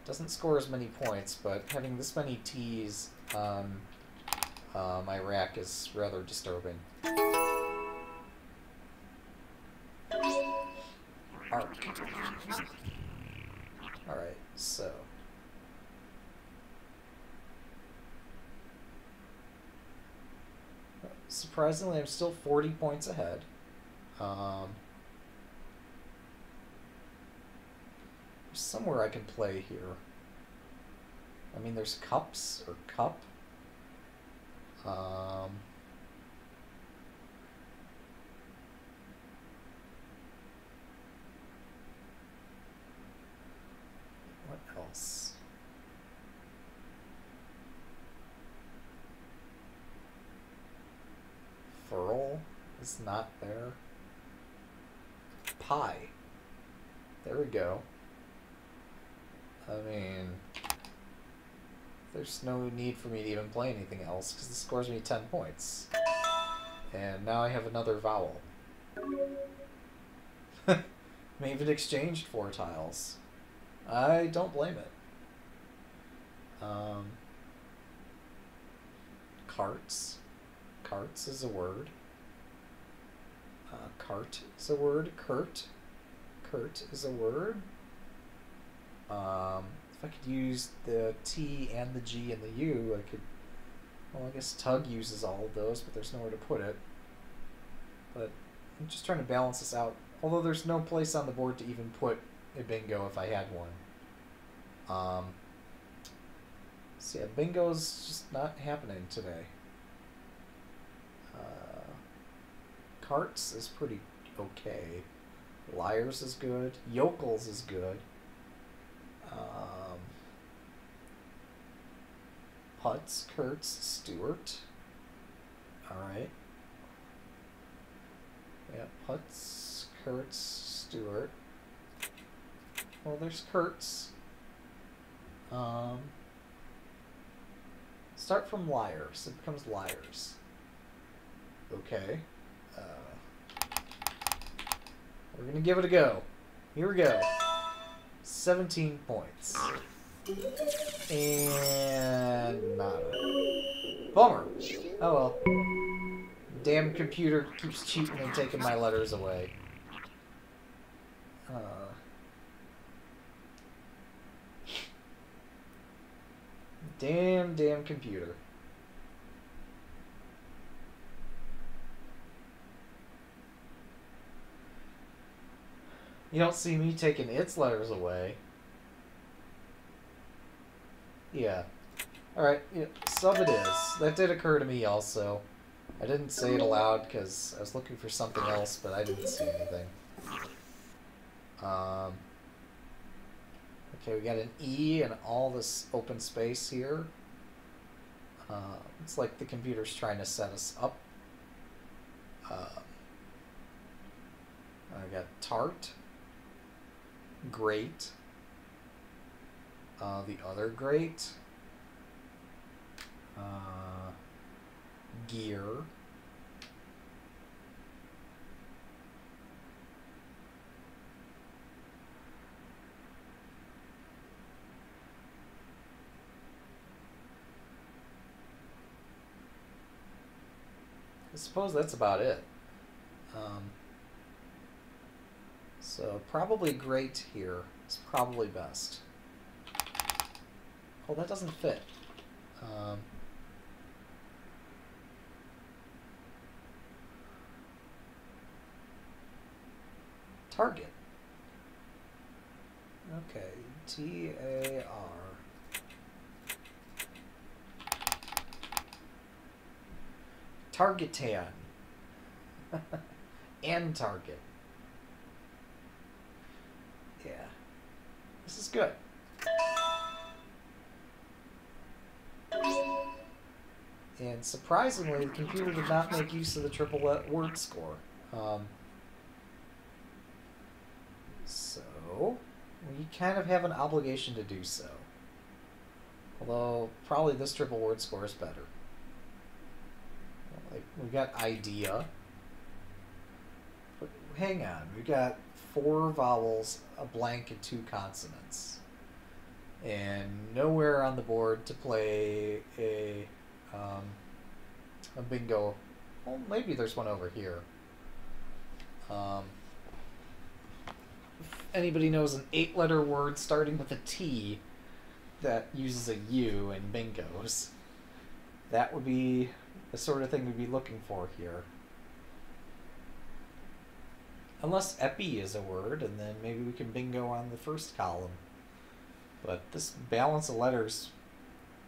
Doesn't score as many points, but having this many T's on uh, my rack is rather disturbing. Alright, so. Surprisingly, I'm still 40 points ahead. Um, somewhere I can play here. I mean, there's cups or cup. Um, what else. Furl is not there. Pie. There we go. I mean, there's no need for me to even play anything else because this scores me 10 points. And now I have another vowel. May even exchanged four tiles. I don't blame it. Um, carts. carts is a word. Uh, cart is a word. Kurt. Kurt is a word. Um, if I could use the T and the G and the U, I could. Well, I guess tug uses all of those, but there's nowhere to put it. But I'm just trying to balance this out. Although there's no place on the board to even put a bingo if I had one. Um, so yeah, bingo's just not happening today. Uh, carts is pretty okay. Liars is good. Yokels is good. Um, Putz, Kurtz, Stewart. Alright. Yeah, Putz, Kurtz, Stewart. Well, there's Kurtz. Um, start from liars. It becomes liars. Okay. Uh, we're gonna give it a go. Here we go. 17 points. And nada. Bummer. Oh well. Damn computer keeps cheating and taking my letters away. Uh, damn, damn computer. You don't see me taking its letters away. Yeah. Alright, yeah, sub it is. That did occur to me also. I didn't say it aloud because I was looking for something else, but I didn't see anything. Um, okay, we got an E and all this open space here. Uh, it's like the computer's trying to set us up. Uh, I got tart great. Uh, the other great. Uh, gear. I suppose that's about it. Um, so probably great here is probably best. Oh, that doesn't fit. Um, target. Okay, T A R. Targetan. and target. Yeah. This is good. And surprisingly, the computer did not make use of the triple word score. Um, so, we kind of have an obligation to do so. Although, probably this triple word score is better. Like, we got idea. But hang on, we got four vowels, a blank, and two consonants. And nowhere on the board to play a um, a bingo. Well, maybe there's one over here. Um, if anybody knows an eight-letter word starting with a T that uses a U in bingos, that would be the sort of thing we'd be looking for here. Unless epi is a word, and then maybe we can bingo on the first column. But this balance of letters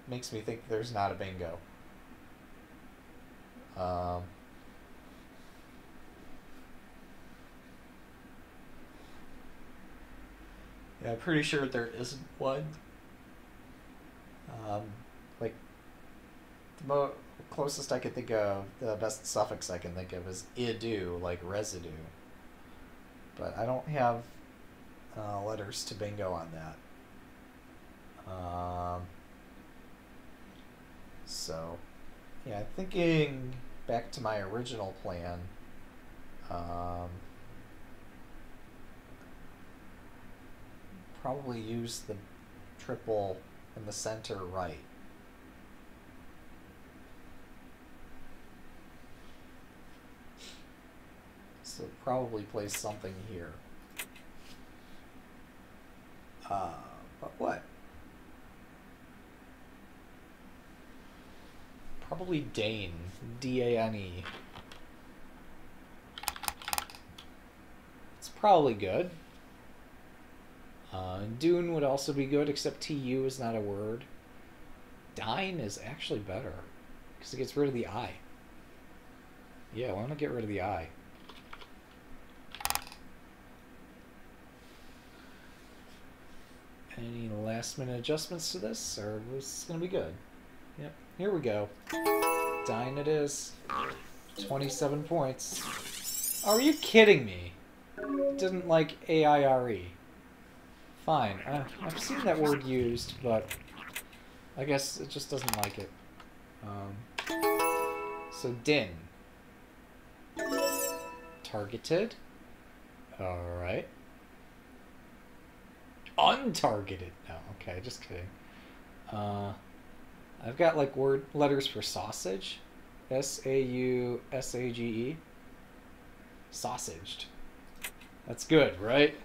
makes me think there's not a bingo. Um, yeah, I'm pretty sure there isn't one. Um, like, the mo- closest I can think of, the best suffix I can think of is idu, like residue. But I don't have uh, letters to bingo on that. Um, so, yeah, thinking back to my original plan. Um, probably use the triple in the center right. So probably place something here. Uh, but what? Probably Dane. D-A-N-E. It's probably good. Uh, Dune would also be good, except TU is not a word. Dine is actually better, because it gets rid of the I. Yeah, why don't I get rid of the I? Any last minute adjustments to this, or this is going to be good? Yep, here we go. Dine it is. 27 points. Are you kidding me? Didn't like AIRE. Fine. Uh, I've seen that word used, but I guess it just doesn't like it. Um, so din. Targeted. Alright. Untargeted. No, okay, just kidding. Uh, I've got like word letters for sausage. S A U S A G E. Sausaged. That's good, right?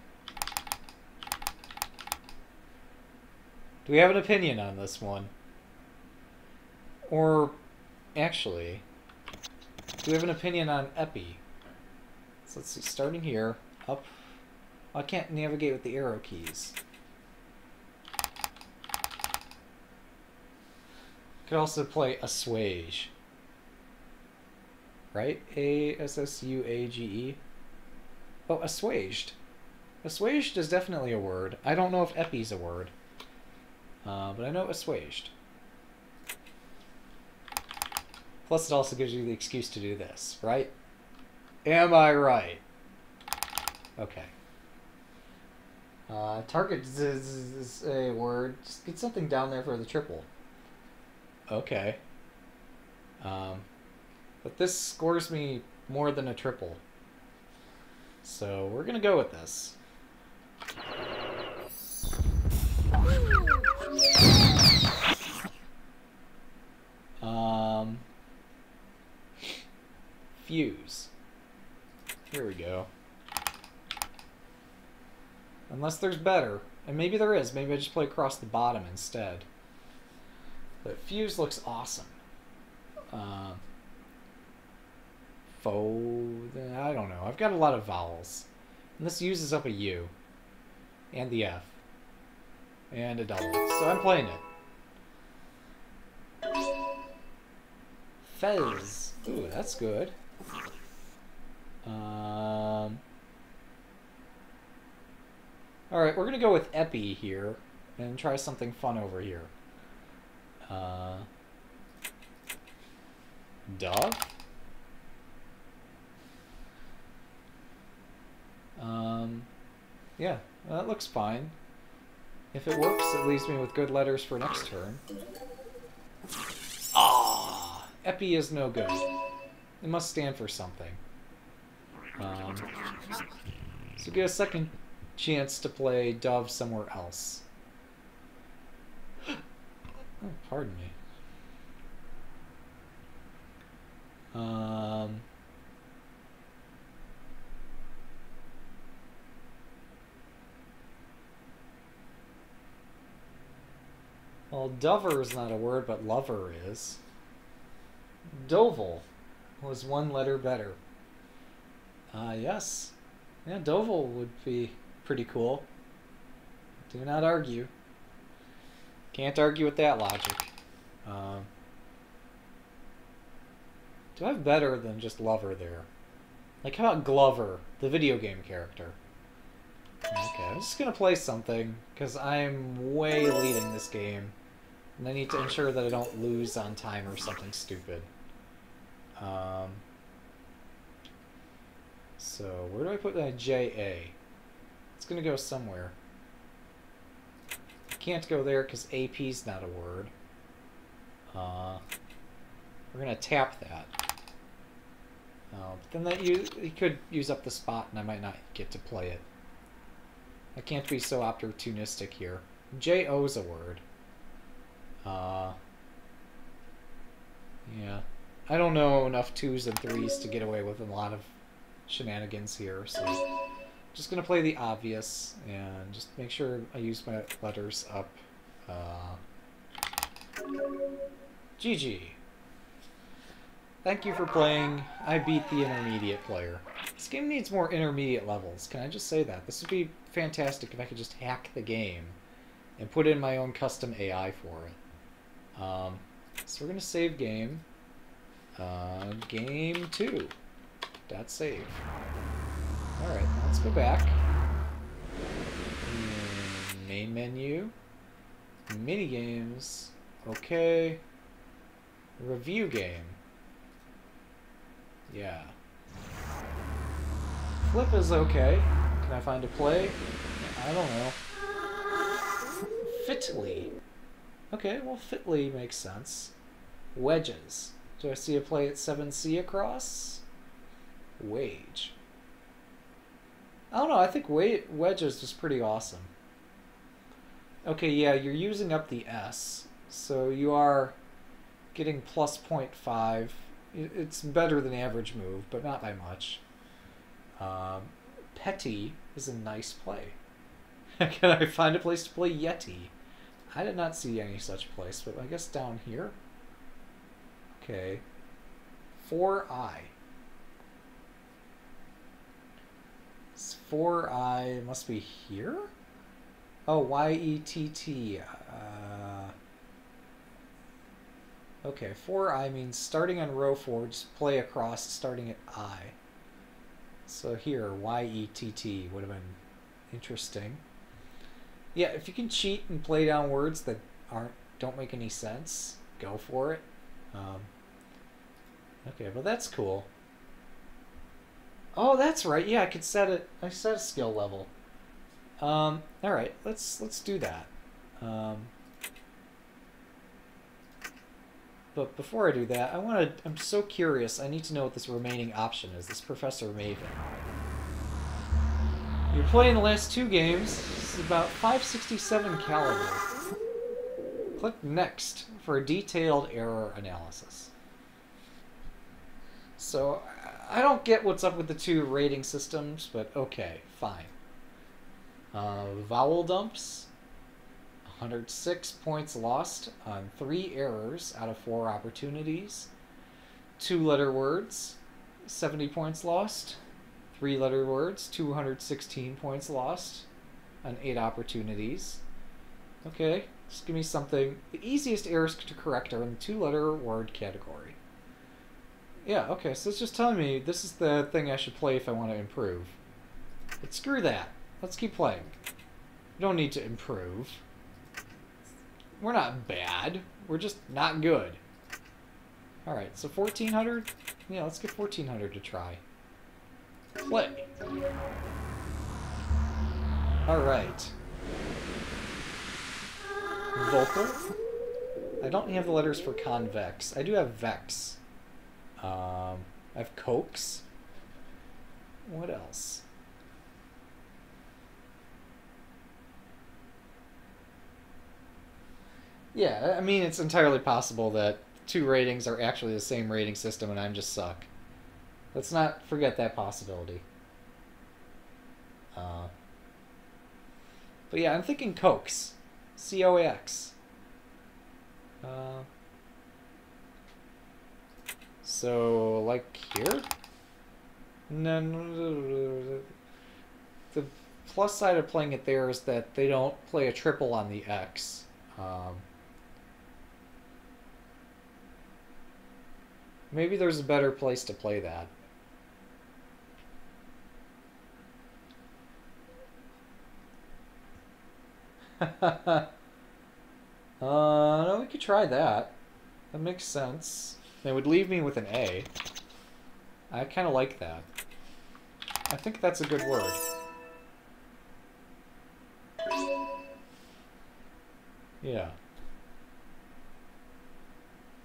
Do we have an opinion on this one? Or, actually, do we have an opinion on epi? So let's see, starting here, up. I can't navigate with the arrow keys. Could also play assuage. Right? A S S U A G E. Oh, assuaged. Assuaged is definitely a word. I don't know if epi's a word. Uh, but I know assuaged. Plus it also gives you the excuse to do this, right? Am I right? Okay. Uh, target is is a word. Just get something down there for the triple. Okay. Um, but this scores me more than a triple. So we're going to go with this. Um, fuse. Here we go. Unless there's better. And maybe there is. Maybe I just play across the bottom instead. But fuse looks awesome. Uh, faux... I don't know. I've got a lot of vowels. And this uses up a U. And the F. And a double. So I'm playing it. Fez. Ooh, that's good. Um... Alright, we're going to go with Epi here and try something fun over here. Uh, dove? Um, yeah, that looks fine. If it works, it leaves me with good letters for next turn. Ah, Epi is no good. It must stand for something. Um, so get a second chance to play Dove somewhere else. oh, pardon me. Um, well, dover is not a word, but lover is. Dovel was one letter better. Ah, uh, yes. Yeah, Dovel would be pretty cool. Do not argue. Can't argue with that logic. Um, do I have better than just Lover there? Like, how about Glover, the video game character? Okay, I'm just gonna play something, because I'm way leading this game. And I need to ensure that I don't lose on time or something stupid. Um, so, where do I put my JA? It's going to go somewhere. Can't go there because AP is not a word. Uh, we're going to tap that. Uh, but then that you, you could use up the spot and I might not get to play it. I can't be so opportunistic here. J-O is a word. Uh, yeah. I don't know enough twos and threes to get away with a lot of shenanigans here, so just gonna play the obvious and just make sure I use my letters up. Uh, GG. Thank you for playing. I beat the intermediate player. This game needs more intermediate levels. Can I just say that? This would be fantastic if I could just hack the game and put in my own custom AI for it. Um, so we're going to save game. Uh, game 2. Dot save. Alright, let's go back. Hmm, main menu. Mini games. Okay. Review game. Yeah. Flip is okay. Can I find a play? I don't know. Fitly. Okay, well, Fitly makes sense. Wedges. Do I see a play at 7C across? Wage. I don't know, I think wedge wedges was pretty awesome. Okay, yeah, you're using up the S. So you are getting plus 0.5. It's better than average move, but not by much. Um, Petty is a nice play. Can I find a place to play Yeti? I did not see any such place, but I guess down here. Okay. 4i. 4i must be here? Oh, Y-E-T-T. Uh, okay, 4i means starting on row 4, just play across starting at i. So here, Y-E-T-T would have been interesting. Yeah, if you can cheat and play down words that aren't don't make any sense, go for it. Um, okay, well that's cool. Oh, that's right. Yeah, I could set it. I set a skill level. Um, all right, let's let's do that. Um, but before I do that, I want to. I'm so curious. I need to know what this remaining option is. This Professor Maven. You're playing the last two games. This is about 567 caliber. Click Next for a detailed error analysis. So, I don't get what's up with the two rating systems, but okay, fine. Uh, vowel dumps, 106 points lost on three errors out of four opportunities. Two letter words, 70 points lost. Three letter words, 216 points lost on eight opportunities. Okay, just give me something. The easiest errors to correct are in the two letter word category. Yeah, okay, so it's just telling me this is the thing I should play if I want to improve. But screw that. Let's keep playing. We don't need to improve. We're not bad. We're just not good. Alright, so 1400? Yeah, let's get 1400 to try. Play. Alright. Vocal. I don't have the letters for convex. I do have vex. Um, I have coax. What else? Yeah, I mean, it's entirely possible that two ratings are actually the same rating system and I'm just suck. Let's not forget that possibility. Uh, but yeah, I'm thinking coax. C-O-A-X. Uh, so, like here? No, the plus side of playing it there is that they don't play a triple on the X. Um, maybe there's a better place to play that. uh, no, we could try that. That makes sense. It would leave me with an A. I kind of like that. I think that's a good word. Yeah.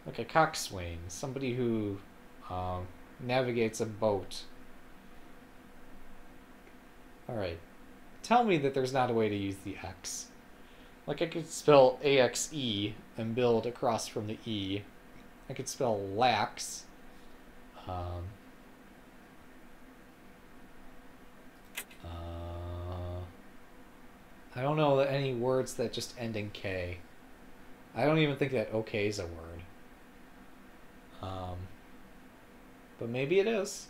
Like a coxswain. Somebody who um, navigates a boat. Alright. Tell me that there's not a way to use the X. Like I could spell A-X-E and build across from the E. I could spell lax. Um, Uh, I don't know any words that just end in K. I don't even think that okay is a word. Um, but maybe it is.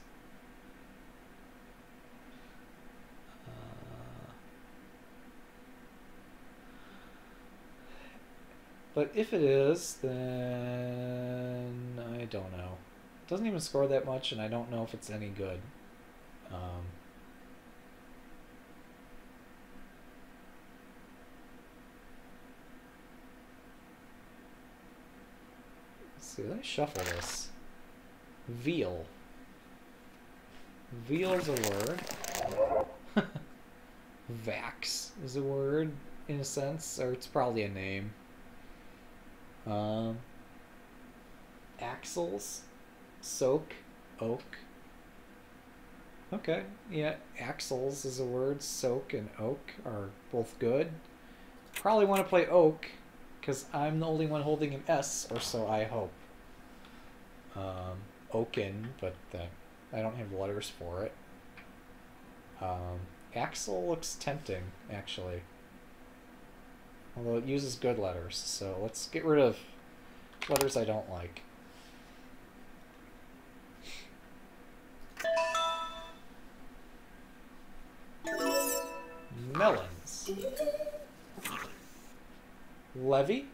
But if it is, then I don't know. It doesn't even score that much, and I don't know if it's any good. Um, let's see, let me shuffle this. Veal. Veal's a word. Vax is a word in a sense, or it's probably a name. Um, axles, soak, oak. Okay, yeah, axles is a word. Soak and oak are both good. Probably want to play oak, because I'm the only one holding an S, or so I hope. Um, oaken, but I don't have letters for it. Um, axle looks tempting, actually. Although it uses good letters, so let's get rid of letters I don't like. Melons. Levy?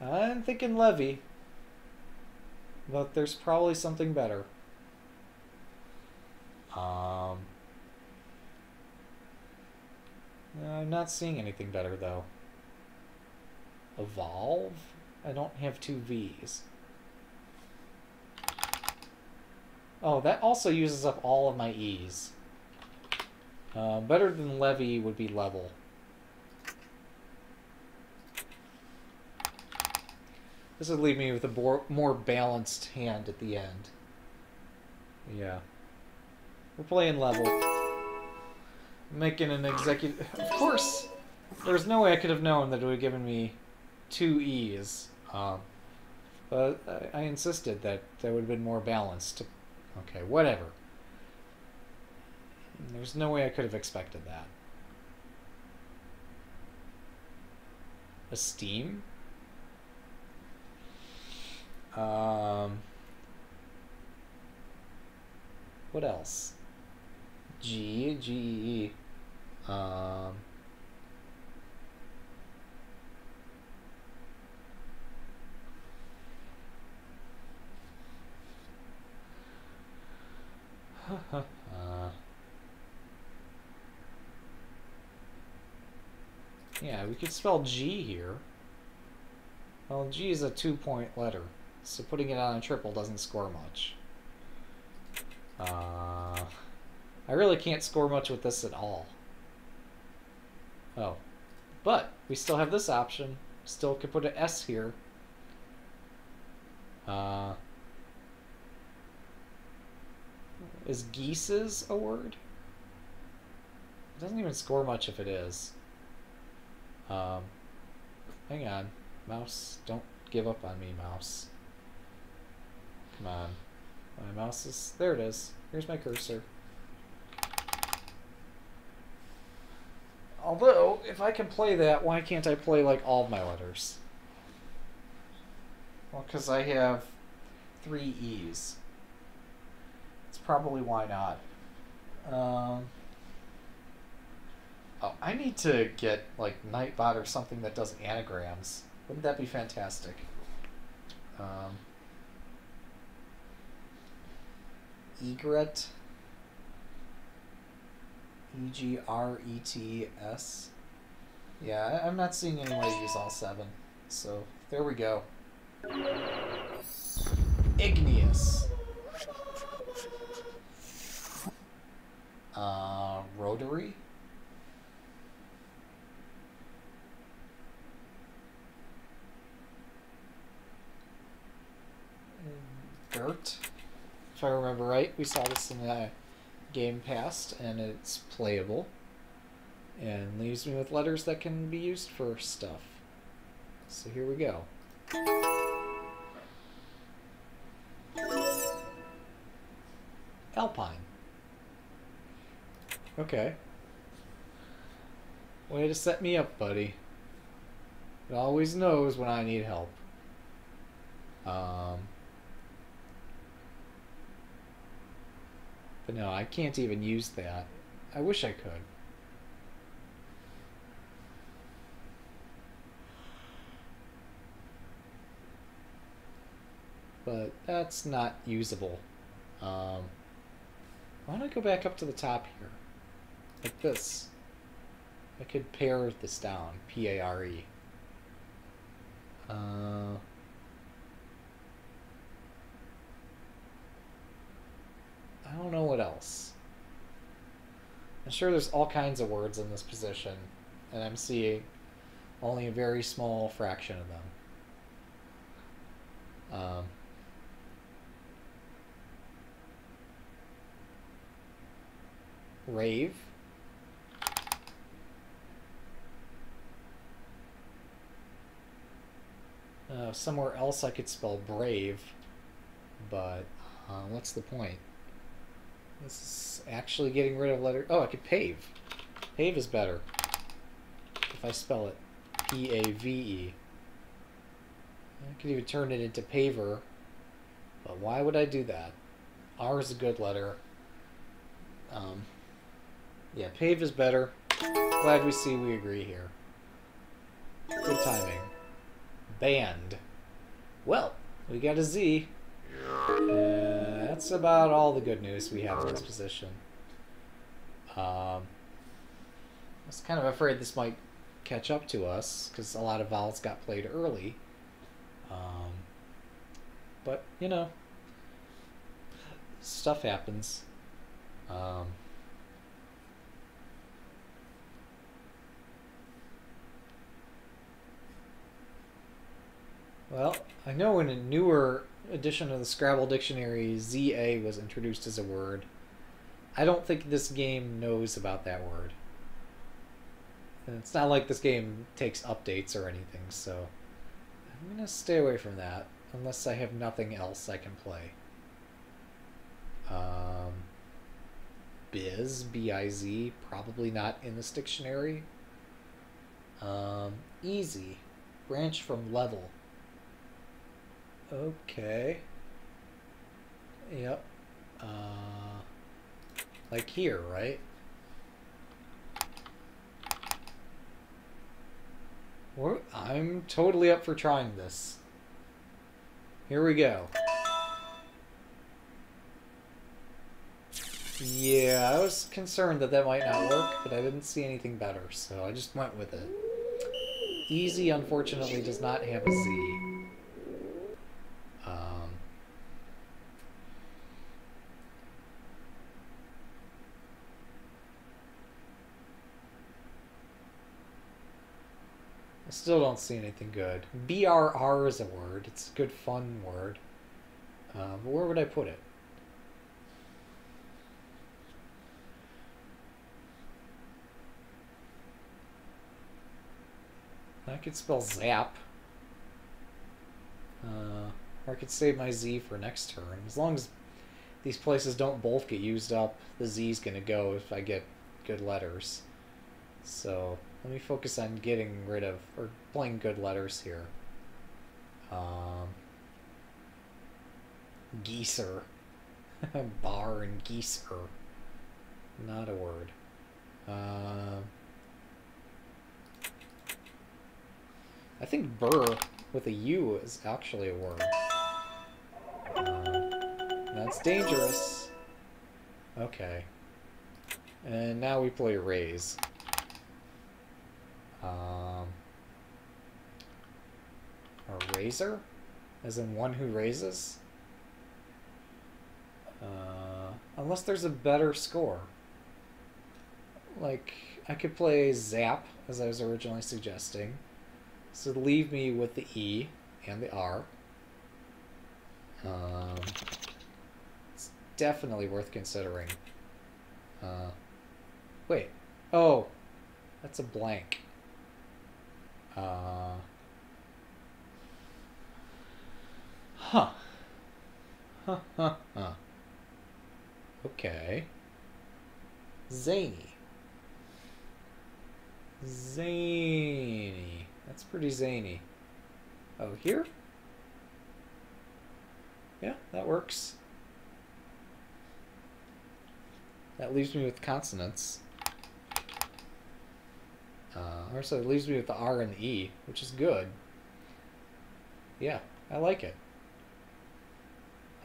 I'm thinking levy. But there's probably something better. Um, I'm not seeing anything better though. Evolve? I don't have two V's. Oh, that also uses up all of my E's. Uh, better than levy would be level. This would leave me with a more, more balanced hand at the end. Yeah. We're playing level. Making an executive... Of course! There's no way I could have known that it would have given me two E's. Um, but I, I insisted that that would have been more balanced. Okay, whatever. There's no way I could have expected that. Esteem? Um, what else? G, G, E. Um, uh, yeah, we could spell G here. Well, G is a two-point letter, so putting it on a triple doesn't score much. Uh, I really can't score much with this at all. Oh. But we still have this option. Still could put an S here. Uh, is geeses a word? It doesn't even score much if it is. Um, hang on. Mouse, don't give up on me, mouse. Come on. My mouse is... There it is. Here's my cursor. Although, if I can play that, why can't I play, like, all my letters? Well, because I have three E's. It's probably why not. Um, oh, I need to get, like, Nightbot or something that does anagrams. Wouldn't that be fantastic? Um, egret. E G R E T S. Yeah, I'm not seeing any way to use all seven. So, there we go. Igneous. Uh, rotary. Dirt. If I remember right, we saw this in the game past, and it's playable. And leaves me with letters that can be used for stuff. So here we go. Alpine. Okay. Way to set me up, buddy. It always knows when I need help. Um, but no, I can't even use that. I wish I could. But that's not usable. Um, why don't I go back up to the top here? Like this. I could pare this down. P-A-R-E. Uh... I don't know what else. I'm sure there's all kinds of words in this position, and I'm seeing only a very small fraction of them. Um, rave. Uh, somewhere else I could spell brave, but uh, what's the point? This is actually getting rid of letter. Oh, I could pave. Pave is better. If I spell it P A V E. I could even turn it into paver. But why would I do that? R is a good letter. Um, yeah, pave is better. Glad we see we agree here. Good timing. Band. Well, we got a Z. Uh, that's about all the good news we have in this position. Um, I was kind of afraid this might catch up to us because a lot of vowels got played early. Um, but, you know, stuff happens. Um, well, I know in a newer edition of the Scrabble dictionary, ZA was introduced as a word. I don't think this game knows about that word. And it's not like this game takes updates or anything, so I'm going to stay away from that unless I have nothing else I can play. Um, Biz, B-I-Z, probably not in this dictionary. Um, easy, branch from level. Okay. Yep. Uh, like here, right? We're, I'm totally up for trying this. Here we go. Yeah, I was concerned that that might not work, but I didn't see anything better, so I just went with it. Easy, unfortunately, does not have a Z. Um, I still don't see anything good. BRR is a word. It's a good, fun word. Uh, but where would I put it? I could spell zap. Uh, or I could save my Z for next turn. As long as these places don't both get used up, the Z's gonna go if I get good letters. So let me focus on getting rid of, or playing good letters here. Um, geeser. Bar and geeser. Not a word. Uh, I think burr with a U is actually a word. Uh, that's dangerous. Okay. And now we play raise. Um, a raiser? As in one who raises? Uh, unless there's a better score. Like, I could play Zap, as I was originally suggesting. So leave me with the E and the R. Um, it's definitely worth considering. Uh, wait. Oh, that's a blank. Uh, huh. Huh, huh, huh. Okay. Zany. Zany. That's pretty zany. Oh, here? Yeah, that works. That leaves me with consonants. Uh, or so it leaves me with the R and the E, which is good. Yeah, I like it.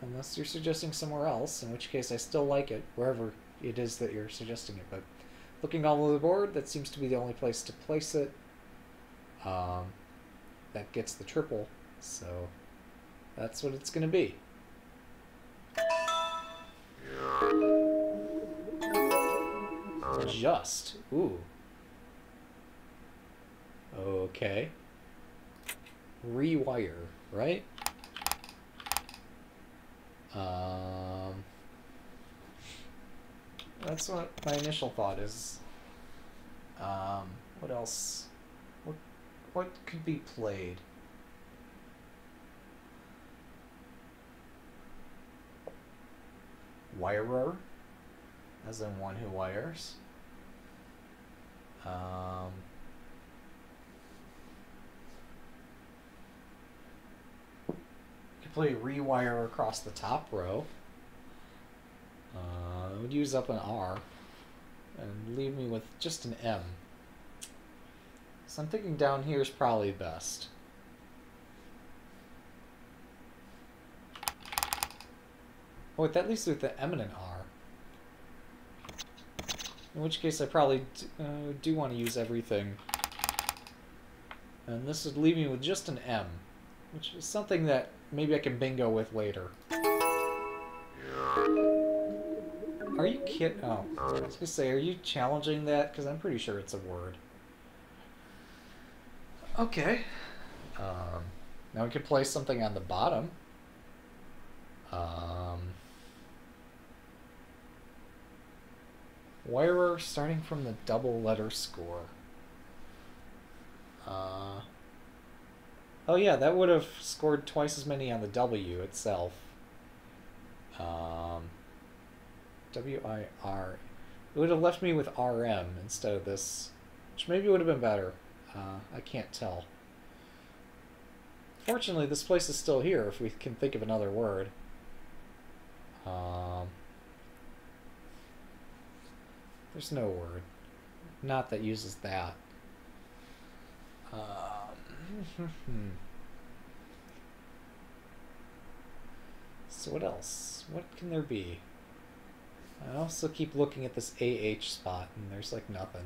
Unless you're suggesting somewhere else, in which case I still like it, wherever it is that you're suggesting it. But looking all over the board, that seems to be the only place to place it. Um, that gets the triple, so that's what it's going to be. Just. Ooh. Okay. Rewire, right? Um, that's what my initial thought is. Um, what else? What what could be played? Wirer, as in one who wires. Um, play rewire across the top row. Uh, would use up an R and leave me with just an M. So I'm thinking down here is probably best. Oh, wait, that leaves with the m eminent R. In which case I probably uh, do want to use everything. And this would leave me with just an M, which is something that maybe I can bingo with later. Are you kidding? Oh, I was gonna say, are you challenging that? Because I'm pretty sure it's a word. Okay. Um, now we could place something on the bottom. Um, wirer starting from the double letter score. Uh, Oh yeah, that would have scored twice as many on the W itself. Um, W-I-R. It would have left me with RM instead of this, which maybe would have been better. Uh, I can't tell. Fortunately, this place is still here if we can think of another word. Um, there's no word. Not that uses that. Uh, so what else? What can there be? I also keep looking at this AH spot and there's like nothing.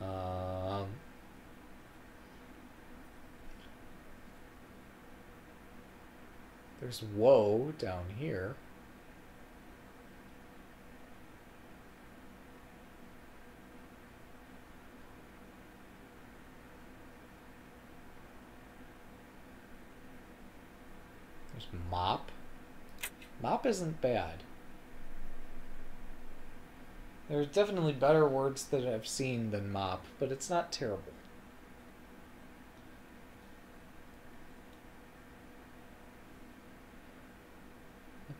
Um, there's whoa down here. Mop. Mop isn't bad. There's definitely better words that I've seen than mop, but it's not terrible.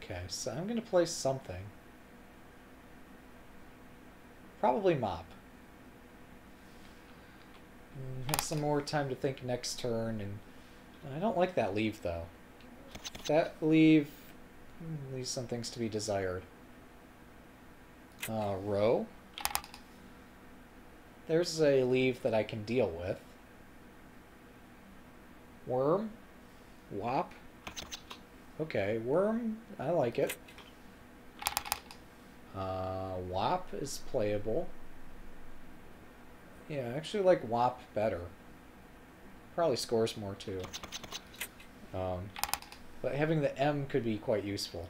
Okay, so I'm going to play something. Probably mop. Mm, have some more time to think next turn, and I don't like that leave, though. That leave leaves some things to be desired. Uh, row. There's a leave that I can deal with. Worm. Wop. Okay, worm, I like it. Uh, wop is playable. Yeah, I actually like wop better. Probably scores more too. Um, but having the M could be quite useful.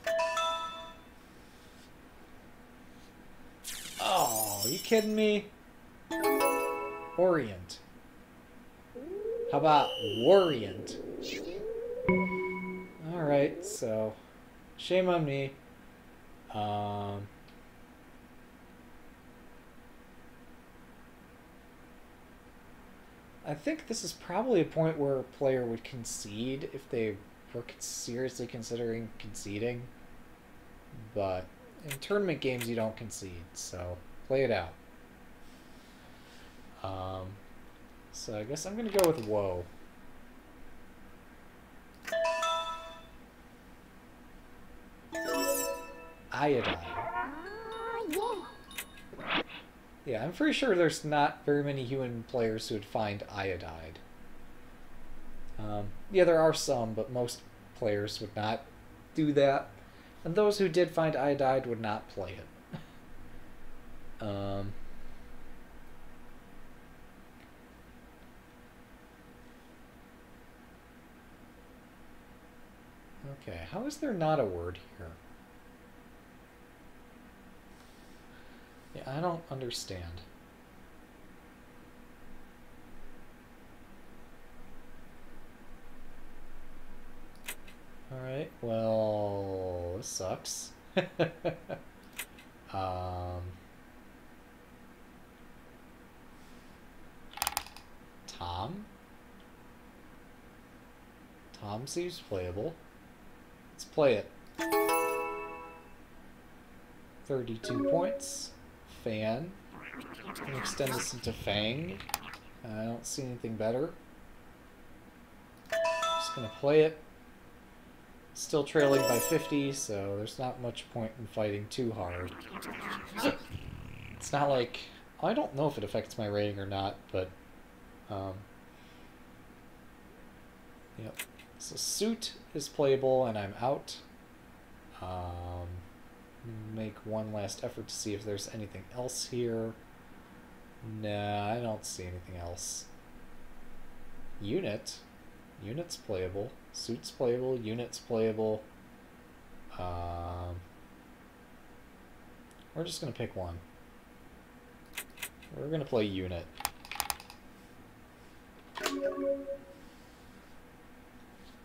Oh, you kidding me? Orient. How about Warrient? Alright, so shame on me. Um, I think this is probably a point where a player would concede if they we're seriously considering conceding. but in tournament games you don't concede, so play it out. Um, so I guess I'm gonna go with woe. Iodine. Yeah, I'm pretty sure there's not very many human players who would find iodide. Um, yeah, there are some, but most players would not do that. And those who did find iodide would not play it. um, okay, how is there not a word here? Yeah, I don't understand. Alright, well, this sucks. um, Tom? Tom seems playable. Let's play it. 32 points. Fan. Can extend this into Fang. I don't see anything better. Just gonna play it. Still trailing by 50, so there's not much point in fighting too hard. It's not like... I don't know if it affects my rating or not, but... Um, yep. So suit is playable, and I'm out. Um, make one last effort to see if there's anything else here. Nah, I don't see anything else. Unit. Unit's playable. Suit's playable. Unit's playable. Um, we're just going to pick one. We're going to play Unit.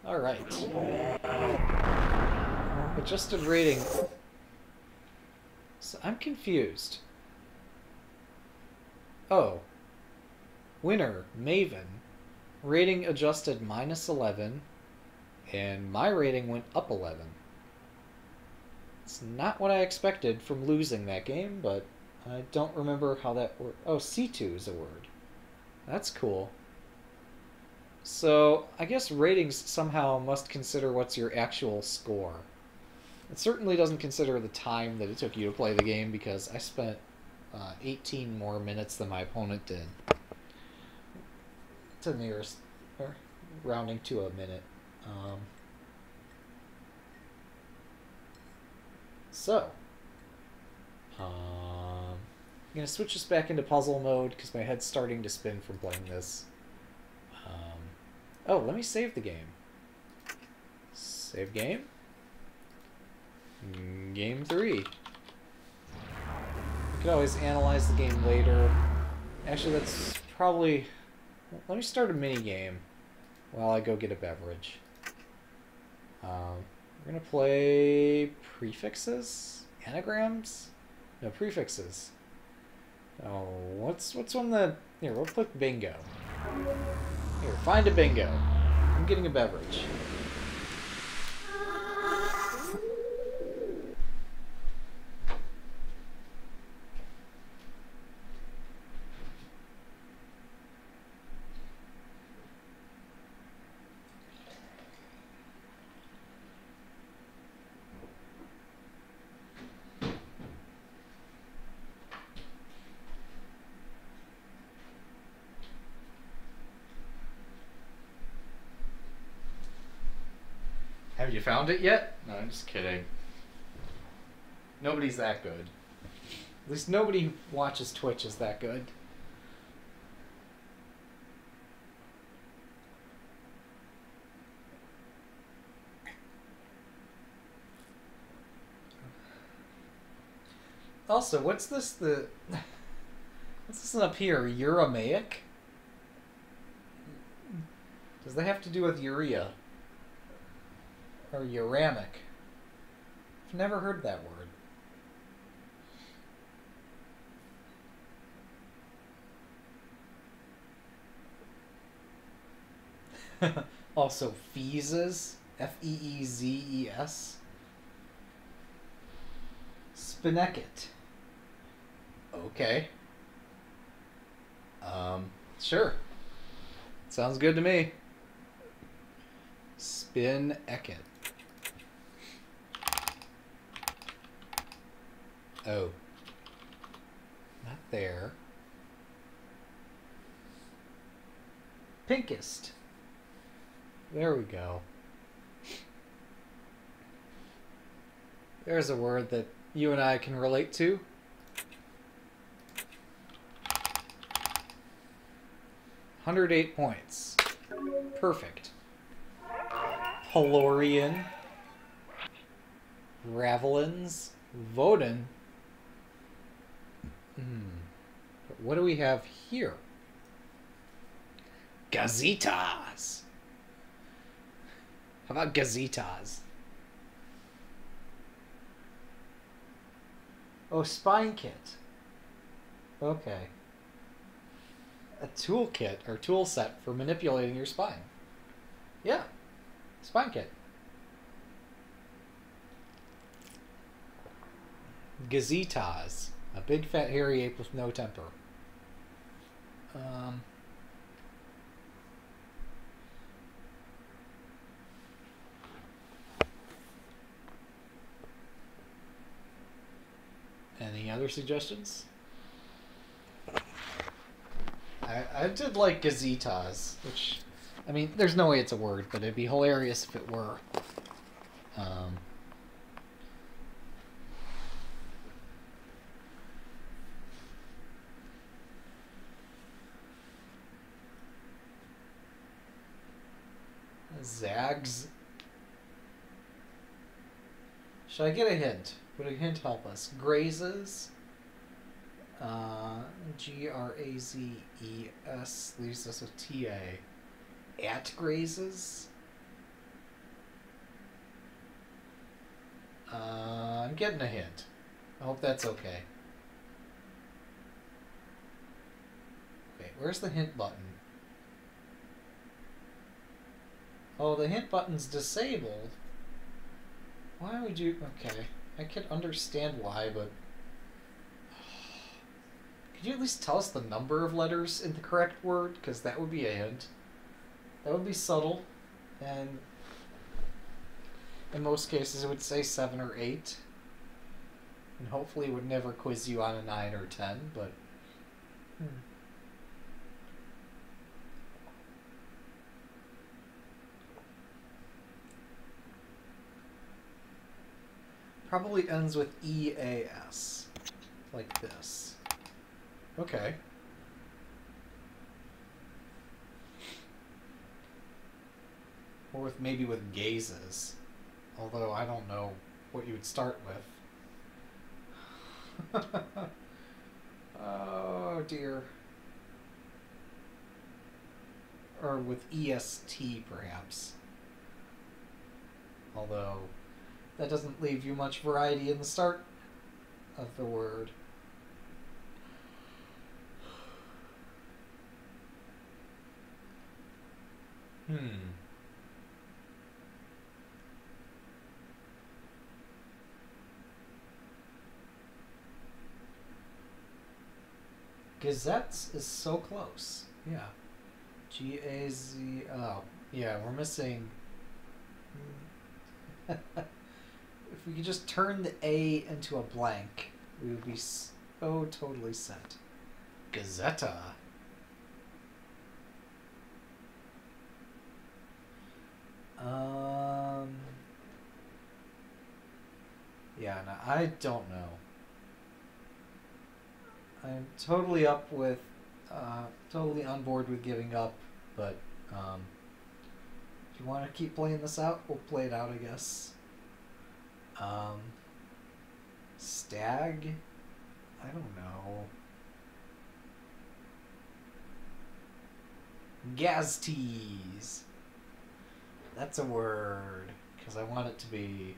Alright. Adjusted rating. So I'm confused. Oh. Winner, Maven. Rating adjusted minus 11, and my rating went up 11. It's not what I expected from losing that game, but I don't remember how that worked. Oh, C2 is a word. That's cool. So, I guess ratings somehow must consider what's your actual score. It certainly doesn't consider the time that it took you to play the game because I spent uh, 18 more minutes than my opponent did to the nearest, or rounding to a minute. Um, so, um, I'm going to switch this back into puzzle mode because my head's starting to spin from playing this. Um, oh, let me save the game. Save game. Game three. You could always analyze the game later. Actually, that's probably let me start a mini game while I go get a beverage. Um, we're gonna play prefixes, anagrams, no prefixes. Oh, what's what's on the here? We'll put bingo. Here, find a bingo. I'm getting a beverage. Found it yet? No, I'm just kidding. Nobody's that good. At least nobody who watches Twitch is that good. Also, what's this the what's this up here? Uramaic? Does that have to do with urea? Or uramic? I've never heard that word. also, feezes? F E E Z E S? Spinneket. Okay. Um, sure. Sounds good to me. Spin Eckett. Oh. Not there. Pinkest. There we go. There's a word that you and I can relate to. Hundred eight points. Perfect. Pelorian. Ravelins. Voden. Hmm. But what do we have here? Gazetas. How about gazetas? Oh, spine kit. Okay. A toolkit or tool set for manipulating your spine. Yeah. Spine kit. Gazetas. A big fat hairy ape with no temper. Um, any other suggestions? I, I did like gazetas, which, I mean, there's no way it's a word, but it'd be hilarious if it were. Um, Zags. Should I get a hint? Would a hint help us? Grazes. Uh, G R A Z E S leaves us with T A. At grazes. Uh, I'm getting a hint. I hope that's okay. Okay, where's the hint button? Oh, the hint button's disabled. Why would you... Okay. I could understand why, but... Could you at least tell us the number of letters in the correct word? Because that would be a hint. That would be subtle. And... In most cases, it would say 7 or 8. And hopefully it would never quiz you on a 9 or 10, but... Hmm. Probably ends with EAS. Like this. Okay. Or with maybe with gazes. Although I don't know what you would start with. oh dear. Or with EST perhaps. Although that doesn't leave you much variety in the start of the word. Hmm. Gazettes is so close. Yeah. G A Z. Oh, yeah, we're missing. if we could just turn the A into a blank, we would be so totally set. Gazetta. Um. Yeah, no, I don't know. I'm totally up with, uh, totally on board with giving up, but um, if you want to keep playing this out, we'll play it out, I guess. Um, stag? I don't know. Gaztees. That's a word, because I want it to be.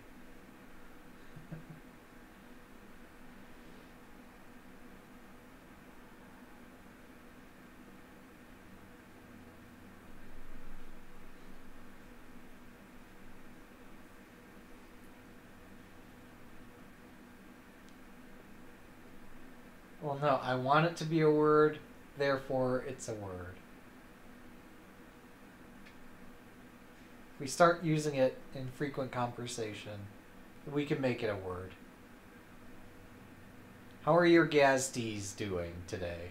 Well, no, I want it to be a word, therefore it's a word. If we start using it in frequent conversation, we can make it a word. How are your Gazdes doing today?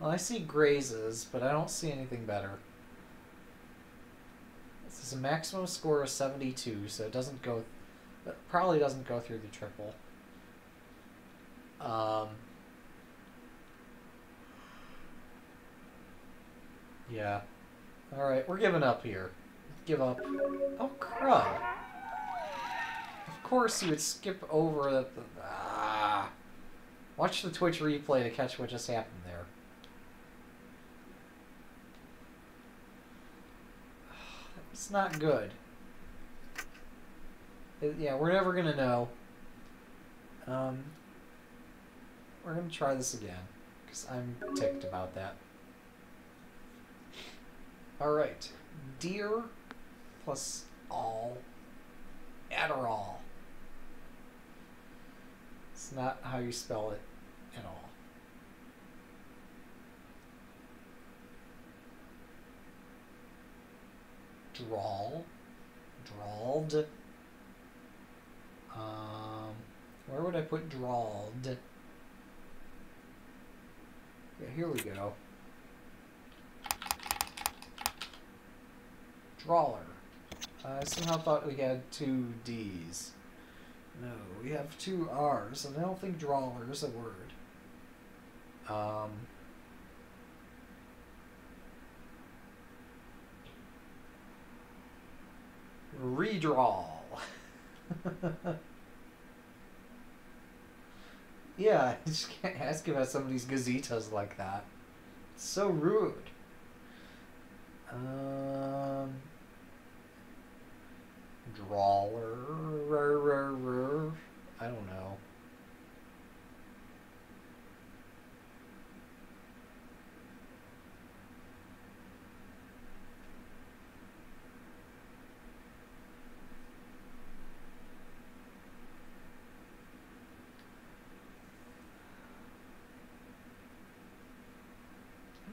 Well, I see grazes, but I don't see anything better. Is a maximum score of 72, so it doesn't go... It probably doesn't go through the triple. Um... Yeah. Alright, we're giving up here. Give up. Oh, crud. Of course you would skip over the... the ah. Watch the Twitch replay to catch what just happened there. It's not good. It, yeah, we're never gonna know. Um, we're gonna try this again because I'm ticked about that. All right, deer plus all Adderall. It's not how you spell it at all. Drawl, drawled. Um, where would I put drawled? Yeah, here we go. Drawler. I somehow thought we had two D's. No, we have two R's, and I don't think drawler is a word. Um, Redraw. yeah, I just can't ask about some of these gazetas like that. It's so rude. Um, drawler. I don't know. I'm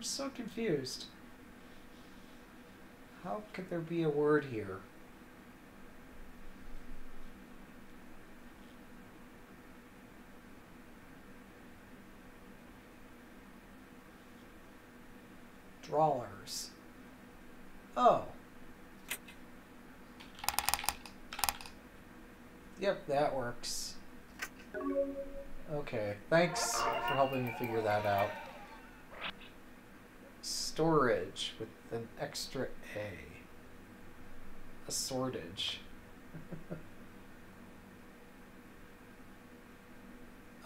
so confused. How could there be a word here? Drawlers. Oh. Yep, that works. Okay, thanks for helping me figure that out. Storage with an extra A. A sortage.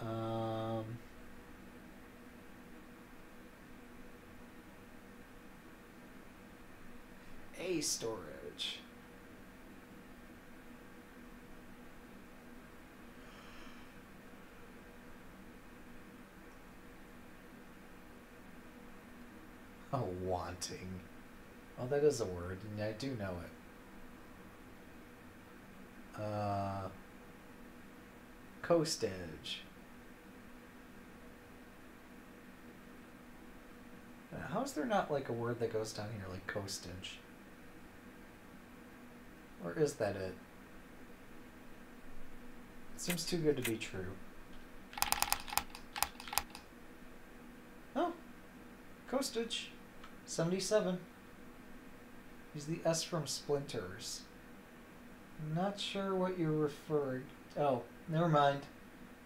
um... A storage. Oh, Oh, that is a word, and I do know it. Uh, coastage. How is there not like a word that goes down here like coastage? Or is that it? It seems too good to be true. Oh, coastage. 77. He's the S from Splinters. Not sure what you're referring. Oh, never mind.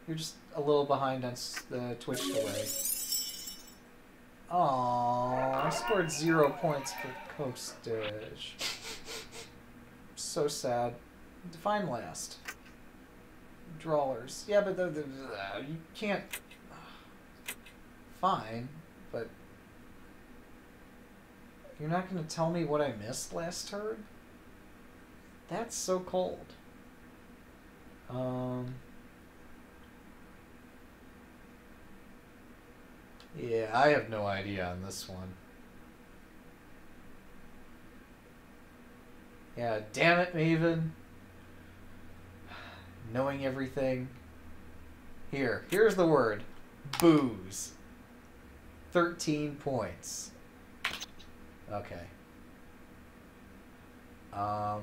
You're just a little behind on the Twitch delay. Aww, I scored zero points for Coastage. so sad. Define last. Drawlers. Yeah, but the, the, the, you can't. Fine, you're not going to tell me what I missed last turn? That's so cold. Um. Yeah, I have no idea on this one. Yeah, damn it, Maven. Knowing everything. Here, here's the word. Booze. 13 points. Okay. Um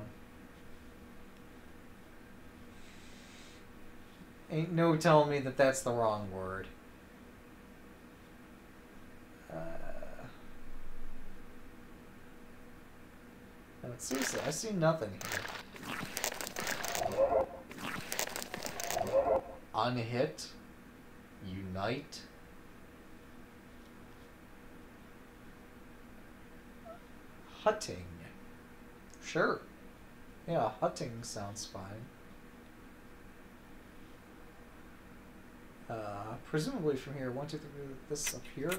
Ain't no telling me that that's the wrong word. Uh, seriously, I see nothing here. Unhit. Unite. Hutting. Sure. Yeah, hutting sounds fine. Uh, presumably from here, one, two, three, this up here.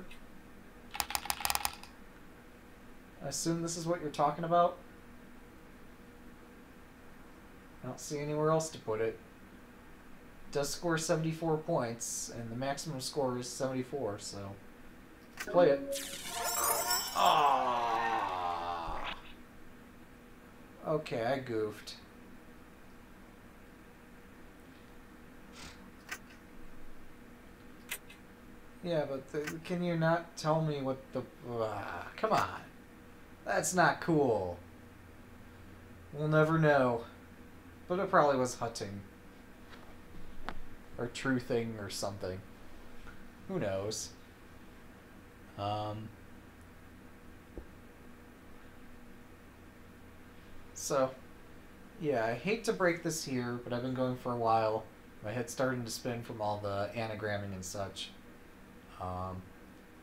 I assume this is what you're talking about. I don't see anywhere else to put it. Does score 74 points, and the maximum score is 74, so play it. Ah. Okay, I goofed. Yeah, but can you not tell me what the... Uh, come on. That's not cool. We'll never know. But it probably was hunting. Or truthing or something. Who knows? Um... So, yeah, I hate to break this here, but I've been going for a while. My head's starting to spin from all the anagramming and such. Um,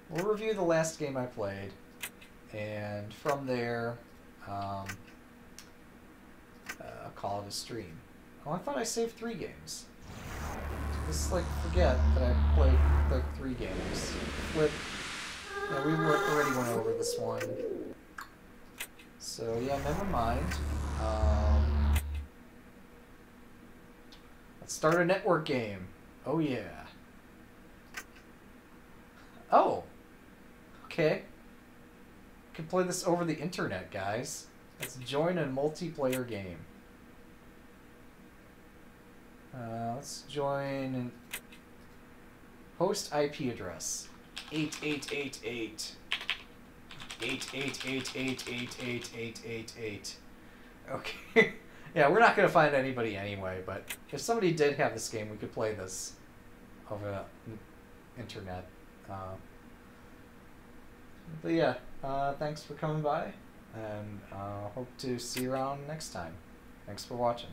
we'll review the last game I played, and from there, um, uh, call it a stream. Oh, I thought I saved three games. Just like forget that I played like three games. Flip. Yeah, we already went over this one. So yeah, never mind. Um, let's start a network game. Oh yeah. Oh. Okay. Can play this over the internet, guys. Let's join a multiplayer game. Uh, let's join an host IP address. 8888. 8888888888. Okay. yeah, we're not going to find anybody anyway, but if somebody did have this game, we could play this over the internet. Uh, but yeah, uh, thanks for coming by, and uh, hope to see you around next time. Thanks for watching.